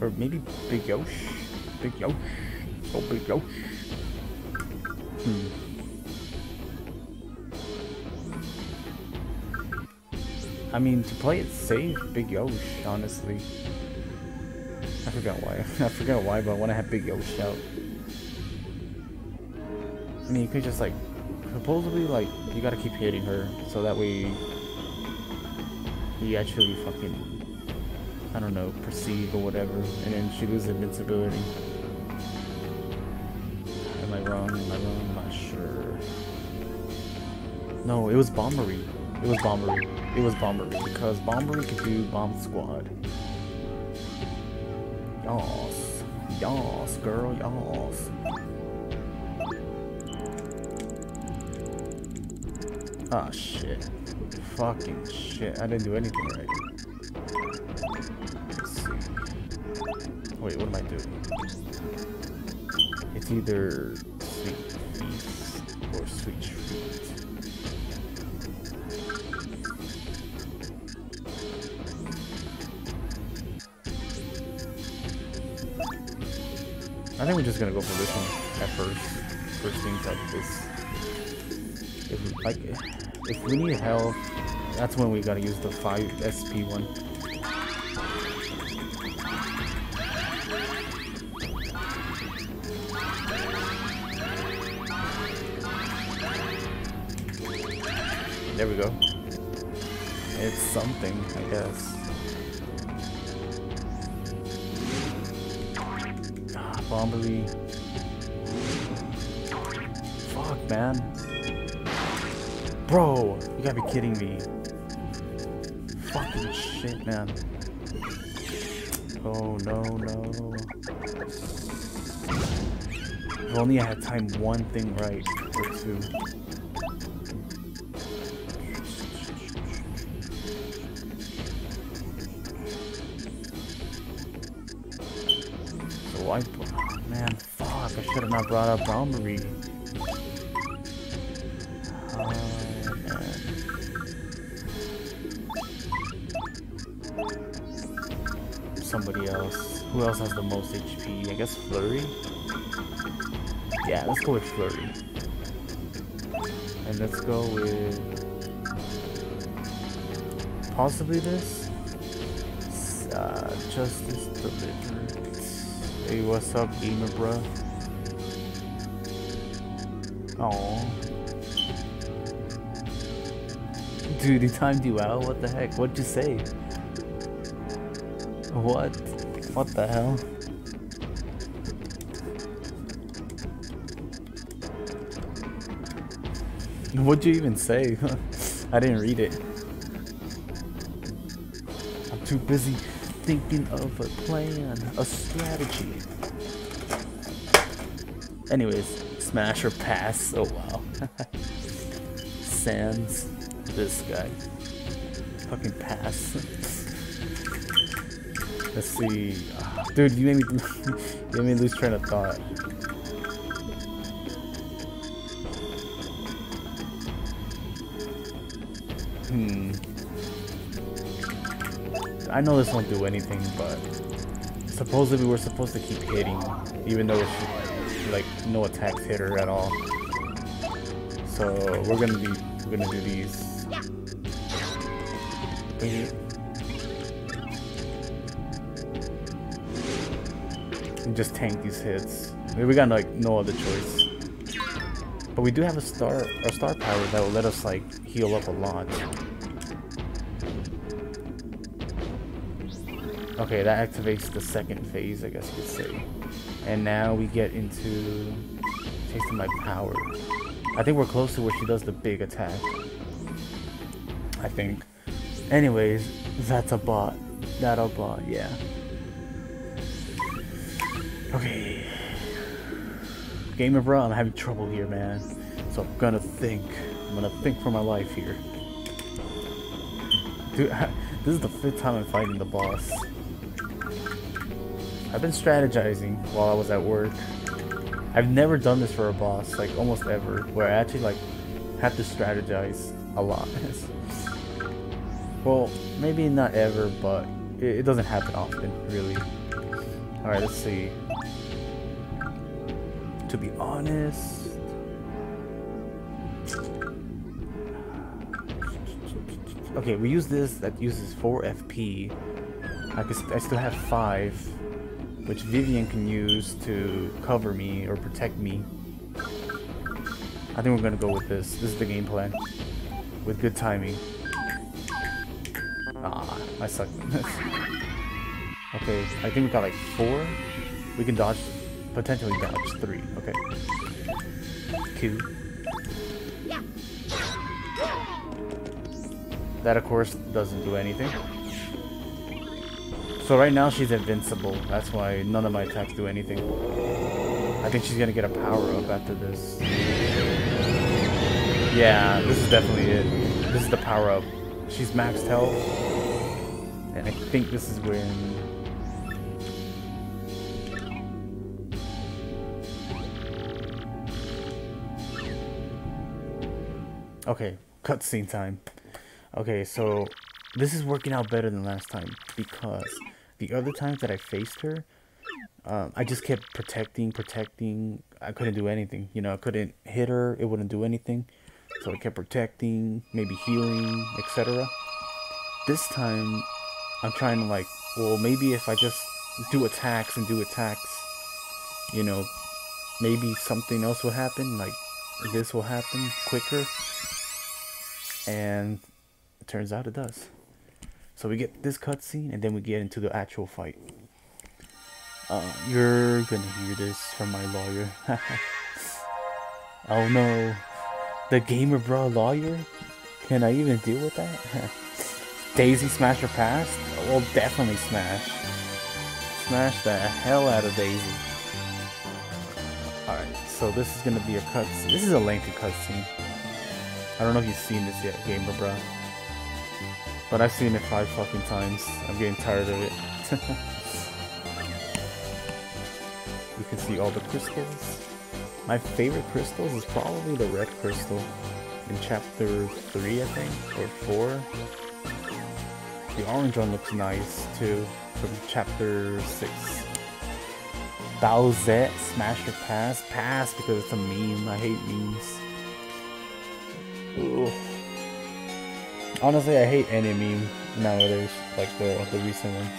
Or maybe Big Yosh? Big Yosh? Oh, Big Yosh. Hmm. I mean, to play it safe, Big Yosh, honestly. I forgot why. I forgot why, but I want to have Big Yosh out. I mean, you could just like, supposedly like, you gotta keep hitting her, so that way you actually fucking, I don't know, perceive or whatever, and then she loses invincibility. Am I wrong? Am I wrong? I'm not sure. No, it was Bobbery. It was Bobbery. It was Bobbery, because Bobbery could do Bomb Squad. Yas. Yas, girl, yas. Ah, shit. Fucking shit. I didn't do anything right. Wait, what am I doing? It's either sweet beef or sweet treat. I think we're just gonna go for this one at first. First things like this. If we, like, if we need health, that's when we gotta use the 5 SP one. Fuck, man. Bro, you gotta be kidding me. Fucking shit, man. Oh, no, no. If only I had timed one thing right, or two. Bobbery. Oh. Somebody else. Who else has the most HP? I guess Flurrie? Yeah, let's go with Flurrie. And let's go with... Possibly this? Uh, Justice Delivered. Hey, what's up, gamer bruh? Oh. Dude, he timed you out? What the heck? What'd you say? What? What the hell? What'd you even say? I didn't read it. I'm too busy thinking of a plan, a strategy. Anyways, smash or pass. Oh wow. Sans this guy. Fucking pass. Let's see. Dude, you made me you made me lose train of thought. Hmm. I know this won't do anything, but supposedly we're supposed to keep hitting, even though it's no attacks hit her at all. So we're gonna be we're gonna do these. And just tank these hits. We got like no other choice. But we do have a star a star power that will let us like heal up a lot. Okay, that activates the second phase, I guess you could say. And now we get into tasting my power. I think we're close to where she does the big attack. I think. Anyways, that's a bot. That a bot, yeah. Okay. Gamer bro, I'm having trouble here, man. So I'm gonna think. I'm gonna think for my life here. Dude, this is the fifth time I'm fighting the boss. I've been strategizing while I was at work. I've never done this for a boss, like almost ever, where I actually like have to strategize a lot. well, maybe not ever, but it, it doesn't happen often, really. Alright, let's see. To be honest... Okay, we use this that uses 4 FP. I, could, I still have 5, which Vivian can use to cover me or protect me. I think we're gonna go with this. This is the game plan. With good timing. Ah, I suck. okay, I think we got like 4. We can dodge, potentially dodge 3. Okay. Two. That of course doesn't do anything. So right now she's invincible. That's why none of my attacks do anything. I think she's gonna get a power up after this. Yeah, this is definitely it. This is the power up. She's maxed health. And I think this is when... Okay, cutscene time. Okay, so this is working out better than last time because the other times that I faced her, um, I just kept protecting, protecting. I couldn't do anything. You know, I couldn't hit her. It wouldn't do anything. So I kept protecting, maybe healing, etc. This time, I'm trying to like, well, maybe if I just do attacks and do attacks, you know, maybe something else will happen. Like this will happen quicker. And it turns out it does. So we get this cutscene and then we get into the actual fight. Uh, you're gonna hear this from my lawyer. oh no. The Gamer Bra lawyer? Can I even deal with that? Daisy smash her past? Well, definitely smash. Smash the hell out of Daisy. Alright, so this is gonna be a cutscene. This is a lengthy cutscene. I don't know if you've seen this yet, Gamer Bra. But I've seen it five fucking times. I'm getting tired of it. you can see all the crystals. My favorite crystals is probably the red crystal in chapter 3, I think, or 4. The orange one looks nice too, from chapter 6. Bowsette, smash or pass? Pass because it's a meme. I hate memes. Ugh. Honestly, I hate any meme nowadays, like the, the recent ones.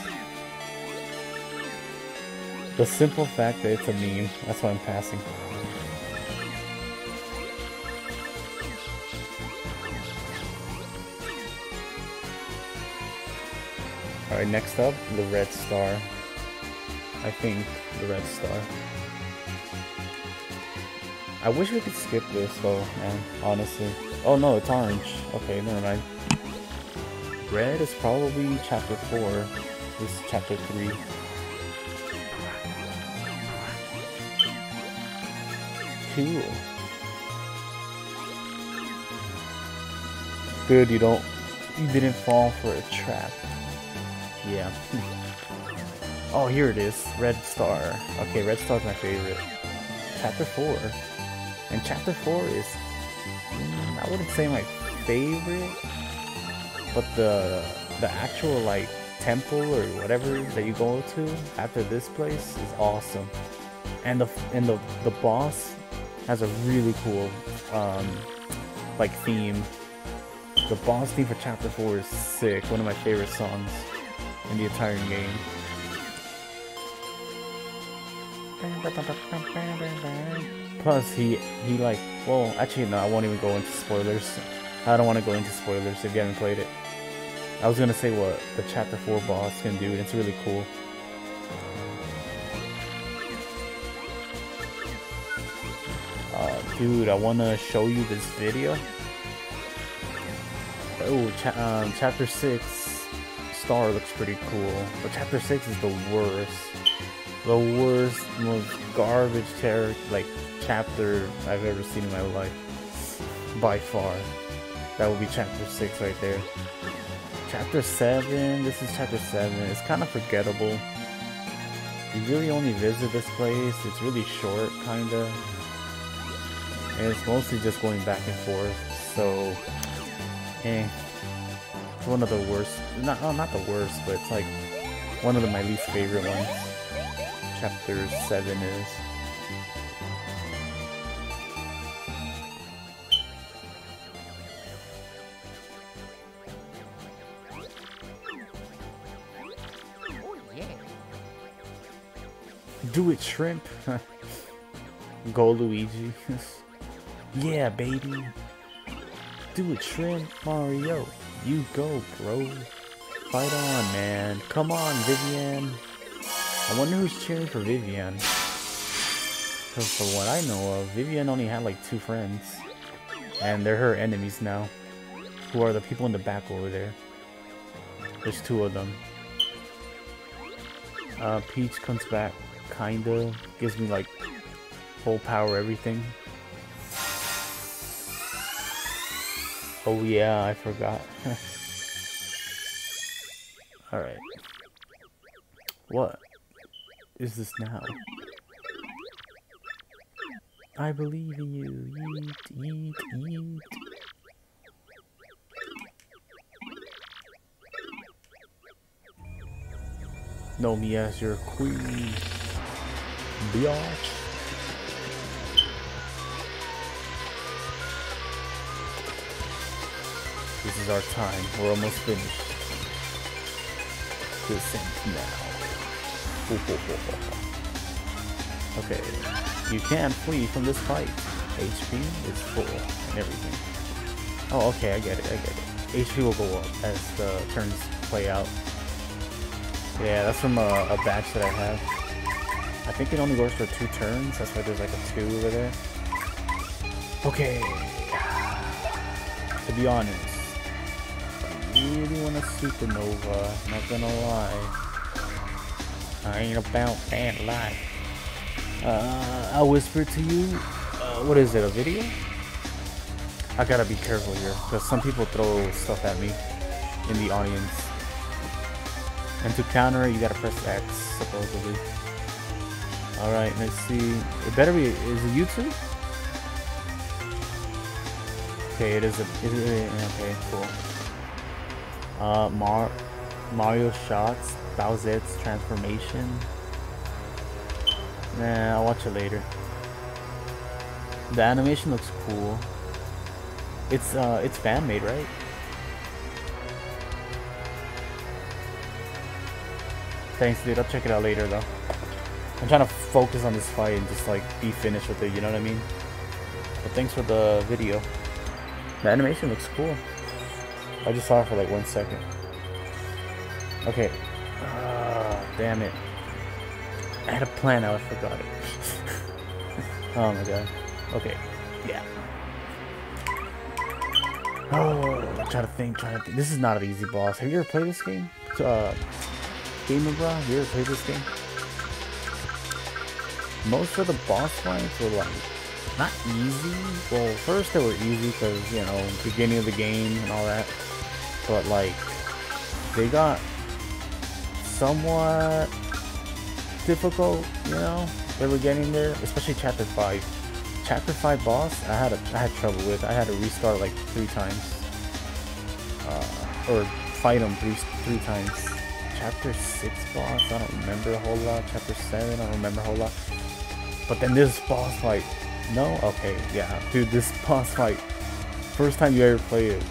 The simple fact that it's a meme, that's why I'm passing. Alright, next up, the red star. I think the red star. I wish we could skip this though, man, honestly. Oh no, it's orange. Okay, never mind. Red is probably chapter 4. This is chapter 3. Cool. Good, you don't... You didn't fall for a trap. Yeah. oh, here it is. Red Star. Okay, Red Star's my favorite. Chapter 4. And chapter 4 is... Mm, I wouldn't say my favorite, but the the actual like temple or whatever that you go to after this place is awesome. And the and the the boss has a really cool um like theme. The boss theme for chapter 4 is sick one of my favorite songs in the entire game. Plus he he like well actually no i won't even go into spoilers i don't want to go into spoilers if you haven't played it I was gonna say what the chapter 4 boss can do, it's really cool. Uh, dude, I wanna show you this video. Oh, cha um, chapter 6 star looks pretty cool, but chapter 6 is the worst. The worst, most garbage terror, like, chapter I've ever seen in my life. By far. That would be chapter 6 right there. Chapter 7, this is chapter 7, it's kind of forgettable. You really only visit this place, it's really short, kinda. And it's mostly just going back and forth, so... Eh. It's one of the worst, not, oh, not the worst, but it's like one of the, my least favorite ones. Chapter 7 is. Do it, shrimp. Go, Luigi. yeah, baby. Do it, shrimp. Mario. You go, bro. Fight on, man. Come on, Vivian. I wonder who's cheering for Vivian. Because for what I know of, Vivian only had like two friends. And they're her enemies now. Who are the people in the back over there. There's two of them. Uh, Peach comes back kinda gives me like full power everything. Oh yeah, I forgot. Alright. What is this now? I believe in you. Eat, eat, eat. Know me as your queen. Biatch. This is our time. We're almost finished. This ends now. Okay, you can't flee from this fight. HP is full and everything. Oh, okay, I get it, I get it. HP will go up as the turns play out. Yeah, that's from a, a badge that I have. I think it only works for two turns, that's why there's like a two over there. Okay. To be honest, I really want a supernova, not gonna lie. I ain't about that life. Uh, I'll whisper to you, uh, what is it, a video? I gotta be careful here, because some people throw stuff at me in the audience. And to counter it, you gotta press X, supposedly. Alright, let's see. It better be, is it YouTube? Okay, it is a, okay, cool. Uh, Mar Mario Shots, Bowsette's Transformation. Nah, I'll watch it later. The animation looks cool. It's, uh, it's fan-made, right? Thanks, dude. I'll check it out later, though. I'm trying to focus on this fight and just, like, be finished with it, you know what I mean? But thanks for the video. The animation looks cool. I just saw it for, like, one second. Okay. Ah, damn it. I had a plan, I forgot it. oh my god. Okay. Yeah. Oh, try to think, try to think. This is not an easy boss. Have you ever played this game? Uh, Gamer Bro, have you ever played this game? Most of the boss fights were like, not easy. Well, first they were easy because, you know, beginning of the game and all that. But like, they got somewhat difficult, you know? They were getting there, especially chapter 5. Chapter 5 boss, I had a, I had trouble with. I had to restart like three times. Uh, or fight him three, three times chapter 6 boss, I don't remember a whole lot. Chapter 7, I don't remember a whole lot. But then this boss fight, no? Okay, yeah. Dude, this boss fight, first time you ever play it,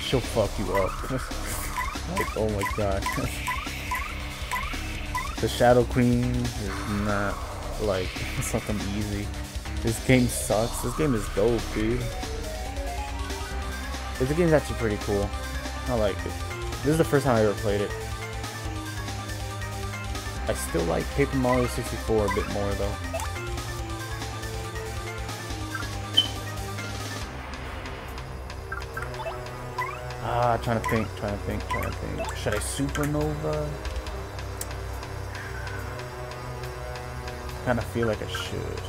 she'll fuck you up. like, oh my god. the Shadow Queen is not, like, something easy. This game sucks. This game is dope, dude. This game's actually pretty cool. I like it. This is the first time I ever played it. I still like Paper Mario 64 a bit more though. Ah, trying to think, trying to think, trying to think. Should I Supernova? Kind of feel like I should.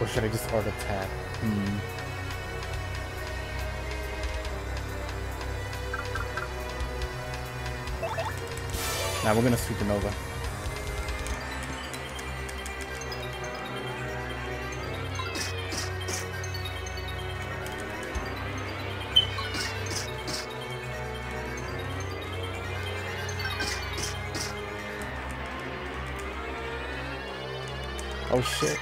Or should I just art attack? Hmm. Now we're gonna supernova. Shit.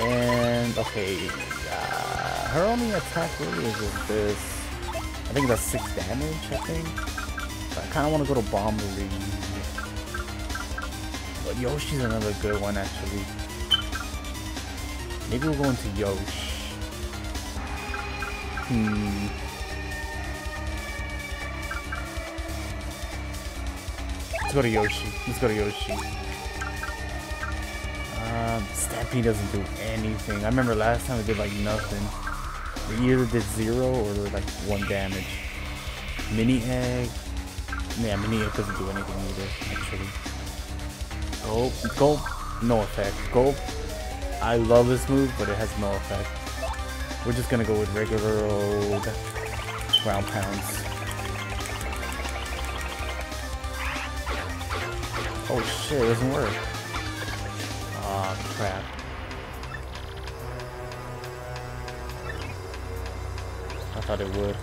And okay, uh, her only attack really is this. I think that's six damage. I think. But I kind of want to go to Bobbery. But Yoshi's another good one actually. Maybe we'll go into Yosh. Hmm. Let's go to Yoshi. Let's go to Yoshi. Um, Stampede doesn't do anything. I remember last time it did like nothing. It either did zero or like one damage. Mini egg. Yeah, mini egg doesn't do anything either, actually. Gulp, gulp, no effect. Gulp, I love this move, but it has no effect. We're just gonna go with regular old ground pounds. Oh shit, it doesn't work. oh crap. I thought it would.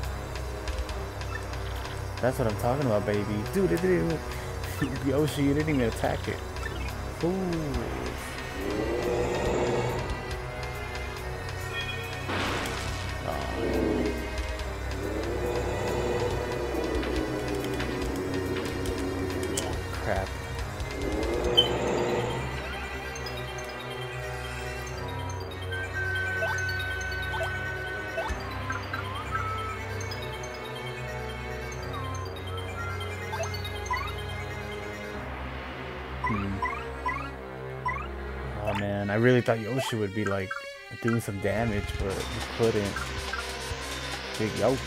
That's what I'm talking about, baby. Dude. Yoshi, you didn't even attack it. Ooh. Really thought Yoshi would be like doing some damage, but he couldn't. Big Yoshi.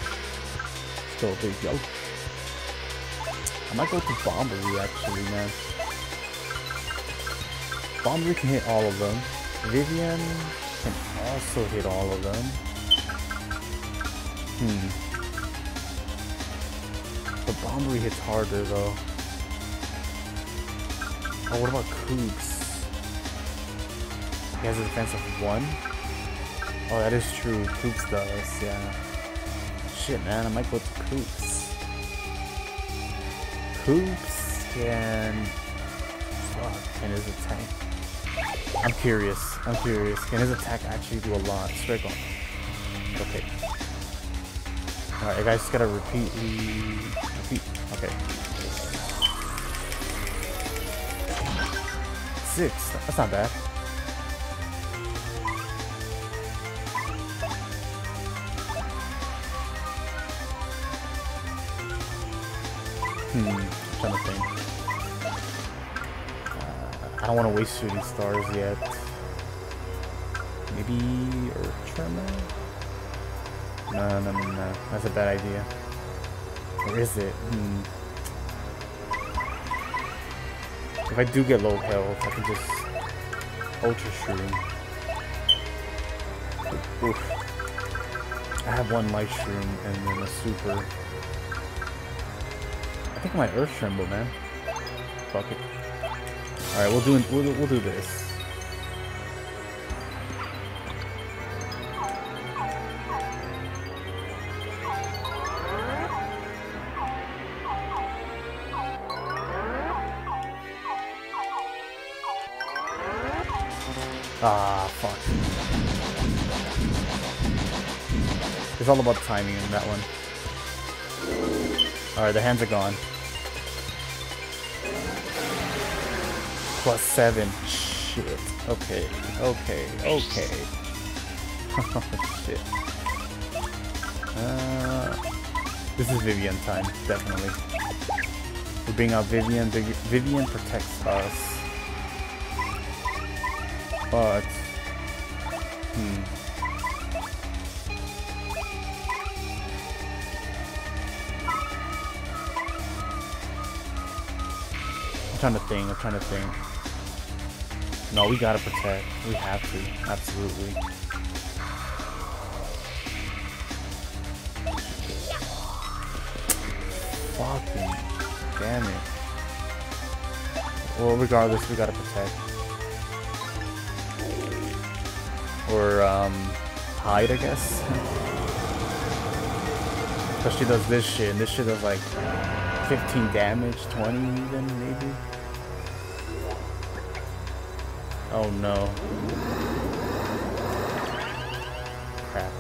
Still big Yoshi. I might go to Bobbery actually, man. Bobbery can hit all of them. Vivian can also hit all of them. Hmm. But Bobbery hits harder though. Oh, what about Koops? He has a defense of one? Oh, that is true. Koops does, yeah. Shit, man, I might go to Koops. Koops can... Fuck, can his attack... I'm curious. I'm curious. Can his attack actually do a lot? Strike on. Okay. Alright, guys just gotta repeat Repeat. Okay. Six. That's not bad. I don't want to waste shooting stars yet. Maybe Earth Tremor? No, no, no, no. That's a bad idea. Or is it? Hmm. If I do get low health, I can just Ultra Shroom. Oof. I have one Life Shroom and then a Super I think might Earth Tremble, man. Fuck it. Alright, we'll do we'll, we'll do this. Ah, fuck. It's all about timing in that one. Alright, the hands are gone. Plus seven. Shit. Okay. Okay. Okay. shit. Uh, this is Vivian time, definitely. We bring out Vivian. Vivian protects us. But... Hmm. I'm trying to think, I'm trying to think. No, we gotta protect. We have to. Absolutely. Fucking damn it. Well, regardless, we gotta protect. Or, um, hide, I guess. She does this shit, and this shit does like 15 damage, 20 even, maybe. Oh no. Crap.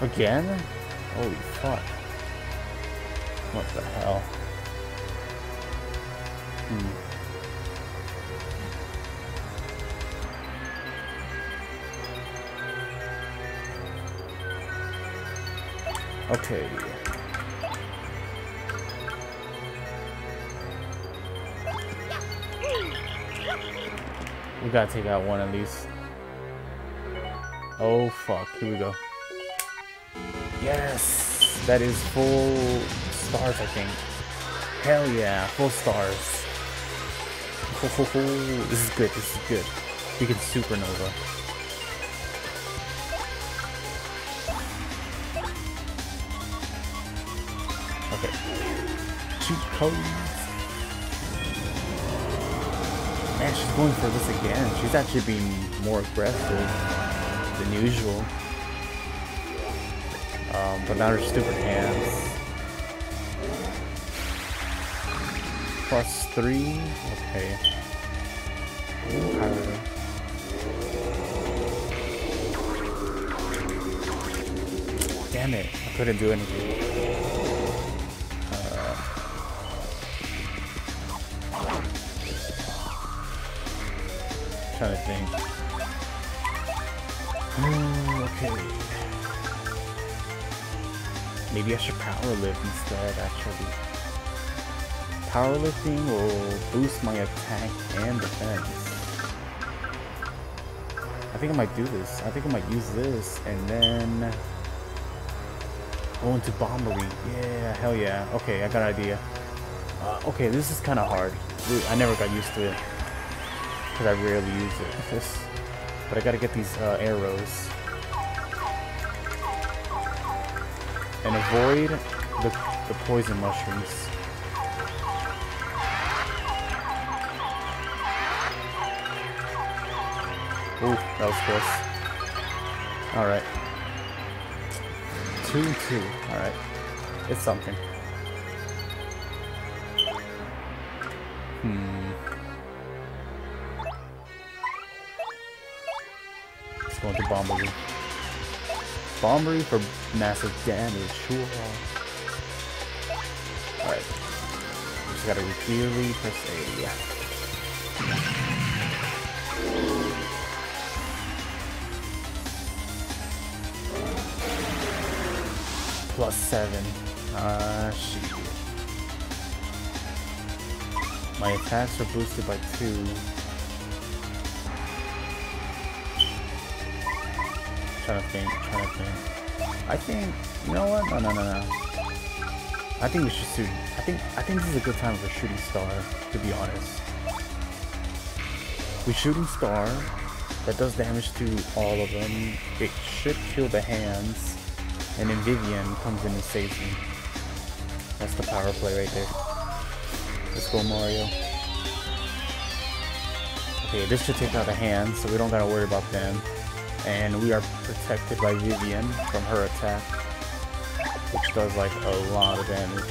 Again? Holy fuck. What the hell? Hmm. Okay. Gotta take out one at least. Oh fuck, here we go. Yes! That is full stars, I think. Hell yeah, full stars. Oh, this is good, this is good. We can supernova. Okay. cheat codes. She's going for this again. She's actually being more aggressive than usual. Um, but not her stupid hands. Plus three? Okay. Damn it, I couldn't do anything. Trying to think. okay. Maybe I should power lift instead, actually. Powerlifting will boost my attack and defense. I think I might do this. I think I might use this and then go into bobbery. Yeah, hell yeah. Okay, I got an idea. Uh, okay, this is kind of hard. I never got used to it because I rarely use it. But I gotta get these uh, arrows and avoid the, the poison mushrooms. Ooh, that was close. Alright. Two, two. Alright. It's something. Hmm. Into Bobbery. Bobbery for massive damage, sure. Alright. Just gotta repeatedly press A. plus seven. Ah, uh, shoot. My attacks are boosted by two. Trying to think, trying to think. I think, you know what? No, no, no, no. I think we should shoot. I think, I think this is a good time for Shooting Star, to be honest. We Shooting Star, that does damage to all of them. It should kill the hands. And then Vivian comes in and saves me. That's the power play right there. Let's go, Mario. Okay, this should take out the hands, so we don't gotta worry about them. And we are protected by Vivian from her attack, which does like a lot of damage.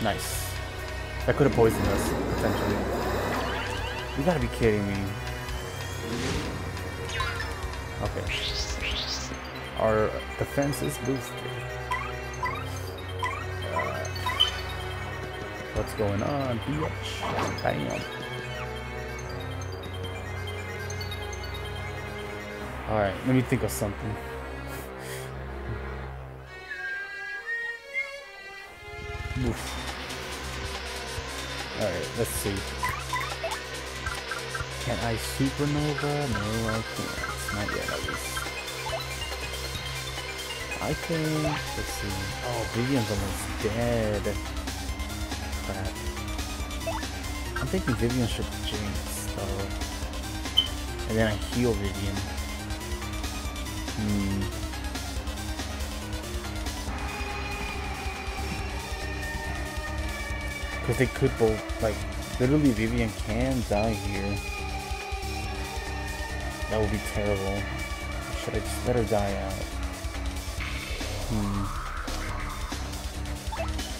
Nice. That could have poisoned us, gotta be kidding me. Okay. Our defense is boosted. Uh, what's going on, bitch? Bam. Alright, let me think of something. Alright, let's see. I supernova? No, I can't. Not yet, at least. I think... Let's see. Oh, Vivian's almost dead. Crap. I'm thinking Vivian should jinx, though. And then I heal Vivian. Hmm. Because they could both, like, literally Vivian can die here. That would be terrible. Should I just let her die out? Hmm.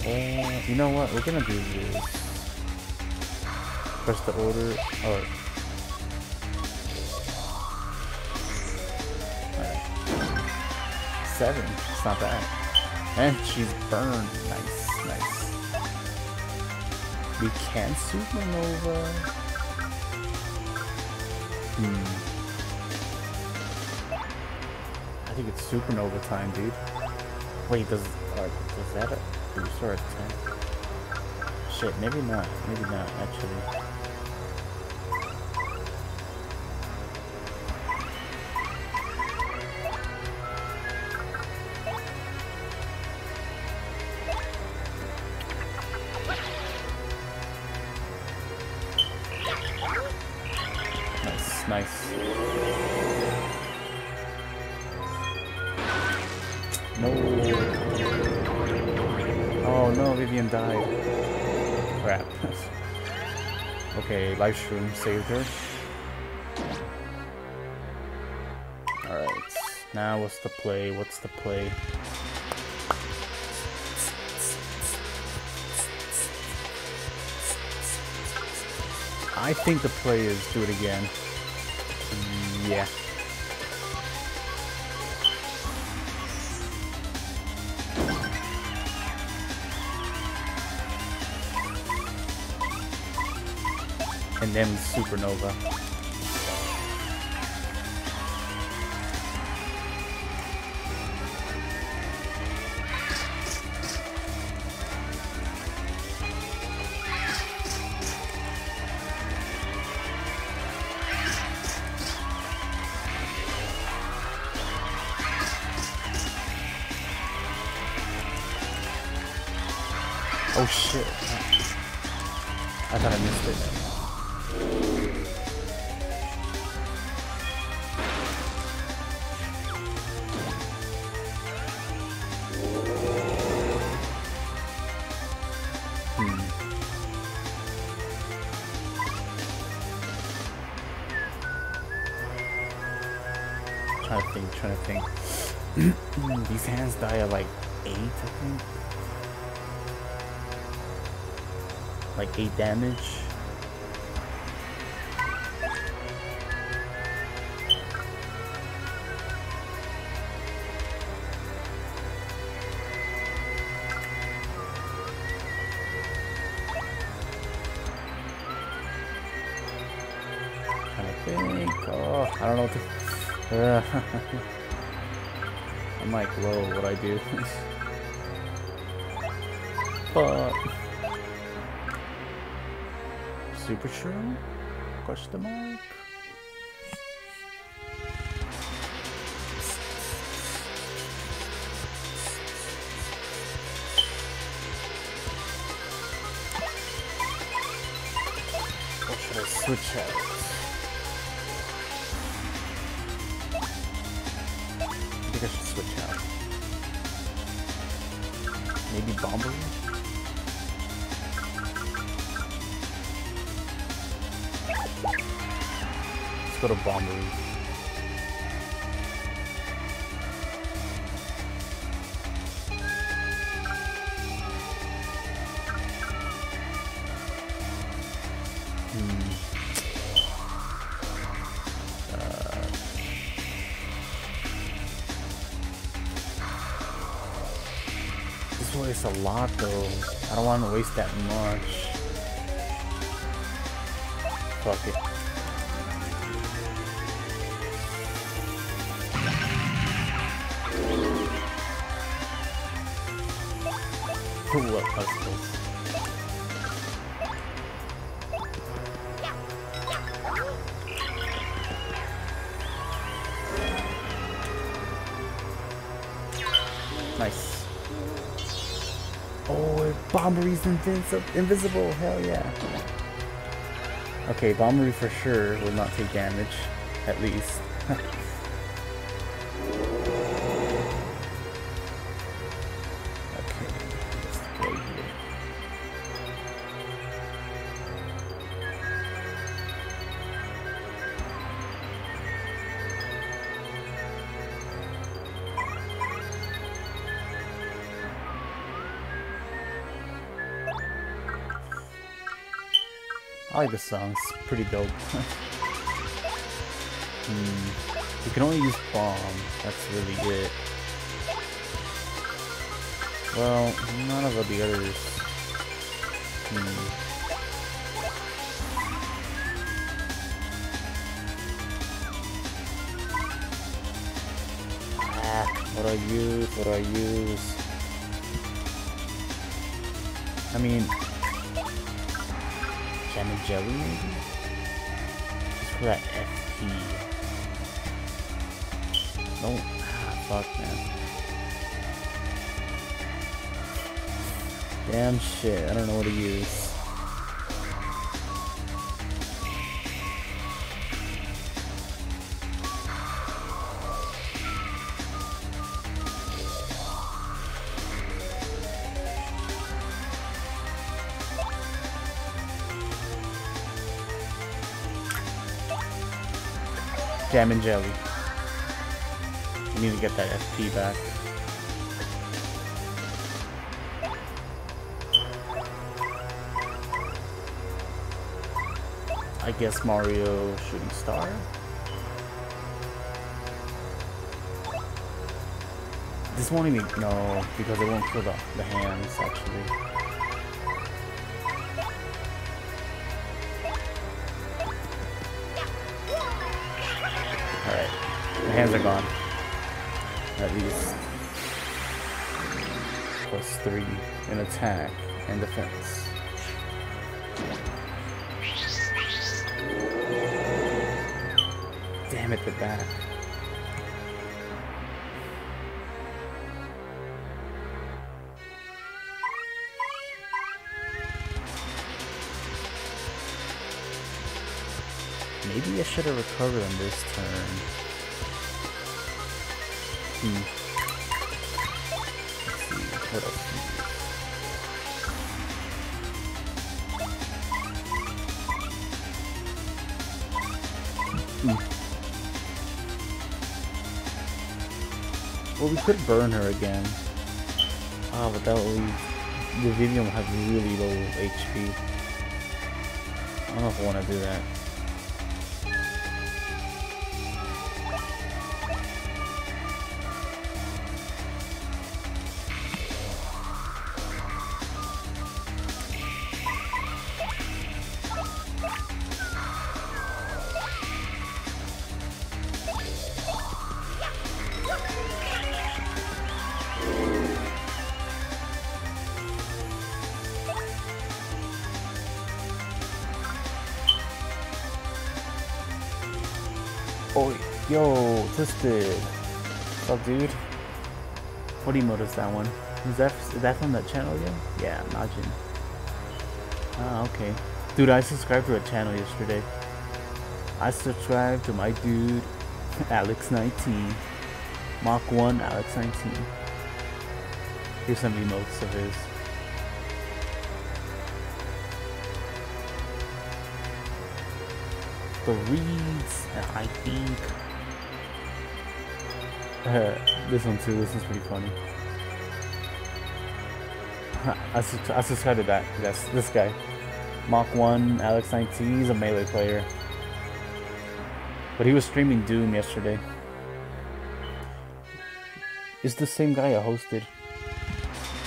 Uh, you know what? We're gonna do this. Press the order. Oh. Alright. Seven. It's not bad. And she's burned. Nice, nice. We can't supernova. Hmm. Supernova time, dude. Wait, does uh, does that a boost or a 10? Shit, maybe not. Maybe not, actually. Live stream saved her. Alright. Now what's the play? What's the play? I think the play is do it again. Yeah. Then Supernova. Damage. Trying think. Oh, I don't know what to. Uh, I'm like, whoa, what I do? Fuck. True? Question mark? Though. I don't want to waste that much. Invinci- invisible. Hell yeah. Okay, Bobbery for sure will not take damage. At least. I like the song, it's pretty dope. hmm. You can only use bomb, that's really it. Well, none of the others. Hmm. Ah, what I use? What do I use? I mean, Jelly maybe? Just for that FP. No, ah, fuck man. Damn shit, I don't know what to use. Jammin' Jelly. We need to get that FP back. I guess Mario Shooting Star? This won't even, no, because it won't kill the, the hands, actually. Are gone. At least. Plus three in attack and defense. Damn it, the back. Maybe I should have recovered on this turn. Could burn her again. Ah, but that will leave... The Vivian will have really low HP. I don't know if I want to do that. Dude? What emote is that one? Is that, is that from that channel again? Yeah, Najin. Ah, okay. Dude, I subscribed to a channel yesterday. I subscribed to my dude, Alex19. Mach 1, Alex19. Here's some emotes of his. The reeds, I think. This one too, this is pretty funny. I, I subscribed to that. That's this guy. Mach 1, Alex 19, he's a melee player. But he was streaming Doom yesterday. It's the same guy I hosted.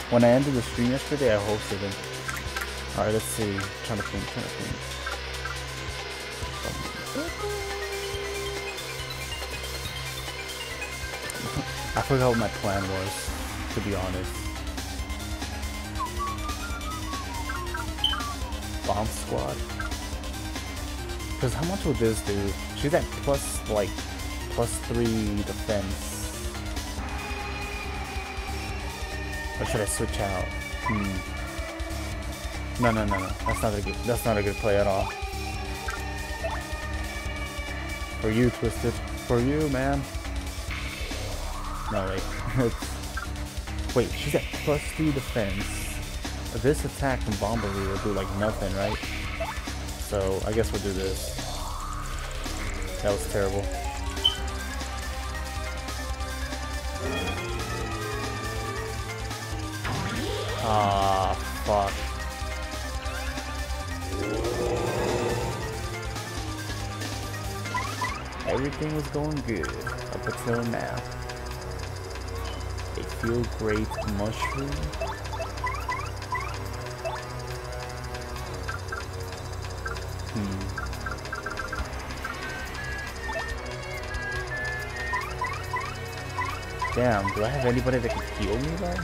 When I ended the stream yesterday, I hosted him. Alright, let's see. I'm trying to think, trying to think. I forgot what my plan was, to be honest. Bomb Squad? Because how much would this do? She's at plus, like, plus 3 defense. Or should I switch out? Hmm. No, no, no, no. That's not a good, that's not a good play at all. For you, Twisted. For you, man. No, wait. wait, she's at plus 3 defense. This attack from Bobbery will do like nothing, right? So, I guess we'll do this. That was terrible. Ah, fuck. Everything was going good up until now. A feel great mushroom. Hmm. Damn, do I have anybody that can heal me though?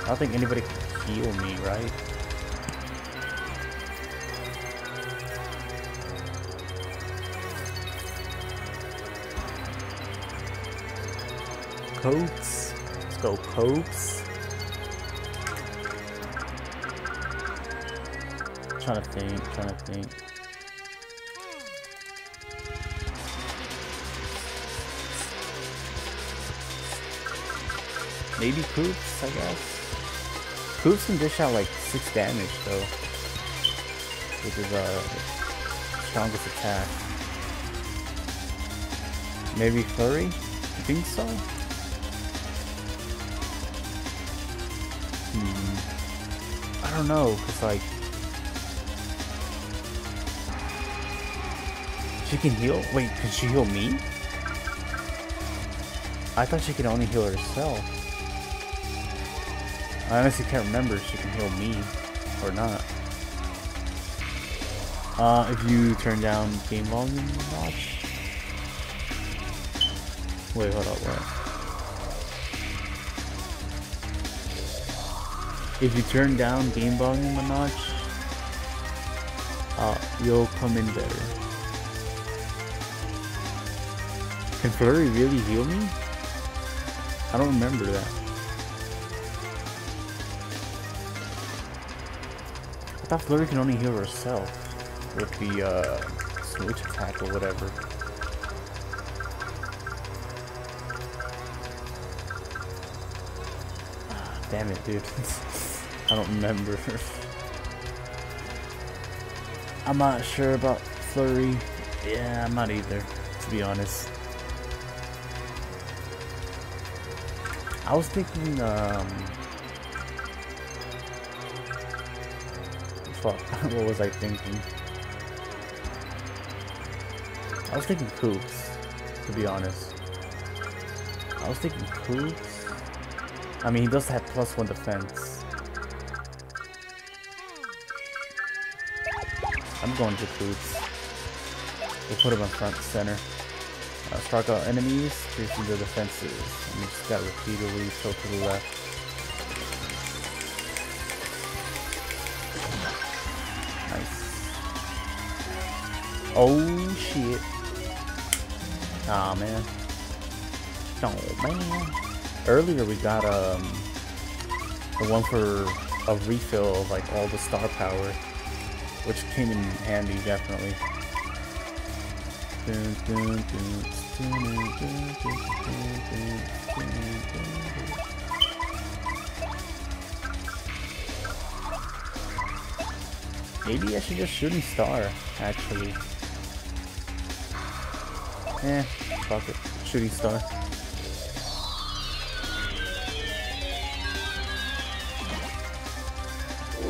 I don't think anybody can heal me, right? Koops. Let's go Koops. Trying to think, trying to think. Maybe Koops, I guess. Koops can dish out like 6 damage though. Which is uh strongest attack? Maybe Flurrie? You think so? I don't know, cause like she can heal. Wait, can she heal me? I thought she could only heal herself. I honestly can't remember if she can heal me or not. Uh, if you turn down game volume watch. Wait, hold up, what? If you turn down game volume a notch, uh, you'll come in better. Can Flurrie really heal me? I don't remember that. I thought Flurrie can only heal herself with the uh, switch attack or whatever. Damn it, dude. I don't remember. I'm not sure about Flurrie. Yeah, I'm not either, to be honest. I was thinking, um... Fuck, what was I thinking? I was thinking Koops, to be honest. I was thinking Koops. I mean, he does have plus one defense. I'm going to Koops. We'll put him in front center. Uh, strike out enemies, piercing their defenses. And just gotta repeatedly tilt to the left. Nice. Oh shit. Aw oh, man. Oh man. Earlier we got um the one for a refill of like all the star power. Which came in handy definitely. Maybe I should just shooting star, actually. Eh, fuck it. Shooting star.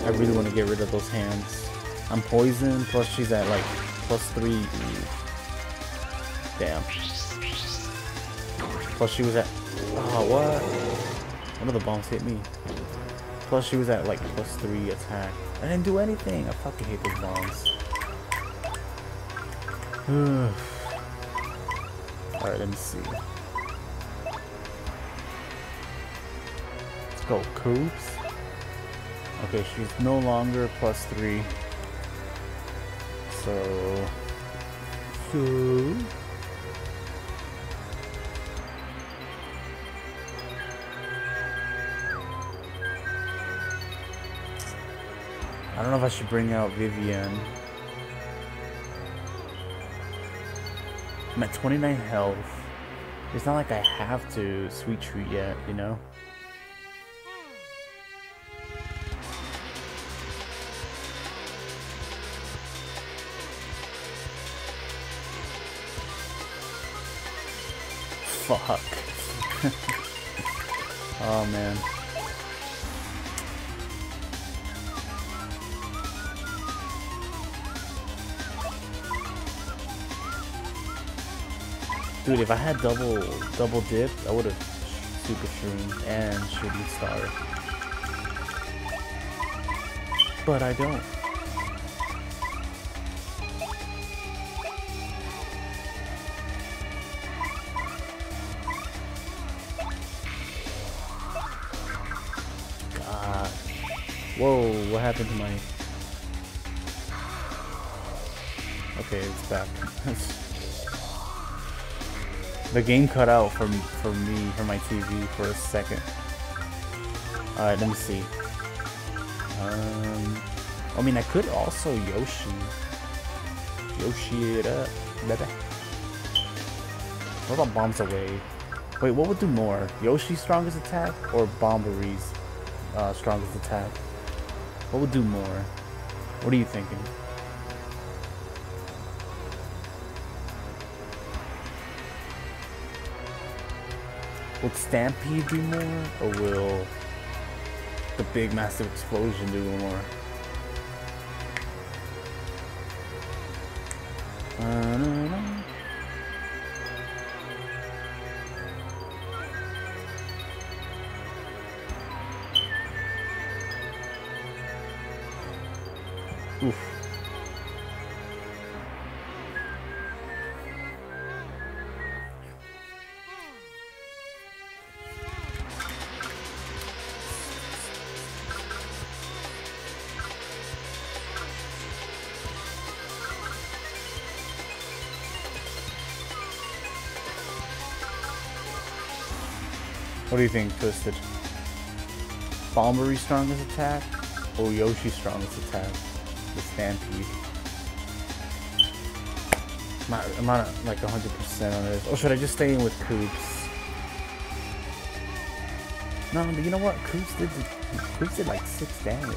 I really want to get rid of those hands. I'm poisoned, plus she's at like plus three. Damn. Plus she was at... Oh, what? One of the bombs hit me. Plus she was at like plus three attack. I didn't do anything. I fucking hate those bombs. Alright, let me see. Let's go, Koops. Okay, she's no longer plus three. So... So... I don't know if I should bring out Vivian. I'm at 29 health. It's not like I have to sweet treat yet, you know? Fuck. oh man. Dude, if I had double double dip, I would have super shroom and shooting star. But I don't. Happened to my... Okay, it's back. The game cut out for, for me, for my TV for a second. Alright, let me see. Um, I mean, I could also Yoshi. Yoshi it up, baby. What about Bombs Away? Wait, what would do more? Yoshi's strongest attack or Bobbery's uh, strongest attack? But we'll do more. What are you thinking? Will Stampede do more? Or will the big massive explosion do more? Uh, no. Think, Twisted? Bobbery strongest attack or Yoshi strongest attack? The Stampede. I'm not, I'm not like 100% on this. Or should I just stay in with Koops? No, but you know what? Koops did, did like 6 damage.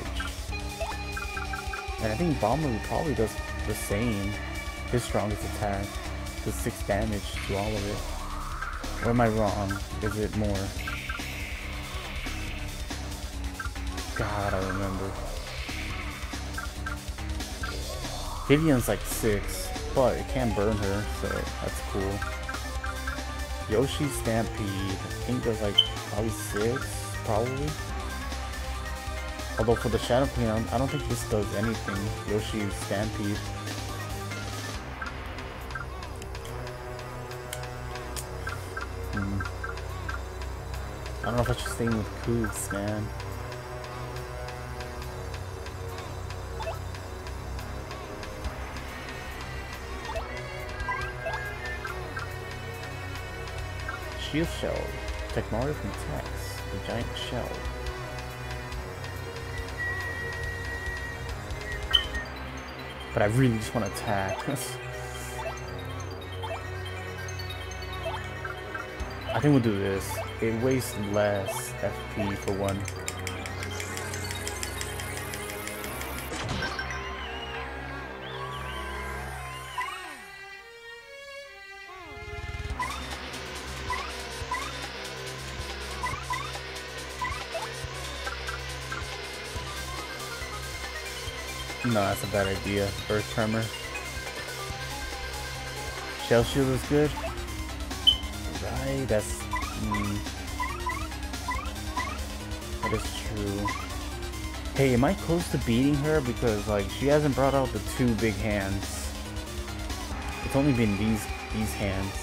And I think Bobbery probably does the same. His strongest attack does 6 damage to all of it. Or am I wrong? Is it more? God, I remember. Vivian's like 6, but it can burn her, so that's cool. Yoshi Stampede, I think there's like probably 6, probably. Although for the Shadow Queen, I don't think this does anything. Yoshi Stampede. Hmm. I don't know if I should stay with Koops, man. Shield Shell. Take Mario from Tex. The giant shell. But I really just want to attack. I think we'll do this. It wastes less FP for one. No, that's a bad idea. Earth Tremor. Shell Shield is good. Right, that's... Mm, that is true. Hey, am I close to beating her? Because, like, she hasn't brought out the two big hands. It's only been these, these hands.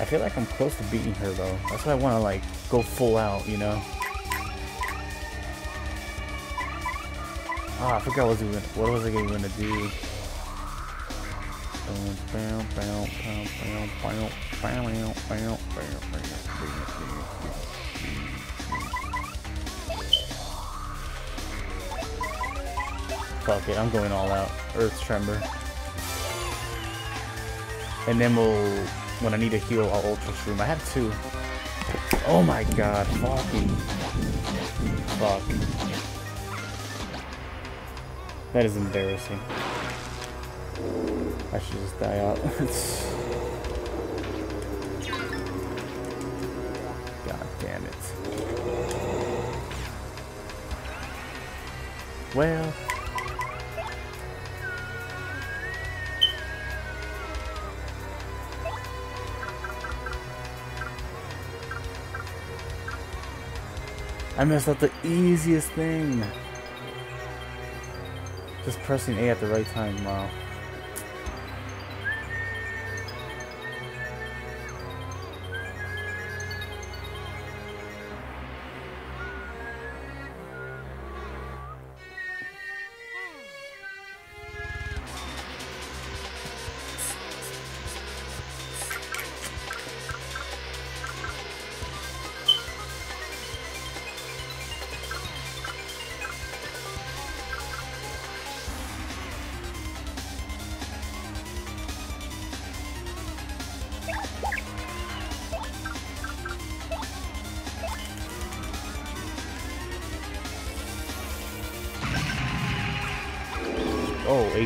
I feel like I'm close to beating her, though. That's why I want to, like, go full out, you know? Oh, I forgot what was even what was I even gonna do. Fuck it, I'm going all out. Earth Tremor. And then we'll, when I need to heal, I'll Ultra Shroom. I have two. Oh my god, fucking. Fuck. That is embarrassing. I should just die out. God damn it. Well. I messed up the easiest thing. Just pressing A at the right time, wow.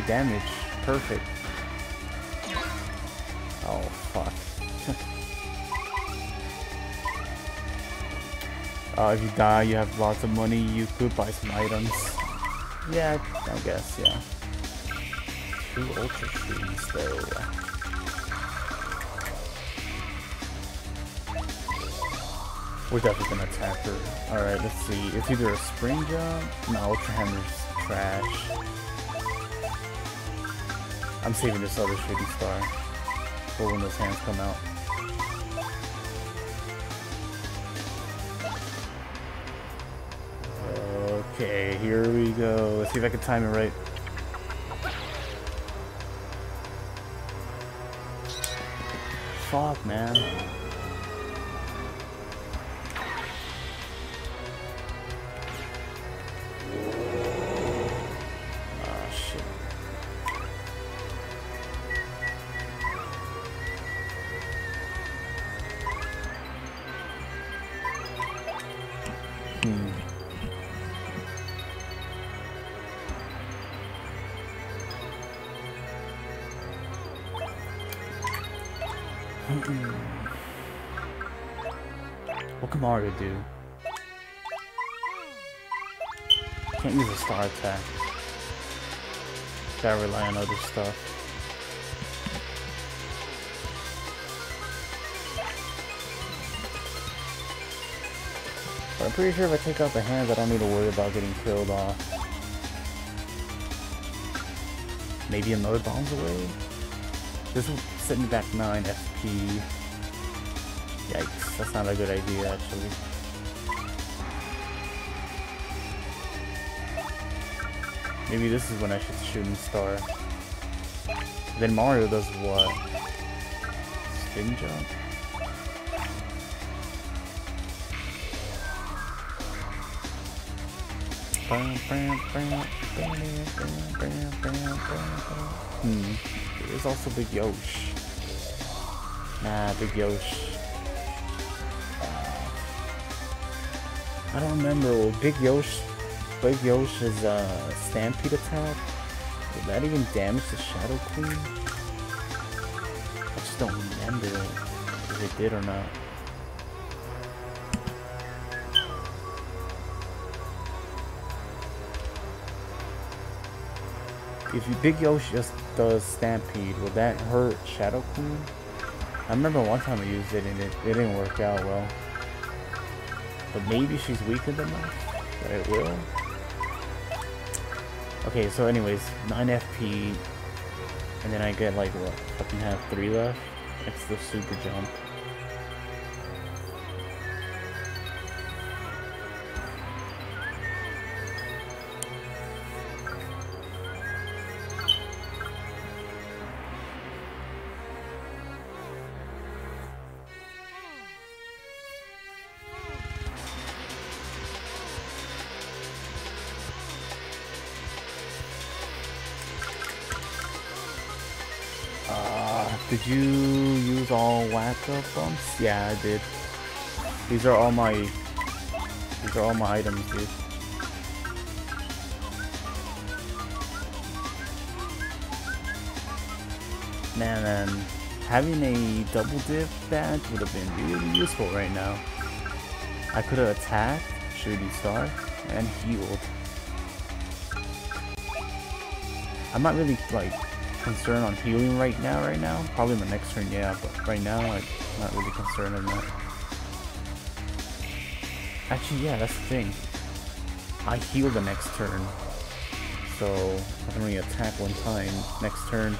Oh, 8 damage. Perfect. Oh, fuck. Uh, if you die, you have lots of money, you could buy some items. Yeah, I guess, yeah. Two ultra trees, though. We're definitely gonna attack her. Alright, let's see. It's either a spring jump. No, ultra hammer's trash. I'm saving this other shooting star for when those hands come out. Okay, here we go. Let's see if I can time it right. Fuck, man. Mario do? Can't use a star attack. Gotta rely on other stuff. But I'm pretty sure if I take out the hands, I don't need to worry about getting killed off. Maybe another bomb's away? This will set me back 9 FP. Yikes, that's not a good idea actually. Maybe this is when I should shooting star. Then Mario does what? Spin jump? Hmm. There's also Big Yosh. Nah, Big Yosh. I don't remember. Big Yosh. Big Yosh's uh, Stampede attack. Did that even damage the Shadow Queen? I just don't remember if it did or not. If you Big Yoshi just does Stampede, would that hurt Shadow Queen? I remember one time I used it and it, it didn't work out well. But maybe she's weakened enough that it will. Okay, so anyways, 9 FP, and then I get like what, fucking have 3 left? It's the super jump. Whack-up? Yeah, I did. These are all my... These are all my items, dude. Man, man, having a double dip badge would have been really useful right now. I could have attacked, shooting star, and healed. I'm not really, like, concerned on healing right now, right now. Probably my next turn, yeah, but right now, I'm not really concerned on that. Actually, yeah, that's the thing. I heal the next turn. So, I can only attack one time. Next turn,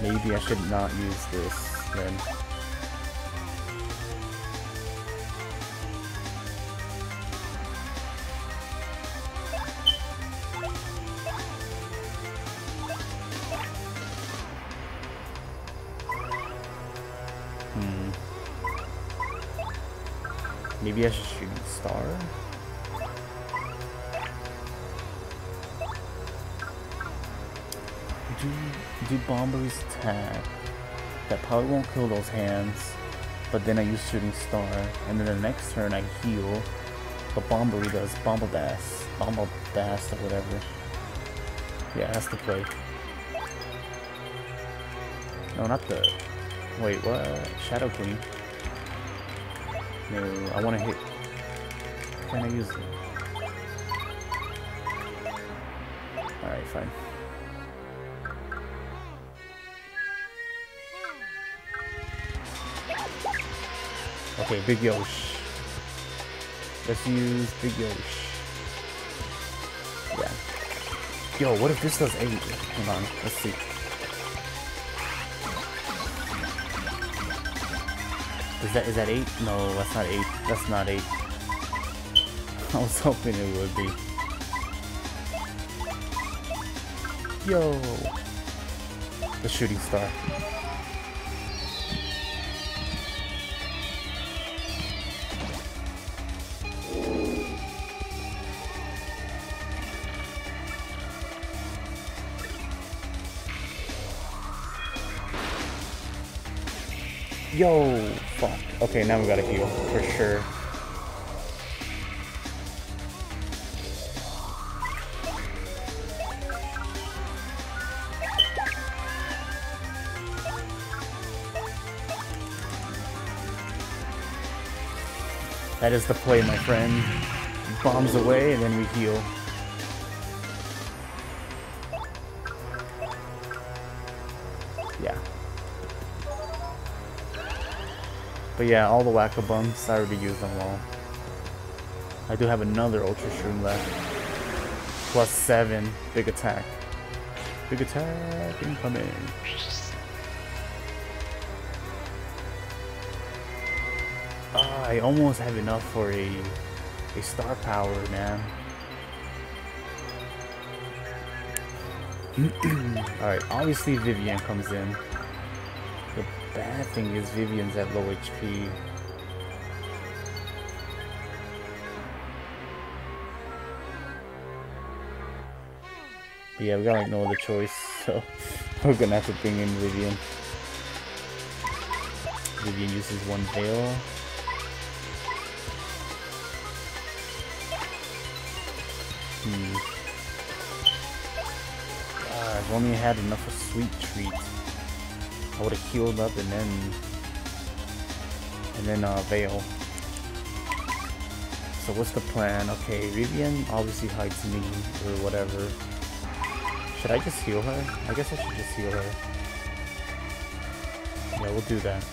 maybe I should not use this then. Bomber's attack. That probably won't kill those hands. But then I use shooting star, and then the next turn I heal. But Bobbery does Bombabast. Bombabast or whatever. Yeah, that's the play. No, not the Wait, what? Shadow Queen. No, I want to hit can't I use it? Alright, fine. Okay, Big Yosh. Let's use Big Yosh. Yeah. Yo, what if this does 8? Hold on, let's see. Is that is that 8? No, that's not 8. That's not 8. I was hoping it would be. Yo! The shooting star. Yo, fuck. Okay, now we gotta heal, for sure. That is the play, my friend. Bombs away, and then we heal. But yeah, all the Whacka Bumps, I already used them all. I do have another Ultra Shroom left. Plus 7, big attack. Big attack incoming. Ah, I almost have enough for a a star power, man. Alright, obviously Vivian comes in. Bad thing is Vivian's at low HP. But yeah, we got like no other choice, so we're gonna have to bring in Vivian. Vivian uses one veil. Hmm. Ah, if only had enough of sweet treat. I would have healed up and then and then uh veil. So what's the plan? Okay, Vivian obviously hides me or whatever. Should I just heal her? I guess I should just heal her. Yeah, we'll do that.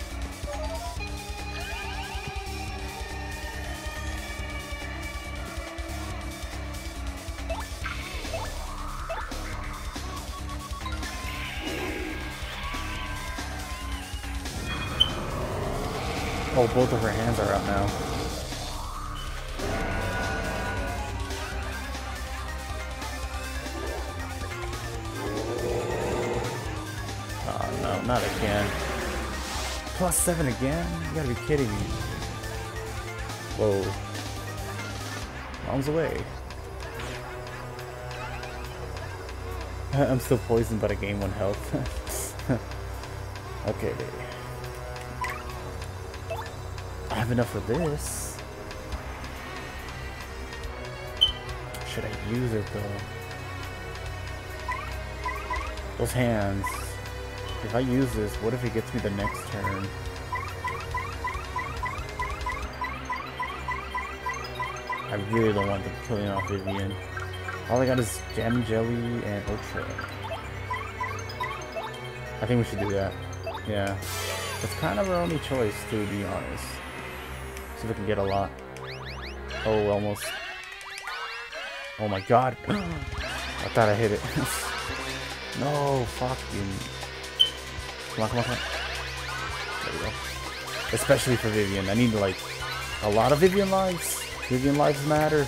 Oh, both of her hands are out now. Oh no, not again. Plus seven again? You gotta be kidding me. Whoa. Bombs away. I'm still poisoned, but I gain one health. okay. Have enough of this. Should I use it though? Those hands. If I use this, what if it gets me the next turn? I really don't want them killing off Vivian. All I got is Jam Jelly and Ultra. I think we should do that. Yeah. It's kind of our only choice, to be honest. See if we can get a lot. Oh, almost. Oh my god. I thought I hit it. no, fucking. Come on, come on, come on. There we go. Especially for Vivian. I need like a lot of Vivian lives. Vivian lives matter.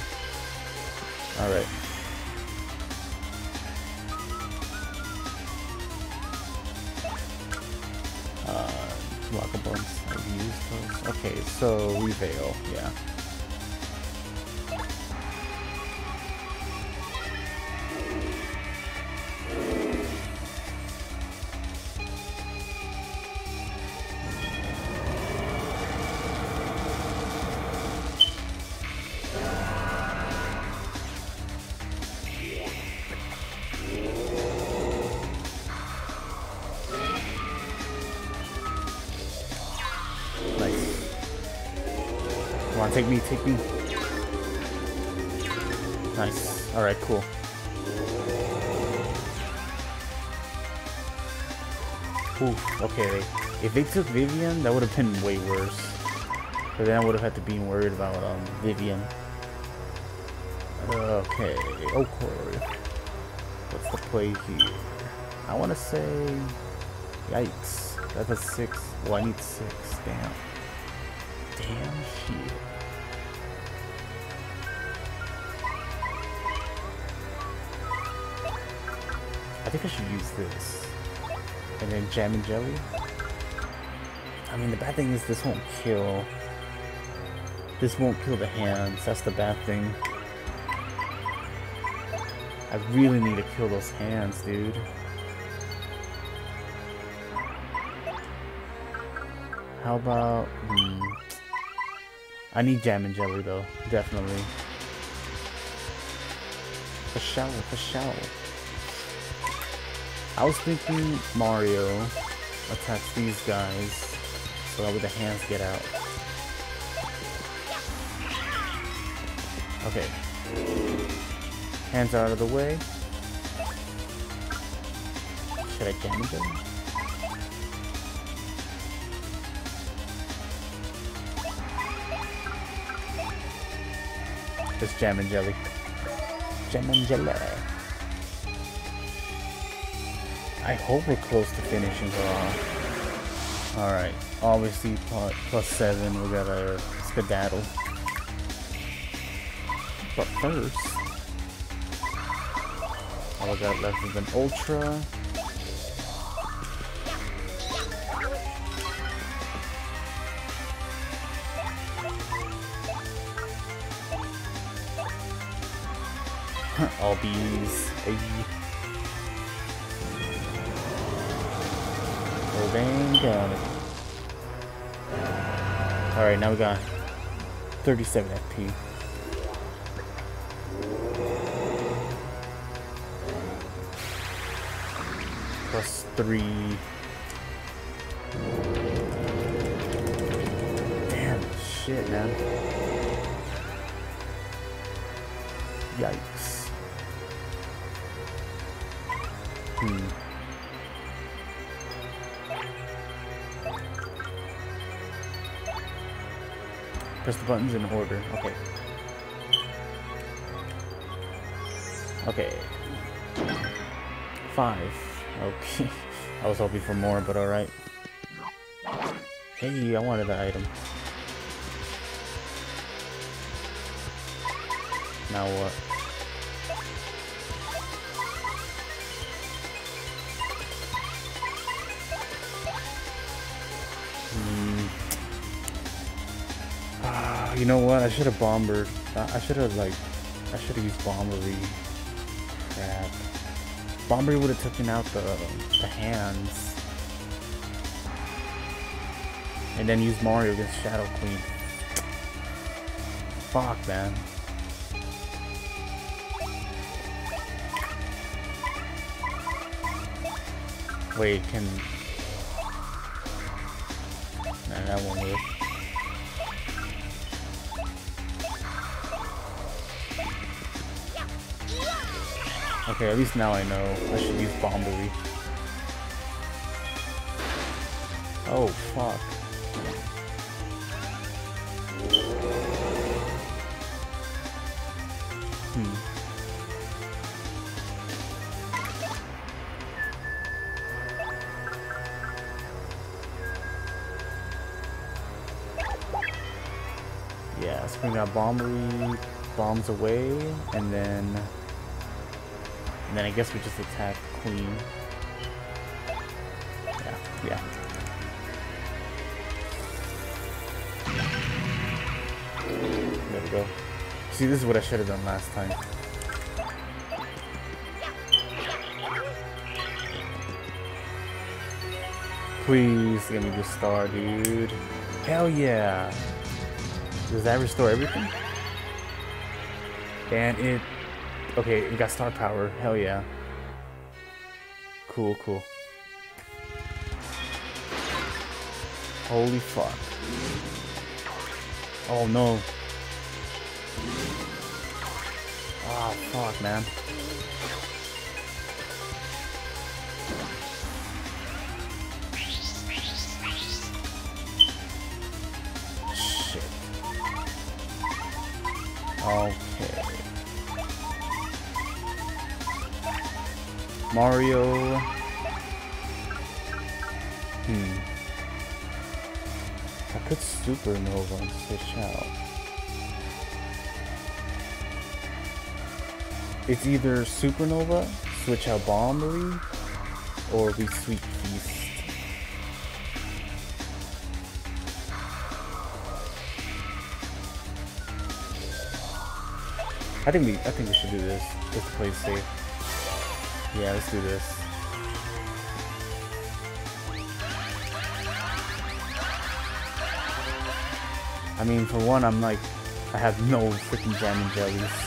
Alright. Those. we fail, yeah. Take me, take me. Nice. Alright, cool. Oof, okay. If they took Vivian, that would have been way worse. But then I would have had to be worried about um, Vivian. Okay, Corey. What's the play here? I want to say... Yikes. That's a six. Well, I need six. Damn think I should use this. And then Jammin' Jelly. I mean, the bad thing is this won't kill. This won't kill the hands. That's the bad thing. I really need to kill those hands, dude. How about... Hmm, I need Jammin' Jelly, though. Definitely. For sure, for sure. I was thinking Mario attacks these guys so that way the hands get out. Okay. Hands are out of the way. Should I damage them? Just Jammin' Jelly. Jam and jelly. I hope we're close to finishing her off. Alright, obviously plus 7, we got our skedaddle. But first, all I got left is an Ultra. All bees. Got it. Alright, now we got 37 FP. three. Damn, shit, man. Press the buttons in order. Okay. Okay. Five. Okay. I was hoping for more, but alright. Hey, I wanted the item. Now what? You know what? I should have bombered. I should have like, I should have used bobbery. Crap. Bomber would have taken out the, the hands. And then use Mario against Shadow Queen. Fuck, man. Wait, can... Nah, that won't work. Okay, at least now I know. I should use Bobbery. Oh, fuck. Hmm. Yeah, let's bring out Bobbery, bombs away, and then and then I guess we just attack Queen. Yeah, yeah. There we go. See, this is what I should have done last time. Please give me the star, dude. Hell yeah. Does that restore everything? And it Okay, we got star power. Hell yeah. Cool, cool. Holy fuck. Oh no. Oh, fuck, man. Shit. Okay. Mario. Hmm. I could supernova and switch out. It's either supernova, switch out Bobbery, or we sweet feast. I think we I think we should do this to play safe. Yeah, let's do this. I mean, for one, I'm like, I have no freaking jam jellies.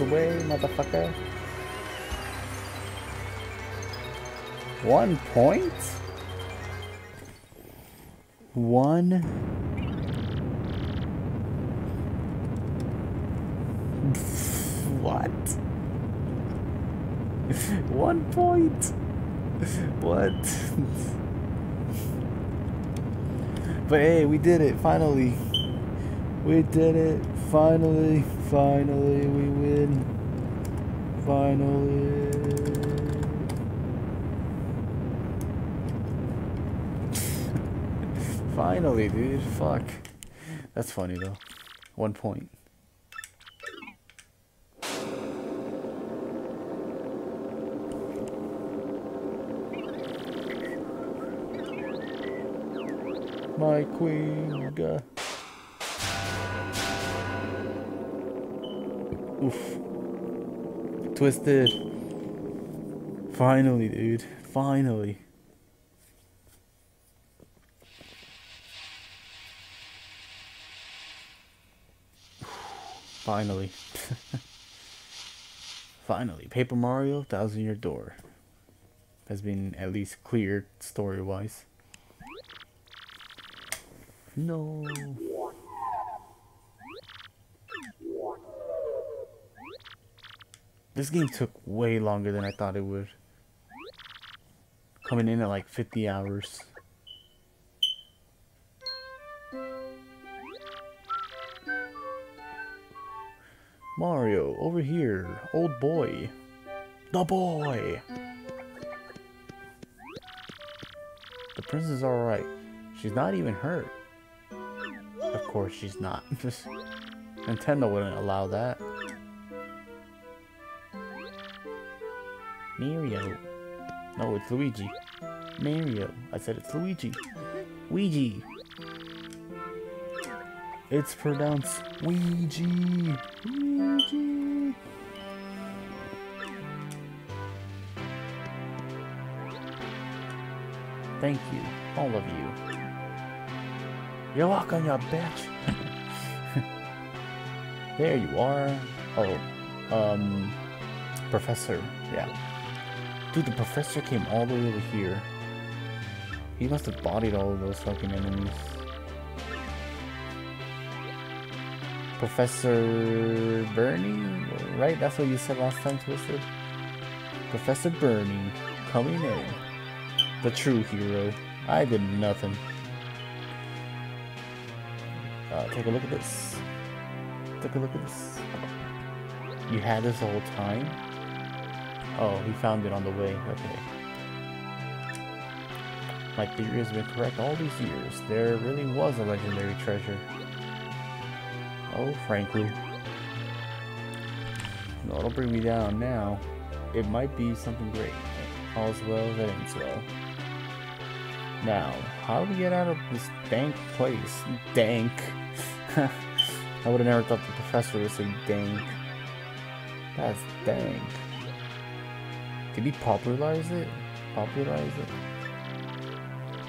Away, motherfucker. One point? One? What? One point? What? but hey, we did it, finally. We did it, finally, finally, we win. Finally. Finally, dude. Fuck. That's funny though. One point. My queen. Twisted. Finally, dude. Finally. Finally. Finally. Paper Mario, Thousand Year Door. Has been at least cleared story wise. No. This game took way longer than I thought it would. Coming in at like 50 hours. Mario, over here. Old boy. The boy! The princess is alright. She's not even hurt. Of course she's not. Nintendo wouldn't allow that. Mario. No, it's Luigi. Mario. I said it's Luigi. Ouija. It's pronounced Ouija. Ouija. Thank you, all of you. You're welcome, you bitch. there you are. Oh, um, professor. Yeah. Dude, the professor came all the way over here. He must have bodied all of those fucking enemies. Professor Bernie, right? That's what you said last time, Twisted. Professor Bernie coming in. The true hero. I did nothing. Uh, take a look at this. Take a look at this. You had this the whole time? Oh, he found it on the way. Okay. My theory has been correct all these years. There really was a legendary treasure. Oh, frankly. No, it'll bring me down now. It might be something great. All's well that ends well. Now, how do we get out of this dank place? Dank. I would have never thought the professor was so dank. That's dang. Did he popularize it? Popularize it?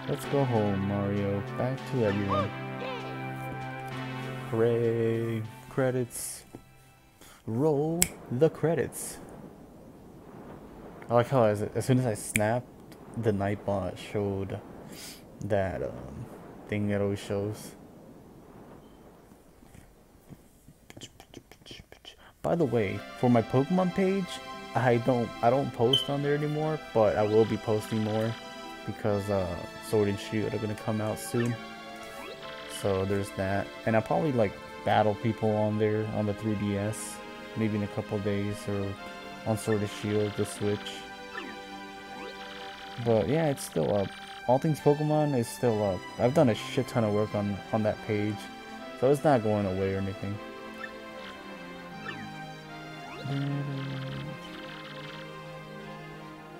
Let's go home, Mario. Back to everyone. Hooray! Credits. Roll the credits. I like how as, as soon as I snapped, the Nightbot showed that um, thing it always shows. By the way, for my Pokemon page, I don't I don't post on there anymore, but I will be posting more because uh, Sword and Shield are gonna come out soon. So there's that, and I probably like battle people on there on the 3DS, maybe in a couple days or on Sword and Shield, the Switch. But yeah, it's still up. All Things Pokemon is still up. I've done a shit ton of work on on that page, so it's not going away or anything.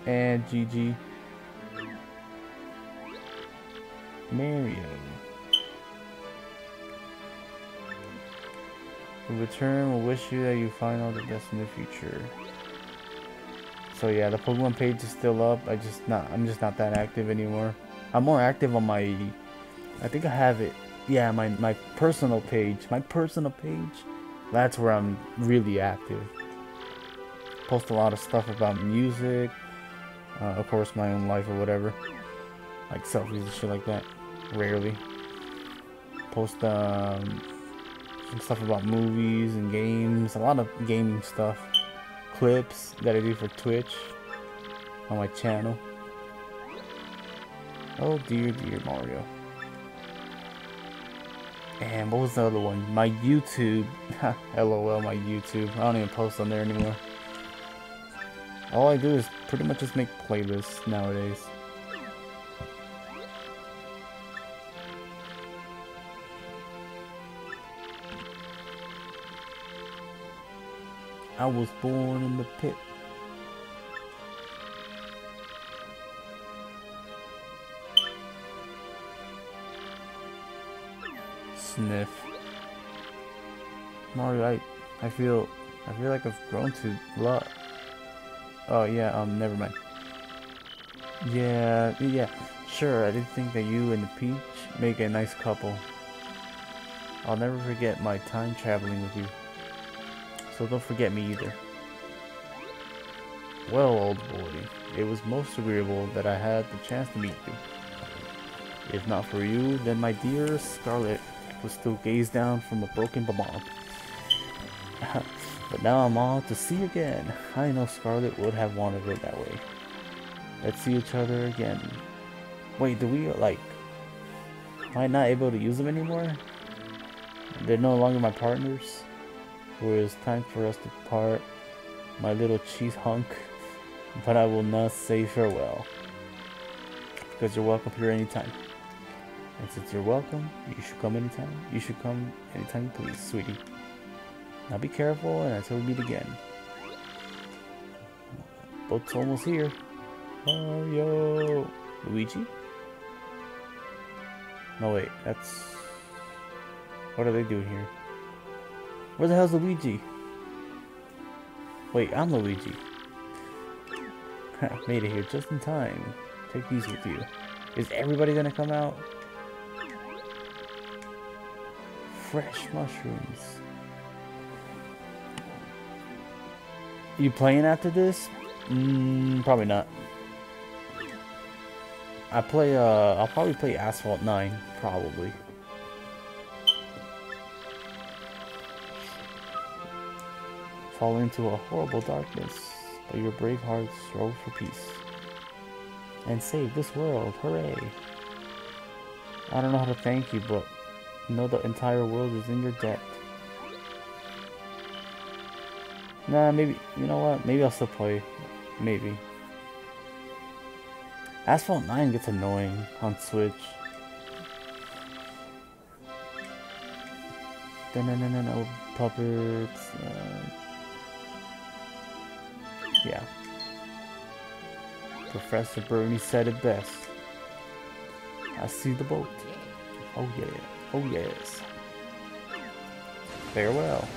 And GG. Mario. In return, will wish you that you find all the best in the future. So yeah, the Pokemon page is still up. I just not I'm just not that active anymore. I'm more active on my I think I have it. Yeah, my my personal page. My personal page. That's where I'm really active. Post a lot of stuff about music, uh, of course my own life or whatever. Like selfies and shit like that. Rarely. Post um some stuff about movies and games, a lot of gaming stuff clips that I do for Twitch on my channel. Oh dear, dear Mario. And what was the other one? My YouTube. LOL, my YouTube. I don't even post on there anymore. All I do is pretty much just make playlists nowadays. I was born in the pit. Sniff. Mario, I, I feel, I feel like I've grown to lot. Oh yeah, um, never mind. Yeah, yeah, sure. I did think that you and the Peach make a nice couple. I'll never forget my time traveling with you. So don't forget me either. Well, old boy, it was most agreeable that I had the chance to meet you. If not for you, then my dear Scarlet would still gaze down from a broken bomb. but now I'm all to see again. I know Scarlet would have wanted it that way. Let's see each other again. Wait, do we, like... Am I not able to use them anymore? They're no longer my partners? It is time for us to part, my little cheese hunk, but I will not say farewell. Because you're welcome here anytime. And since you're welcome, you should come anytime. You should come anytime please, sweetie. Now be careful and until we meet again. Boat's almost here. Mario! Luigi? No wait, that's... What are they doing here? Where the hell's Luigi? Wait, I'm Luigi. Made it here just in time. Take these with you. Is everybody gonna come out? Fresh mushrooms. You playing after this? Mm, probably not. I play, uh, I'll probably play Asphalt 9, probably. fall into a horrible darkness, but your brave hearts strove for peace. And save this world, hooray! I don't know how to thank you, but know the entire world is in your debt. Nah, maybe, you know what, maybe I'll still play. Maybe. Asphalt 9 gets annoying on Switch. No, no, no, no, puppets. Uh, yeah. Professor Bernie said it best. I see the boat. Oh yeah. Oh yes. Farewell.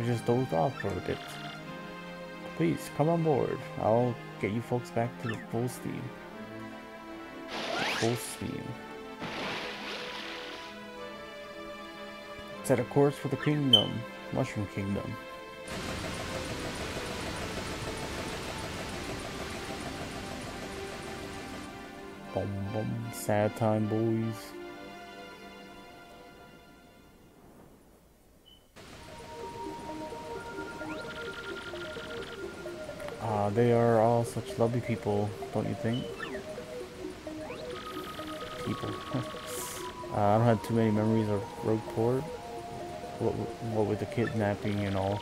I just dozed off for a bit. Please, come on board. I'll get you folks back to the full steam. Full steam. Set a course for the kingdom. Mushroom Kingdom. Bum bum. Sad time, boys. They are all such lovely people, don't you think? People. uh, I don't have too many memories of Rogueport. What, what with the kidnapping and all.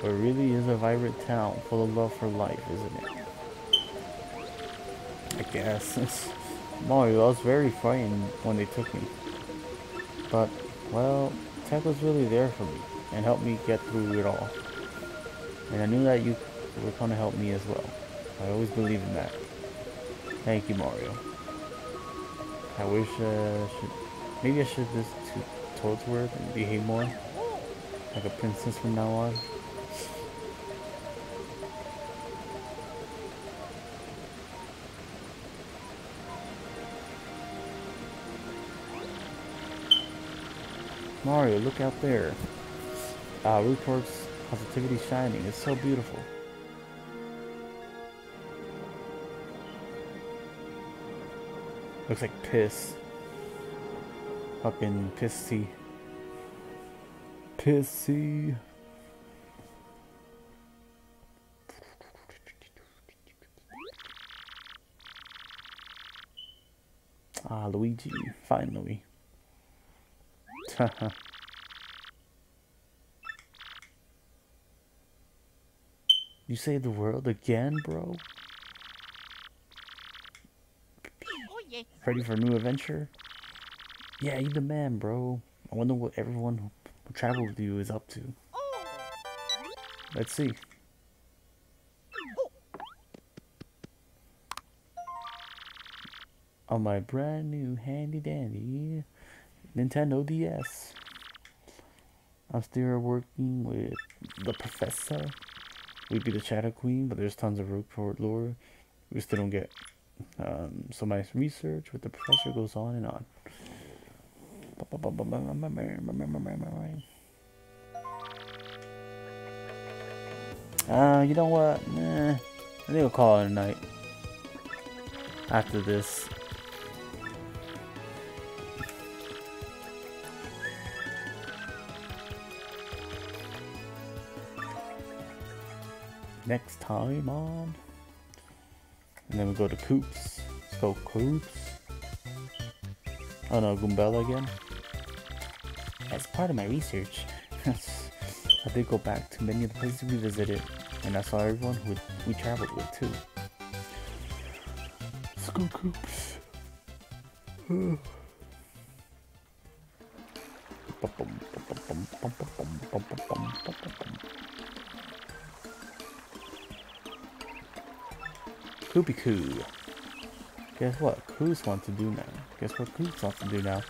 But it really is a vibrant town, full of love for life, isn't it? I guess. Mario, I was very frightened when they took me. But, well, TEC was really there for me, and helped me get through it all. And I knew that you were going to help me as well. I always believe in that. Thank you, Mario. I wish, uh, should, maybe I should just to Toadsworth and behave more. Like a princess from now on. Mario, look out there. Uh, Rogueport's positivity shining. It's so beautiful. Looks like piss. Fucking pissy. Pissy. Ah, Luigi. Finally. you saved the world again, bro? Ready for a new adventure? Yeah, you the man, bro. I wonder what everyone who traveled with you is up to. Let's see. On my brand new handy dandy Nintendo DS. I'm still working with the professor. We'd be the Shadow Queen, but there's tons of Rogueport lore. We still don't get. Um, so my research with the professor goes on and on. Uh, you know what? I think I'll call it a night. After this. Next time on. And then we go to Koops. Let's go Koops. Oh no, Goombella again. As part of my research, I did go back to many of the places we visited, and I saw everyone who we traveled with too. School Koops. Koopie Koo. Guess what? Koops wants to do now. Guess what Koops wants to do now?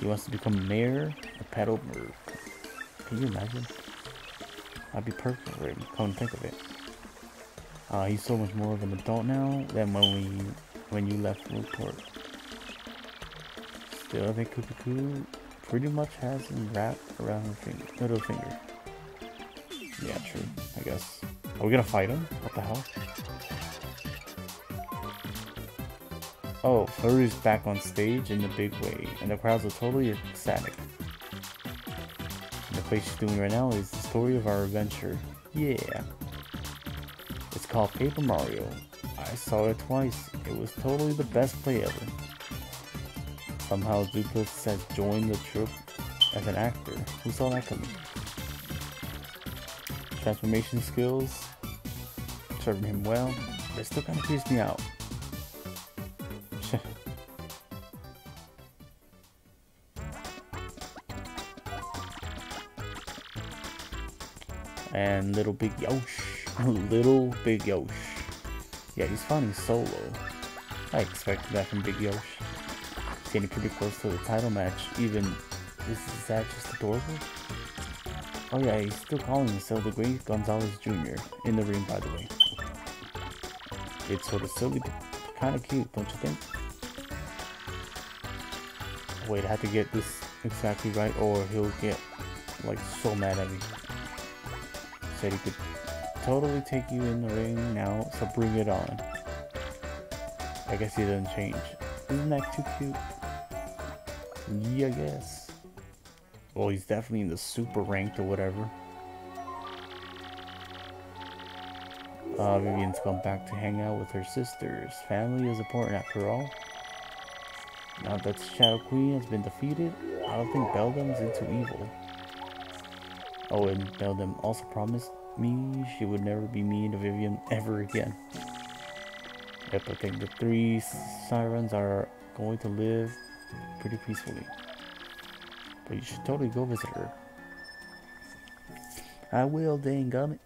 He wants to become mayor of Petalburg. Can you imagine? I'd be perfect for him, come and think of it. Uh, he's so much more of an adult now than when we when you left Rogueport. Still, I think Koopie Koo pretty much has him wrapped around her finger, little finger. Yeah, true, I guess. Are we gonna fight him? What the hell? Oh, Flurrie's back on stage in a big way, and the crowds are totally ecstatic. And the play she's doing right now is the story of our adventure. Yeah. It's called Paper Mario. I saw it twice. It was totally the best play ever. Somehow Doopliss has joined the troupe as an actor. Who saw that coming? Transformation skills, serving him well, but it still kind of creeps me out. And little big Yosh. Little Big Yosh. Yeah, he's fighting solo. I expected that from Big Yosh. getting pretty close to the title match. Even is, is that just adorable? Oh yeah, he's still calling himself the Great Gonzales Jr. in the ring, by the way. It's sort of silly, but kind of cute, don't you think? Wait, I have to get this exactly right, or he'll get like so mad at me. Said he could totally take you in the ring now, so bring it on. I guess he doesn't change. Isn't that too cute? Yeah, I guess. Well, he's definitely in the super ranked or whatever. Uh, Vivian's gone back to hang out with her sisters. Family is important after all. Now that Shadow Queen has been defeated, I don't think Beldam's into evil. Oh, and Beldam also promised me she would never be mean to Vivian ever again. Yep, I think the three sirens are going to live pretty peacefully. But you should totally go visit her. I will, dang gummit.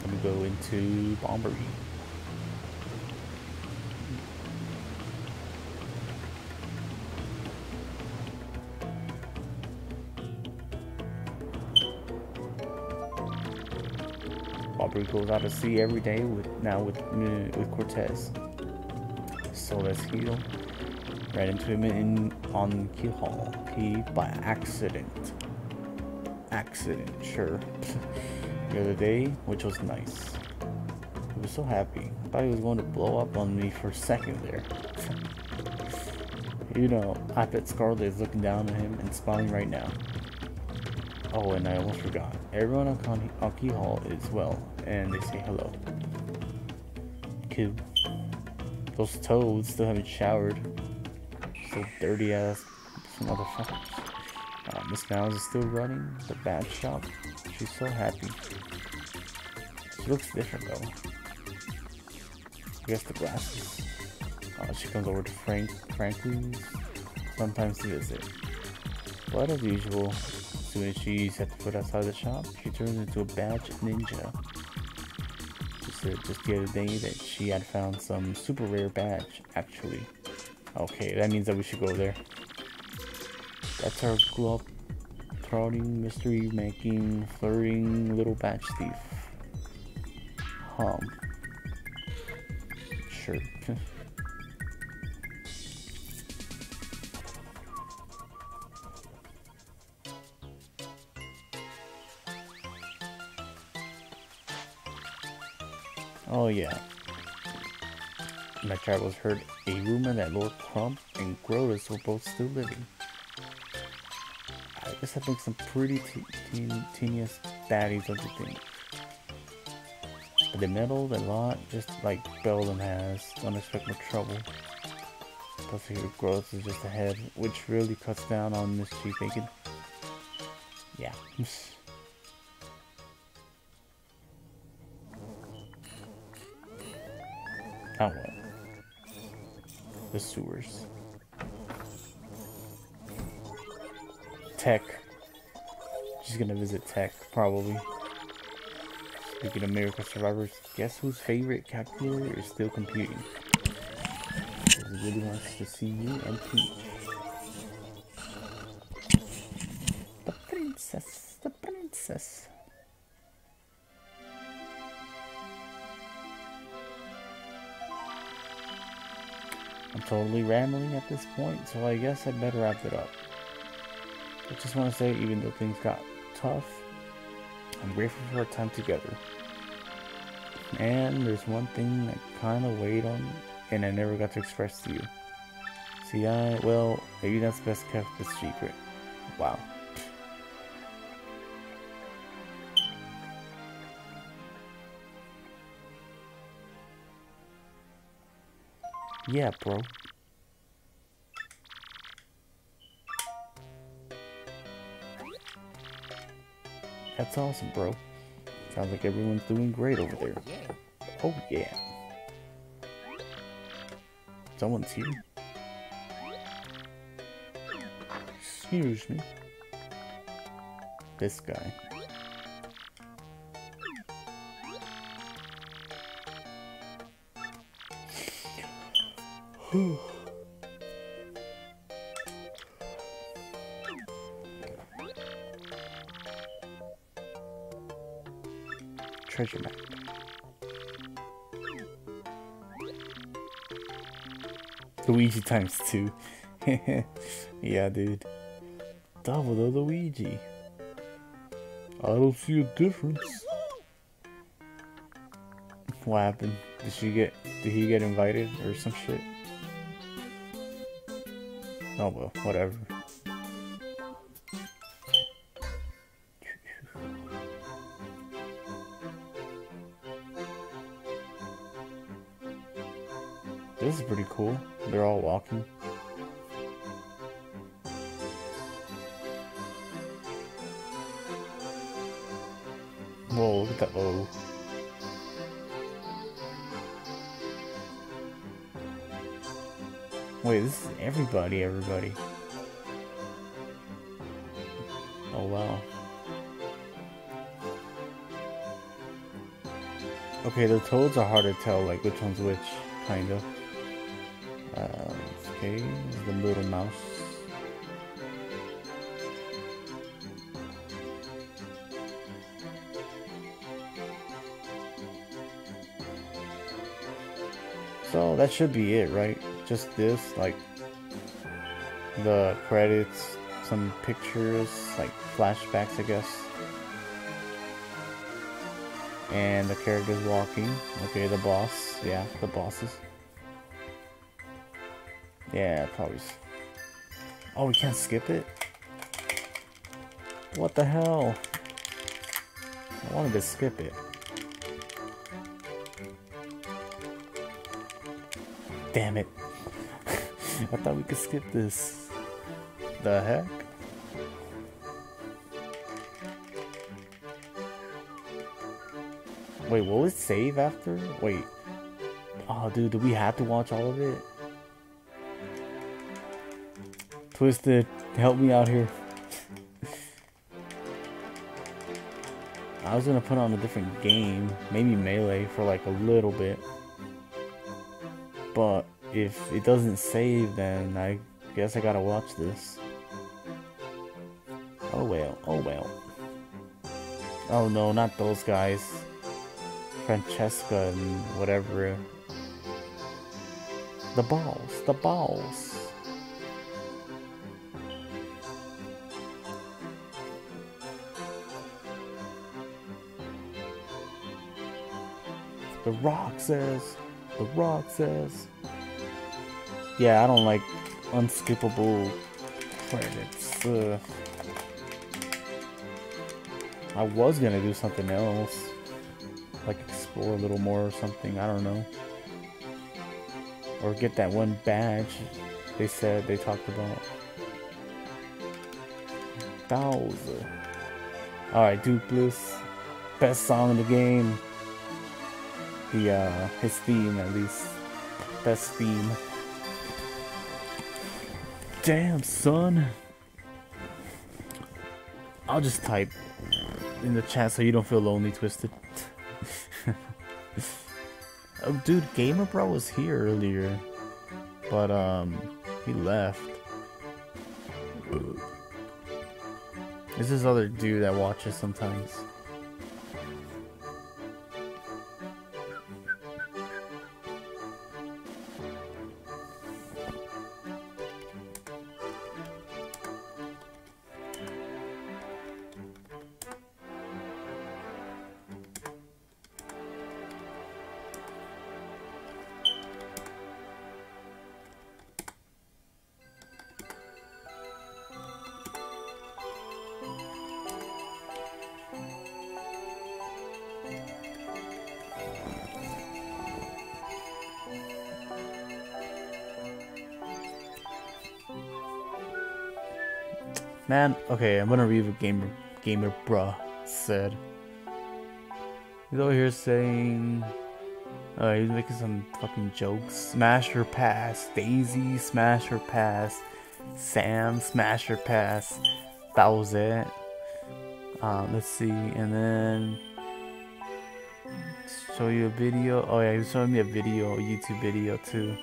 Let me go into Bobbery. Bobbery goes out to sea every day with now with uh, with Cortez. So let's heal. Ran into him in on Key Hall. He by accident. Accident, sure. the other day, which was nice. He was so happy. I thought he was going to blow up on me for a second there. you know, I bet Scarlet is looking down at him and smiling right now. Oh, and I almost forgot. Everyone on, on Key Hall is well, and they say hello. Cool. Those toads still haven't showered. So dirty ass motherfuckers. Uh, Ms. Mowz is still running the bad shop. She's so happy. She looks different though. I guess the glasses. Uh, she comes over to Frank Franklin's sometimes to visit. But as usual, as soon as she's set to foot outside the shop, she turns into a badge ninja. Said just the other day that she had found some super rare badge, actually. Okay, that means that we should go there. That's our glove trotting, mystery making, flirting little batch thief. Hum. Oh yeah. My travels heard a rumor that Lord Crump and Grodus were both still living. I guess I think some pretty teeniest baddies, don't you think? But they meddled a lot, just like Beldam has. Don't expect no trouble. Plus, here Grodus is just ahead, which really cuts down on mischief making. Yeah. Now what? the sewers. TEC. She's gonna visit TEC, probably. Speaking of Miracle Survivors, guess whose favorite calculator is still computing? He really wants to see you and Peach. The princess, the princess. Totally rambling at this point, so I guess I better wrap it up. I just want to say, even though things got tough, I'm grateful for our time together. And there's one thing that kind of weighed on me, and I never got to express to you. See, I, well, maybe that's best kept a secret. Wow. Yeah, bro. That's awesome, bro. Sounds like everyone's doing great over there. Oh, yeah. Someone's here. Excuse me. This guy. Treasure map. Luigi times two. yeah, dude. Double the Luigi. I don't see a difference. What happened? Did she get? Did he get invited or some shit? Oh well, whatever. This is pretty cool. They're all walking. Everybody, everybody. Oh, wow. Okay, the toads are hard to tell, like, which one's which, kind of. Uh, okay, the little mouse. So that should be it, right? Just this, like the credits, some pictures, like flashbacks, I guess. And the characters walking. Okay, the boss. Yeah, the bosses. Yeah, probably. Oh, we can't skip it? What the hell? I wanted to skip it. Damn it. I thought we could skip this. The heck? Wait, will it save after? Wait. Oh, dude, do we have to watch all of it? Twisted, help me out here. I was gonna put on a different game, maybe Melee for like a little bit. But if it doesn't save, then I guess I gotta watch this. Oh no, not those guys. Francesca and whatever. The balls, the balls. The Rock says, The Rock says. Yeah, I don't like unskippable credits. I was gonna do something else, like explore a little more or something. I don't know, or get that one badge they said they talked about. Bowser. Alright, Doopliss. Best song in the game the uh, his theme at least. Best theme. Damn, son. I'll just type in the chat so you don't feel lonely, Twisted. oh, dude, Gamer Bro was here earlier, but um, he left. This is other dude that watches sometimes. Okay, I'm gonna read what Gamer Gamer Bruh said. He's over here saying uh, he's making some fucking jokes. Smash her pass. Daisy, smash her pass. Sam, smash her pass. Bowser. Um, let's see, and then show you a video. Oh yeah, he was showing me a video, a YouTube video too.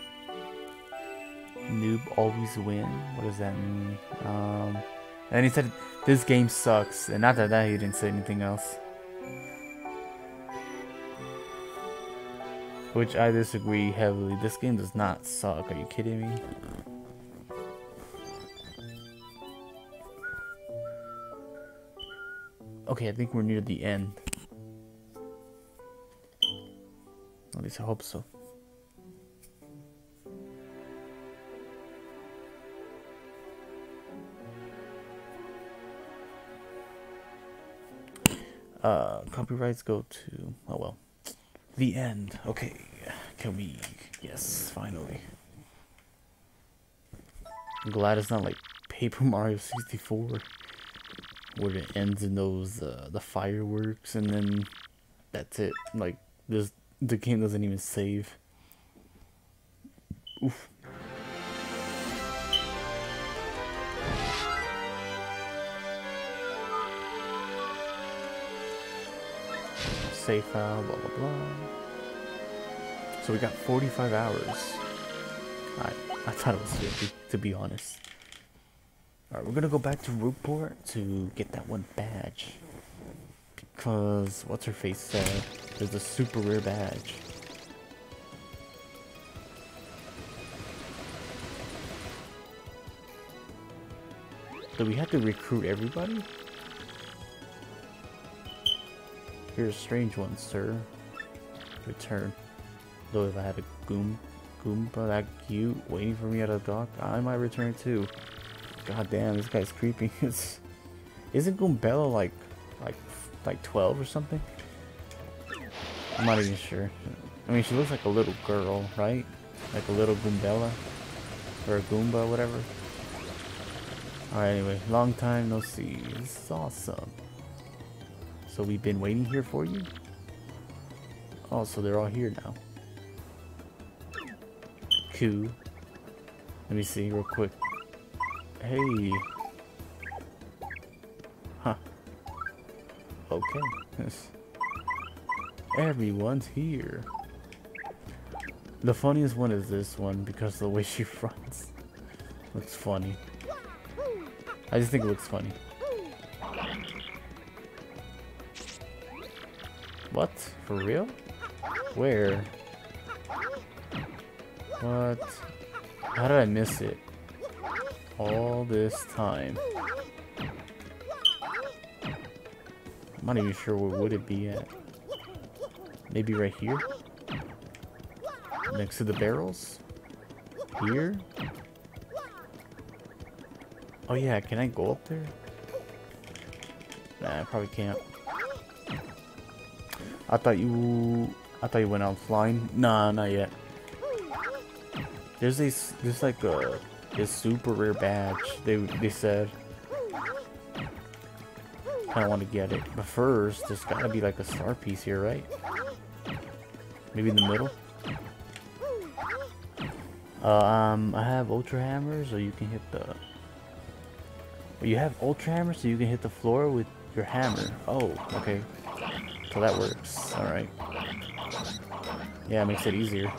Noob always win. What does that mean? Um, and he said this game sucks. And after that, he didn't say anything else. Which I disagree heavily. This game does not suck. Are you kidding me? Okay, I think we're near the end. At least I hope so. Uh, copyrights go to, oh well. The end. Okay, can we, yes, finally. I'm glad it's not like Paper Mario 64 where it ends in those uh, the fireworks and then that's it like this the game doesn't even save save file blah blah blah so we got 45 hours I, I thought it was 50 to be honest Alright, we're gonna go back to Rogueport to get that one badge. Because, what's her face said, there's a super rare badge. Do we have to recruit everybody? You're a strange one, sir. Return. Though if I had a Goom, Goomba that cute waiting for me at a dock, I might return too. God damn, this guy's creepy. Isn't Goombella like, like, like 12 or something? I'm not even sure. I mean, she looks like a little girl, right? Like a little Goombella. Or a Goomba, whatever. Alright, anyway. Long time no see. This is awesome. So we've been waiting here for you? Oh, so they're all here now. Cool. Let me see real quick. Hey. Huh. Okay. Everyone's here. The funniest one is this one because the way she runs looks funny. I just think it looks funny. What? For real? Where? What? How did I miss it? all this time. I'm not even sure where would it be at. Maybe right here? Next to the barrels? Here? Oh yeah, can I go up there? Nah, I probably can't. I thought you... I thought you went out flying. Nah, not yet. There's this, there's like a this super rare badge. They they said. I don't want to get it, but first there's gotta be like a star piece here, right? Maybe in the middle. Uh, um, I have ultra hammers, so you can hit the. You have ultra hammers, so you can hit the floor with your hammer. Oh, okay. So that works. All right. Yeah, it makes it easier.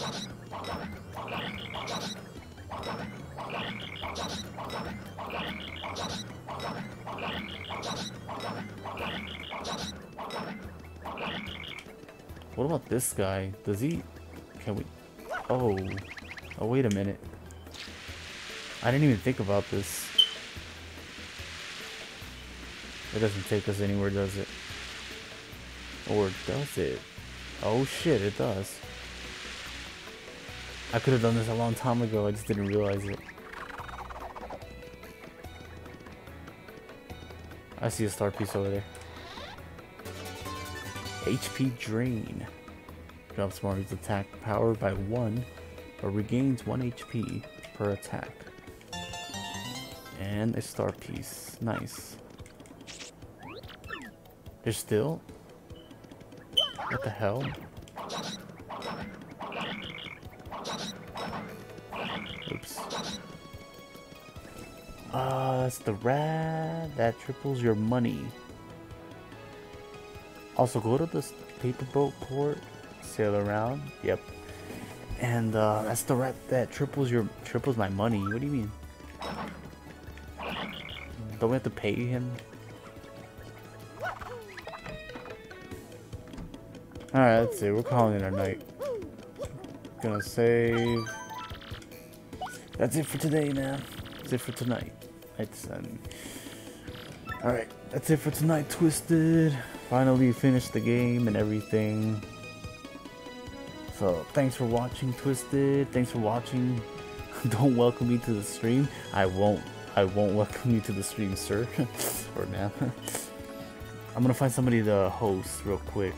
What about this guy? Does he... Can we... Oh. Oh, wait a minute. I didn't even think about this. It doesn't take us anywhere, does it? Or does it? Oh shit, it does. I could have done this a long time ago, I just didn't realize it. I see a star piece over there. HP Drain. Drops Mario's attack power by 1, but regains 1 HP per attack. And a star piece. Nice. There's still? What the hell? Oops. Ah, uh, that's the rad that triples your money. Also, go to this paper boat port, sail around. Yep. And uh, that's the rep that triples your triples my money. What do you mean? Don't we have to pay him? Alright, let's see. We're calling it a night. Gonna save. That's it for today, man. That's it for tonight. It's um. Alright, that's it for tonight, Twisted. Finally finished the game and everything. So, thanks for watching, Twisted. Thanks for watching. Don't welcome me to the stream. I won't. I won't welcome you to the stream, sir. or ma'am. I'm gonna find somebody to host real quick.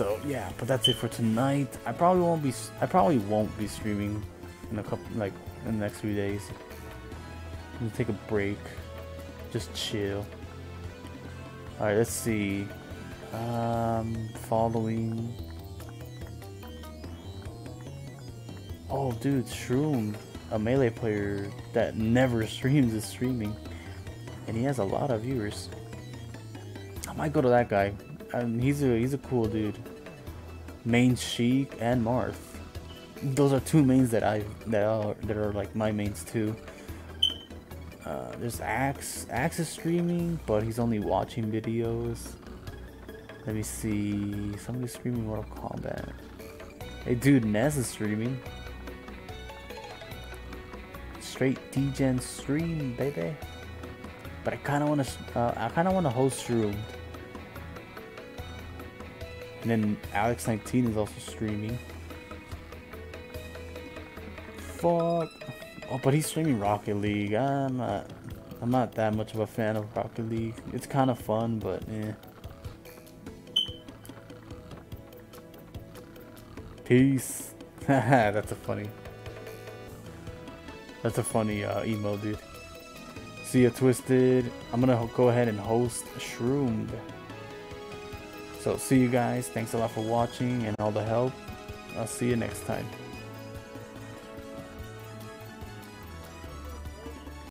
So yeah, but that's it for tonight. I probably won't be. I probably won't be streaming in a couple, like in the next few days. I'm gonna take a break, just chill. All right, let's see. Um, following. Oh, dude, Shroom, a melee player that never streams, is streaming, and he has a lot of viewers. I might go to that guy. And he's a he's a cool dude. Main Sheik and Marth. Those are two mains that I that are that are like my mains too. Uh, there's Axe. Axe is streaming, but he's only watching videos. Let me see. Somebody's streaming Mortal Kombat. Hey, dude, Nez is streaming. Straight DGen stream, baby. But I kind of want to. Uh, I kind of want to host Shroom. And then Alex19 is also streaming. Fuck. Oh, but he's streaming Rocket League. I'm not. I'm not that much of a fan of Rocket League. It's kind of fun, but eh. Peace. That's a funny. That's a funny uh, emo, dude. See ya, Twisted. I'm gonna go ahead and host Shroomed. So see you guys. Thanks a lot for watching and all the help. I'll see you next time.